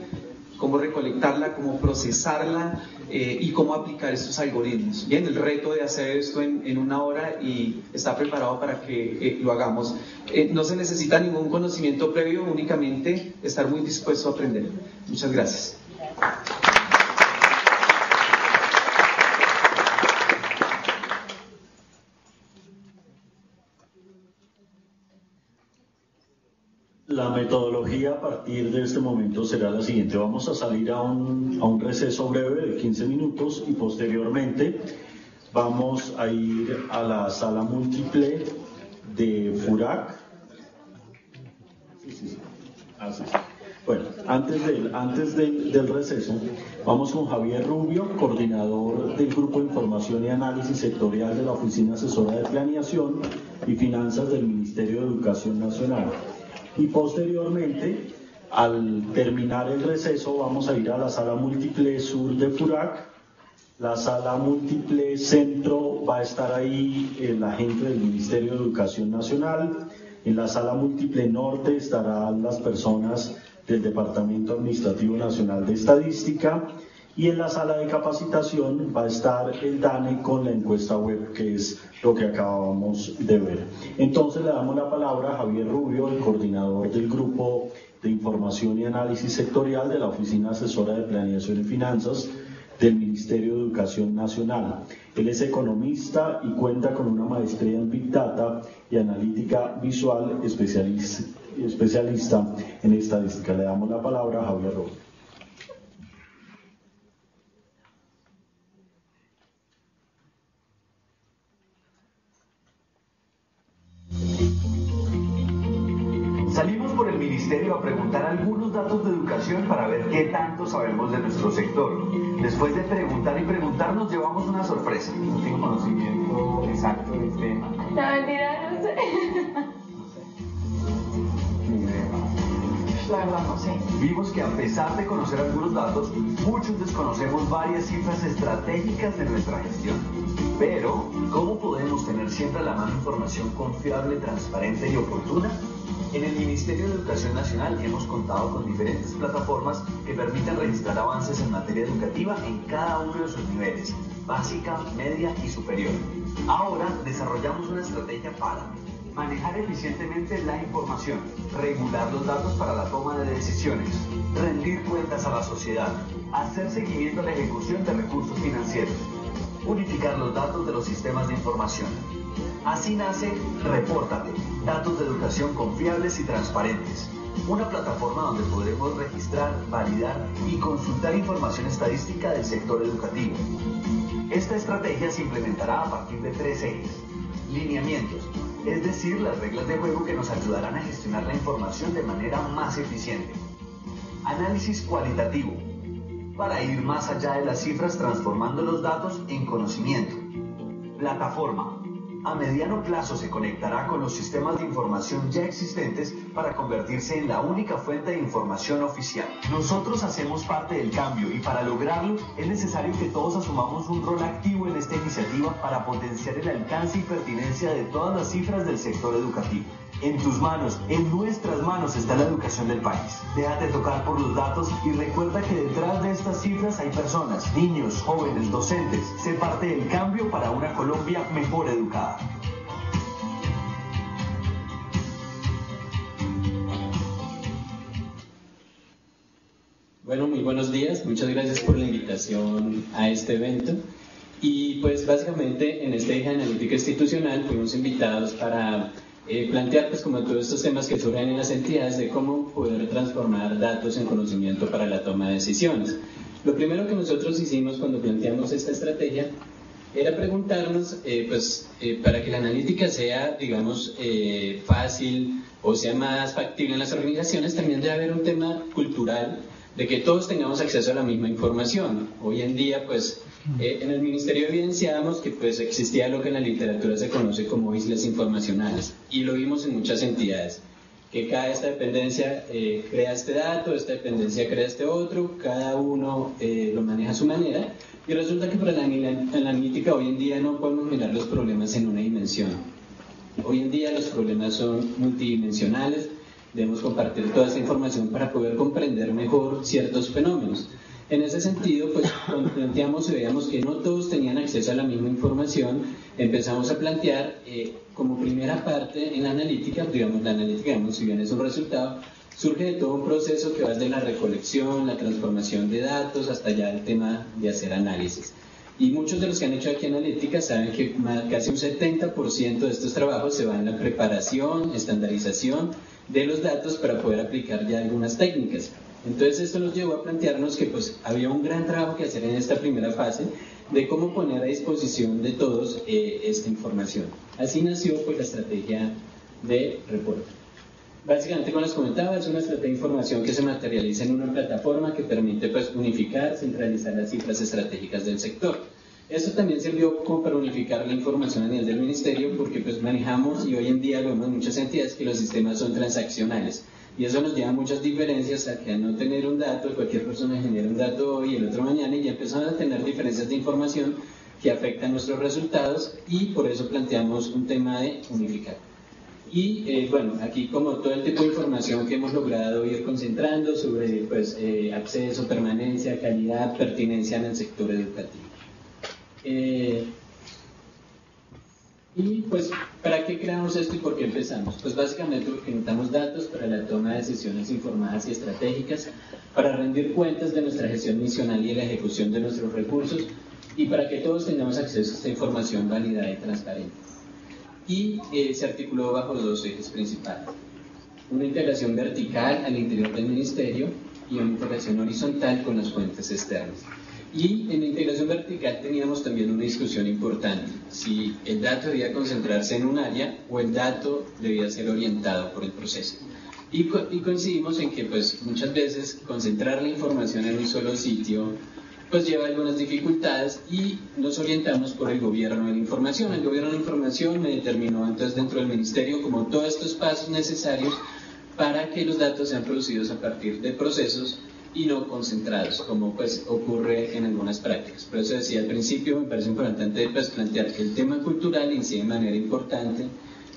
cómo recolectarla, cómo procesarla eh, y cómo aplicar estos algoritmos. Bien, el reto de hacer esto en, una hora y está preparado para que eh, lo hagamos. Eh, no se necesita ningún conocimiento previo, únicamente estar muy dispuesto a aprender. Muchas gracias. La metodología a partir de este momento será la siguiente. Vamos a salir a un, a un receso breve de 15 minutos y posteriormente vamos a ir a la sala múltiple de FURAC. Ah, bueno, antes, del, antes del receso, vamos con Javier Rubio, coordinador del Grupo de Información y Análisis Sectorial de la Oficina Asesora de Planeación y Finanzas del Ministerio de Educación Nacional y posteriormente, al terminar el receso, vamos a ir a la sala múltiple sur de FURAC, La sala múltiple centro va a estar ahí la gente del Ministerio de Educación Nacional. En la sala múltiple norte estarán las personas del Departamento Administrativo Nacional de Estadística y en la sala de capacitación va a estar el DANE con la encuesta web, que es lo que acabamos de ver. Entonces le damos la palabra a Javier Rubio, el coordinador del Grupo de Información y Análisis Sectorial de la Oficina Asesora de Planeación y Finanzas del Ministerio de Educación Nacional. Él es economista y cuenta con una maestría en Big Data y analítica visual especialista, especialista en estadística. Le damos la palabra a Javier Rubio. A preguntar algunos datos de educación para ver qué tanto sabemos de nuestro sector. Después de preguntar y preguntar nos llevamos una sorpresa. No tengo conocimiento exacto del tema. No, mentira, no sé. La verdad no sé. Vimos que a pesar de conocer algunos datos, muchos desconocemos varias cifras estratégicas de nuestra gestión. Pero, ¿cómo podemos tener siempre a la mano información confiable, transparente y oportuna? En el Ministerio de Educación Nacional hemos contado con diferentes plataformas que permiten registrar avances en materia educativa en cada uno de sus niveles, básica, media y superior. Ahora desarrollamos una estrategia para manejar eficientemente la información, regular los datos para la toma de decisiones, rendir cuentas a la sociedad, hacer seguimiento a la ejecución de recursos financieros, unificar los datos de los sistemas de información, Así nace Repórtate, datos de educación confiables y transparentes. Una plataforma donde podremos registrar, validar y consultar información estadística del sector educativo. Esta estrategia se implementará a partir de tres ejes. Lineamientos, es decir, las reglas de juego que nos ayudarán a gestionar la información de manera más eficiente. Análisis cualitativo, para ir más allá de las cifras transformando los datos en conocimiento. Plataforma, a mediano plazo se conectará con los sistemas de información ya existentes para convertirse en la única fuente de información oficial. Nosotros hacemos parte del cambio y para lograrlo es necesario que todos asumamos un rol activo en esta iniciativa para potenciar el alcance y pertinencia de todas las cifras del sector educativo. En tus manos, en nuestras manos está la educación del país. Déjate tocar por los datos y recuerda que detrás de estas cifras hay personas, niños, jóvenes, docentes. Sé parte del cambio para una Colombia mejor educada. Bueno, muy buenos días. Muchas gracias por la invitación a este evento. Y pues básicamente en este eje de analítica institucional fuimos invitados para eh, plantear pues como todos estos temas que surgen en las entidades de cómo poder transformar datos en conocimiento para la toma de decisiones. Lo primero que nosotros hicimos cuando planteamos esta estrategia era preguntarnos, eh, pues, eh, para que la analítica sea, digamos, fácil o sea más factible en las organizaciones, también debe haber un tema cultural de que todos tengamos acceso a la misma información. Hoy en día, pues, eh, en el Ministerio evidenciamos que pues existía lo que en la literatura se conoce como islas informacionales y lo vimos en muchas entidades que cada esta dependencia eh, crea este dato, esta dependencia crea este otro, cada uno eh, lo maneja a su manera y resulta que para la, analítica hoy en día no podemos mirar los problemas en una dimensión. Hoy en día los problemas son multidimensionales, debemos compartir toda esta información para poder comprender mejor ciertos fenómenos. En ese sentido, pues planteamos y veíamos que no todos tenían acceso a la misma información, empezamos a plantear eh, como primera parte en la analítica, digamos, la analítica, digamos, si bien es un resultado, surge de todo un proceso que va desde la recolección, la transformación de datos, hasta ya el tema de hacer análisis. Y muchos de los que han hecho aquí analítica saben que casi un 70% de estos trabajos se va en la preparación, estandarización de los datos para poder aplicar ya algunas técnicas. Entonces esto nos llevó a plantearnos que pues había un gran trabajo que hacer en esta primera fase de cómo poner a disposición de todos eh, esta información. Así nació pues la estrategia de reporte. Básicamente, como les comentaba, es una estrategia de información que se materializa en una plataforma que permite pues, unificar, centralizar las cifras estratégicas del sector. Esto también sirvió como para unificar la información a nivel del ministerio porque pues manejamos y hoy en día vemos muchas entidades que los sistemas son transaccionales Y eso nos lleva a muchas diferencias, a que al no tener un dato, cualquier persona genera un dato hoy y el otro mañana, y ya empezamos a tener diferencias de información que afectan nuestros resultados, y por eso planteamos un tema de unificar. Y eh, bueno, aquí como todo el tipo de información que hemos logrado ir concentrando sobre pues, eh, acceso, permanencia, calidad, pertinencia en el sector educativo. Eh, y pues, ¿para qué creamos esto y por qué empezamos? Pues básicamente porque necesitamos datos para la toma de decisiones informadas y estratégicas, para rendir cuentas de nuestra gestión misional y la ejecución de nuestros recursos, y para que todos tengamos acceso a esta información válida y transparente. Y eh, se articuló bajo dos ejes principales. Una integración vertical al interior del ministerio y una integración horizontal con las fuentes externas. Y en la integración vertical teníamos también una discusión importante, si el dato debía concentrarse en un área o el dato debía ser orientado por el proceso. Y, coincidimos en que pues muchas veces concentrar la información en un solo sitio pues lleva algunas dificultades y nos orientamos por el gobierno de la información. El gobierno de la información me determinó entonces dentro del ministerio como todos estos pasos necesarios para que los datos sean producidos a partir de procesos y no concentrados, como pues ocurre en algunas prácticas. Por eso decía al principio, me parece importante pues, plantear que el tema cultural incide de manera importante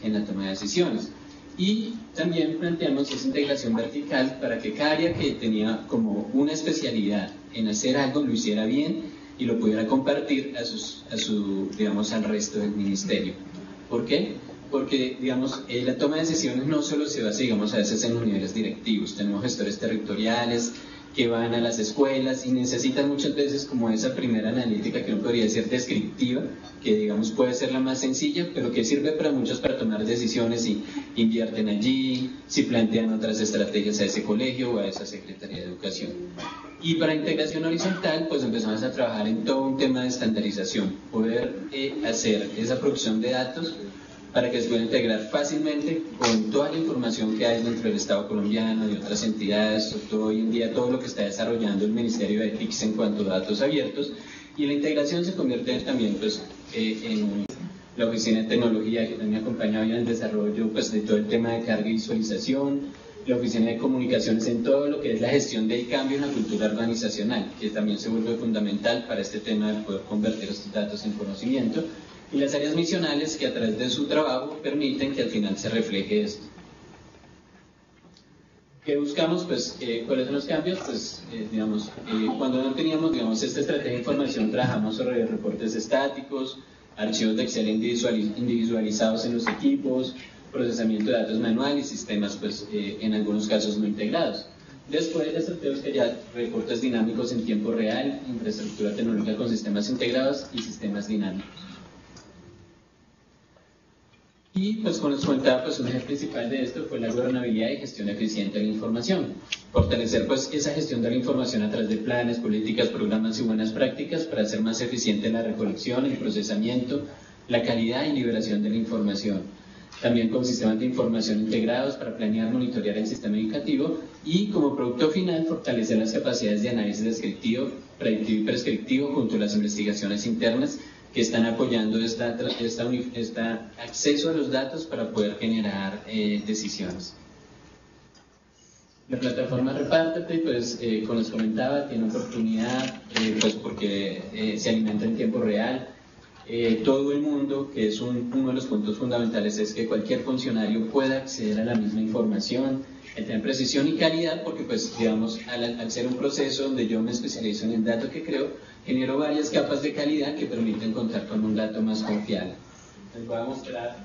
en la toma de decisiones. Y también planteamos esa integración vertical para que cada área que tenía como una especialidad en hacer algo lo hiciera bien y lo pudiera compartir a, sus, a su, digamos, al resto del ministerio. ¿Por qué? Porque, digamos, eh, la toma de decisiones no solo se basa, digamos, a veces en los niveles directivos. Tenemos gestores territoriales, que van a las escuelas y necesitan muchas veces como esa primera analítica que no podría ser descriptiva, que digamos puede ser la más sencilla, pero que sirve para muchos para tomar decisiones si invierten allí, si plantean otras estrategias a ese colegio o a esa Secretaría de Educación. Y para integración horizontal, pues empezamos a trabajar en todo un tema de estandarización, poder eh, hacer esa producción de datos para que se pueda integrar fácilmente con toda la información que hay dentro del Estado colombiano, y otras entidades, hoy en día todo lo que está desarrollando el Ministerio de ETICS en cuanto a datos abiertos, y la integración se convierte también pues, eh, en la Oficina de Tecnología que también acompaña en el desarrollo pues, de todo el tema de carga y visualización, la Oficina de Comunicaciones en todo lo que es la gestión del cambio en la cultura organizacional, que también se vuelve fundamental para este tema de poder convertir estos datos en conocimiento, y las áreas misionales que a través de su trabajo permiten que al final se refleje esto. ¿Qué buscamos? Pues, eh, ¿cuáles son los cambios? Pues, eh, digamos, eh, cuando no teníamos, digamos, esta estrategia de información, trabajamos sobre reportes estáticos, archivos de Excel individualizados en los equipos, procesamiento de datos manual y sistemas, pues, en algunos casos no integrados. Después, la estrategia que ya reportes dinámicos en tiempo real, infraestructura tecnológica con sistemas integrados y sistemas dinámicos. Y pues les comentaba, pues un eje principal de esto fue la gobernabilidad y gestión eficiente de la información. Fortalecer pues esa gestión de la información a través de planes, políticas, programas y buenas prácticas para hacer más eficiente la recolección, el procesamiento, la calidad y liberación de la información. También con sistemas de información integrados para planear, monitorear el sistema educativo y como producto final fortalecer las capacidades de análisis descriptivo, predictivo y prescriptivo junto a las investigaciones internas que están apoyando esta, esta, acceso a los datos para poder generar eh, decisiones. La plataforma Repártete, pues eh, como les comentaba, tiene oportunidad, eh, pues porque se alimenta en tiempo real. todo el mundo, que es uno de los puntos fundamentales, es que cualquier funcionario pueda acceder a la misma información, en precisión y calidad, porque pues digamos, al, al ser un proceso donde yo me especializo en el dato que creo, genero varias capas de calidad que permiten contar con un dato más confiable. Les voy a mostrar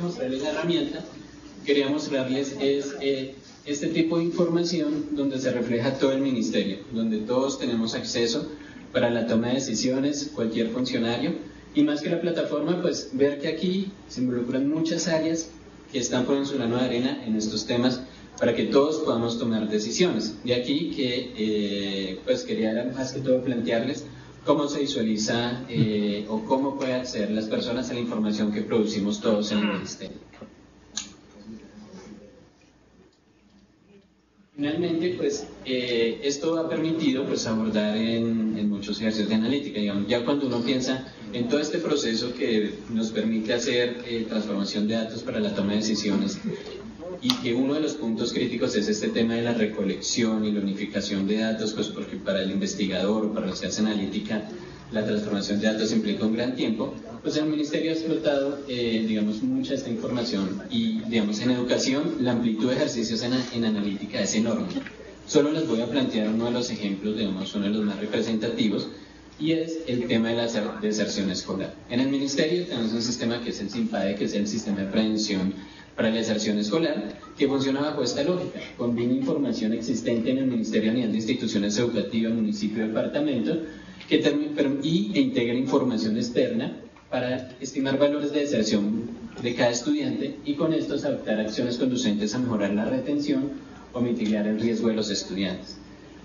mostrarles la herramienta, quería mostrarles es eh, este tipo de información donde se refleja todo el ministerio, donde todos tenemos acceso para la toma de decisiones, cualquier funcionario, y más que la plataforma, pues ver que aquí se involucran muchas áreas que están poniendo su grano de arena en estos temas para que todos podamos tomar decisiones. De aquí que eh, pues quería más que todo plantearles cómo se visualiza eh, o cómo pueden acceder las personas a la información que producimos todos en el Ministerio. Finalmente, pues eh, esto ha permitido pues, abordar en, muchos ejercicios de analítica. ya cuando uno piensa en todo este proceso que nos permite hacer eh, transformación de datos para la toma de decisiones y que uno de los puntos críticos es este tema de la recolección y la unificación de datos, pues porque para el investigador o para los que hacen analítica la transformación de datos implica un gran tiempo, pues el Ministerio ha explotado, eh, digamos, mucha esta información y, digamos, en educación la amplitud de ejercicios en, en, analítica es enorme. Solo les voy a plantear uno de los ejemplos, digamos, uno de los más representativos, y es el tema de la deserción escolar. En el Ministerio tenemos un sistema que es el SIMPADE, que es el Sistema de Prevención para la Deserción Escolar, que funciona bajo esta lógica. Combina información existente en el Ministerio a nivel de instituciones educativas, municipio, departamento, que y, e integra información externa para estimar valores de deserción de cada estudiante y con esto adoptar acciones conducentes a mejorar la retención o mitigar el riesgo de los estudiantes.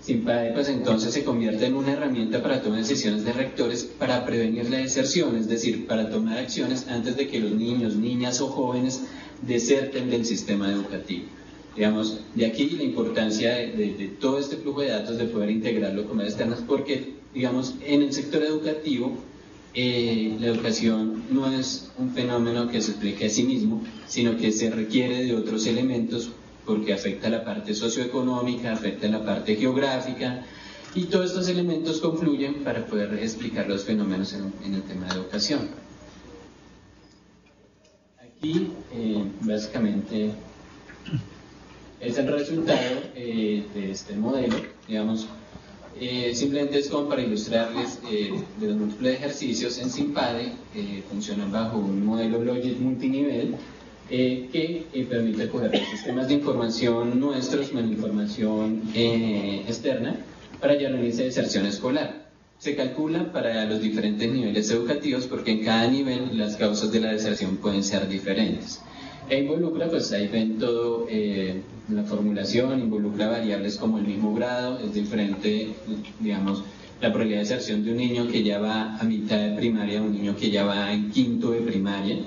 SIMPADE pues entonces se convierte en una herramienta para tomar decisiones de rectores para prevenir la deserción, es decir, para tomar acciones antes de que los niños, niñas o jóvenes deserten del sistema educativo. Digamos, de aquí la importancia de, todo este flujo de datos, de poder integrarlo con las externas, porque, digamos, en el sector educativo, eh, la educación no es un fenómeno que se explique a sí mismo, sino que se requiere de otros elementos porque afecta la parte socioeconómica, afecta la parte geográfica, y todos estos elementos confluyen para poder explicar los fenómenos en, el tema de educación. Aquí, eh, básicamente, es el resultado eh, de este modelo, digamos, eh, simplemente es como para ilustrarles de los múltiples ejercicios en SIMPADE, funcionan bajo un modelo Logic multinivel, eh, que eh, permite coger los sistemas de información nuestros con información eh, externa para realizar deserción escolar. Se calcula para los diferentes niveles educativos porque en cada nivel las causas de la deserción pueden ser diferentes. E involucra, pues ahí ven todo, la formulación, involucra variables como el mismo grado, es diferente, digamos, la probabilidad de deserción de un niño que ya va a mitad de primaria, un niño que ya va en quinto de primaria,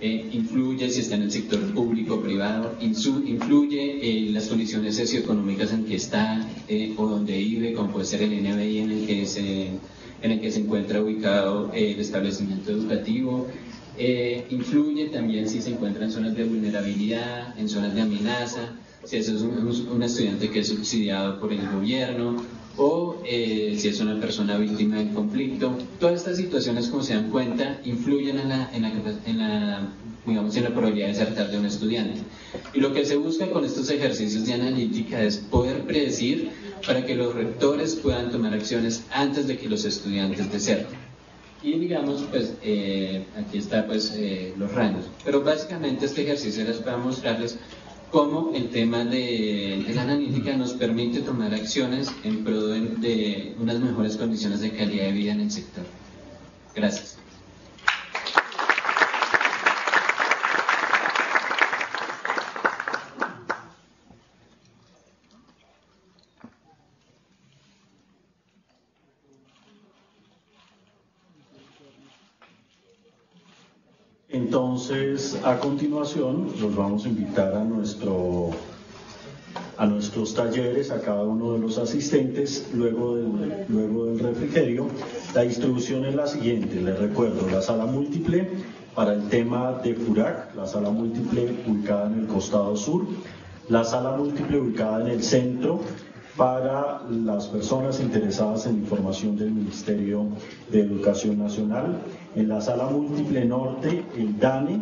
eh, influye si está en el sector público o privado, influye en las condiciones socioeconómicas en que está eh, o donde vive, como puede ser el NBI en el que se, en el que se encuentra ubicado eh, el establecimiento educativo, influye también si se encuentra en zonas de vulnerabilidad, en zonas de amenaza, si es un estudiante que es subsidiado por el gobierno, o eh, si es una persona víctima del conflicto. Todas estas situaciones, como se dan cuenta, influyen en la, en la, en la, digamos, en la probabilidad de desertar de un estudiante. Y lo que se busca con estos ejercicios de analítica es poder predecir para que los rectores puedan tomar acciones antes de que los estudiantes deserten. Y digamos, pues eh, aquí está pues eh, los rangos. Pero básicamente este ejercicio es para mostrarles cómo el tema de, la analítica nos permite tomar acciones en pro de unas mejores condiciones de calidad de vida en el sector. Gracias. Entonces, a continuación, los vamos a invitar a, nuestro, a nuestros talleres, a cada uno de los asistentes, luego del, luego del refrigerio. La distribución es la siguiente, les recuerdo, la sala múltiple para el tema de FURAC, la sala múltiple ubicada en el costado sur, la sala múltiple ubicada en el centro, para las personas interesadas en información del Ministerio de Educación Nacional, en la sala múltiple norte, el DANE,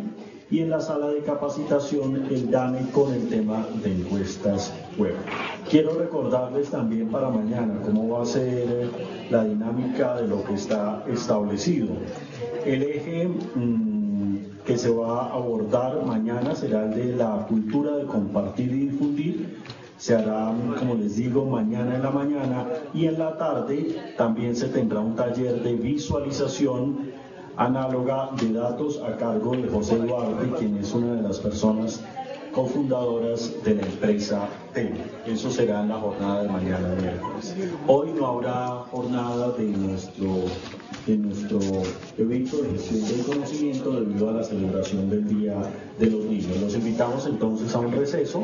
y en la sala de capacitación, el DANE con el tema de encuestas web. Quiero recordarles también para mañana cómo va a ser la dinámica de lo que está establecido. El eje mm, que se va a abordar mañana será el de la cultura de compartir y difundir se hará, como les digo, mañana en la mañana y en la tarde también se tendrá un taller de visualización análoga de datos a cargo de José Duarte, quien es una de las personas cofundadoras de la empresa TEN. Eso será en la jornada de mañana miércoles. Hoy no habrá jornada de nuestro, de nuestro evento de gestión del conocimiento debido a la celebración del Día de los Niños. Los invitamos entonces a un receso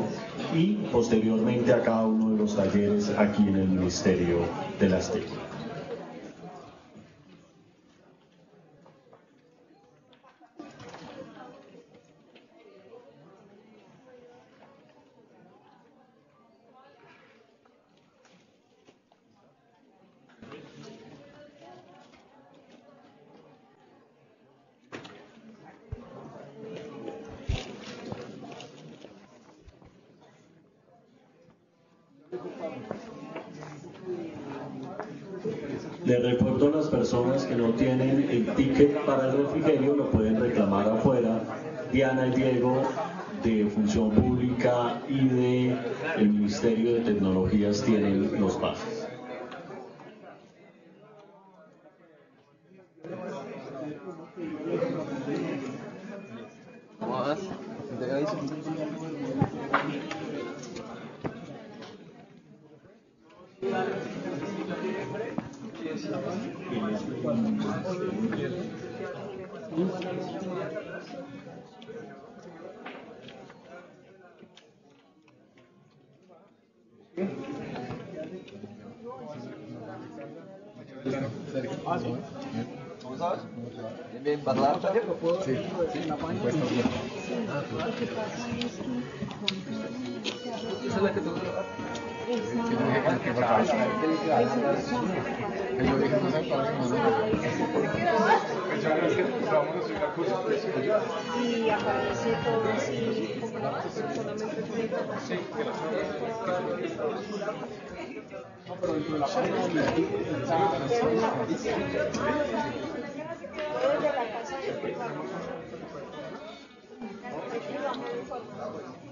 y posteriormente a cada uno de los talleres aquí en el Ministerio de las TEC. ¿Cómo Bien, bien, ¿vas a dar taller? Sí, sí, Esa es la que tú y aparece todo así solamente no, pero dentro de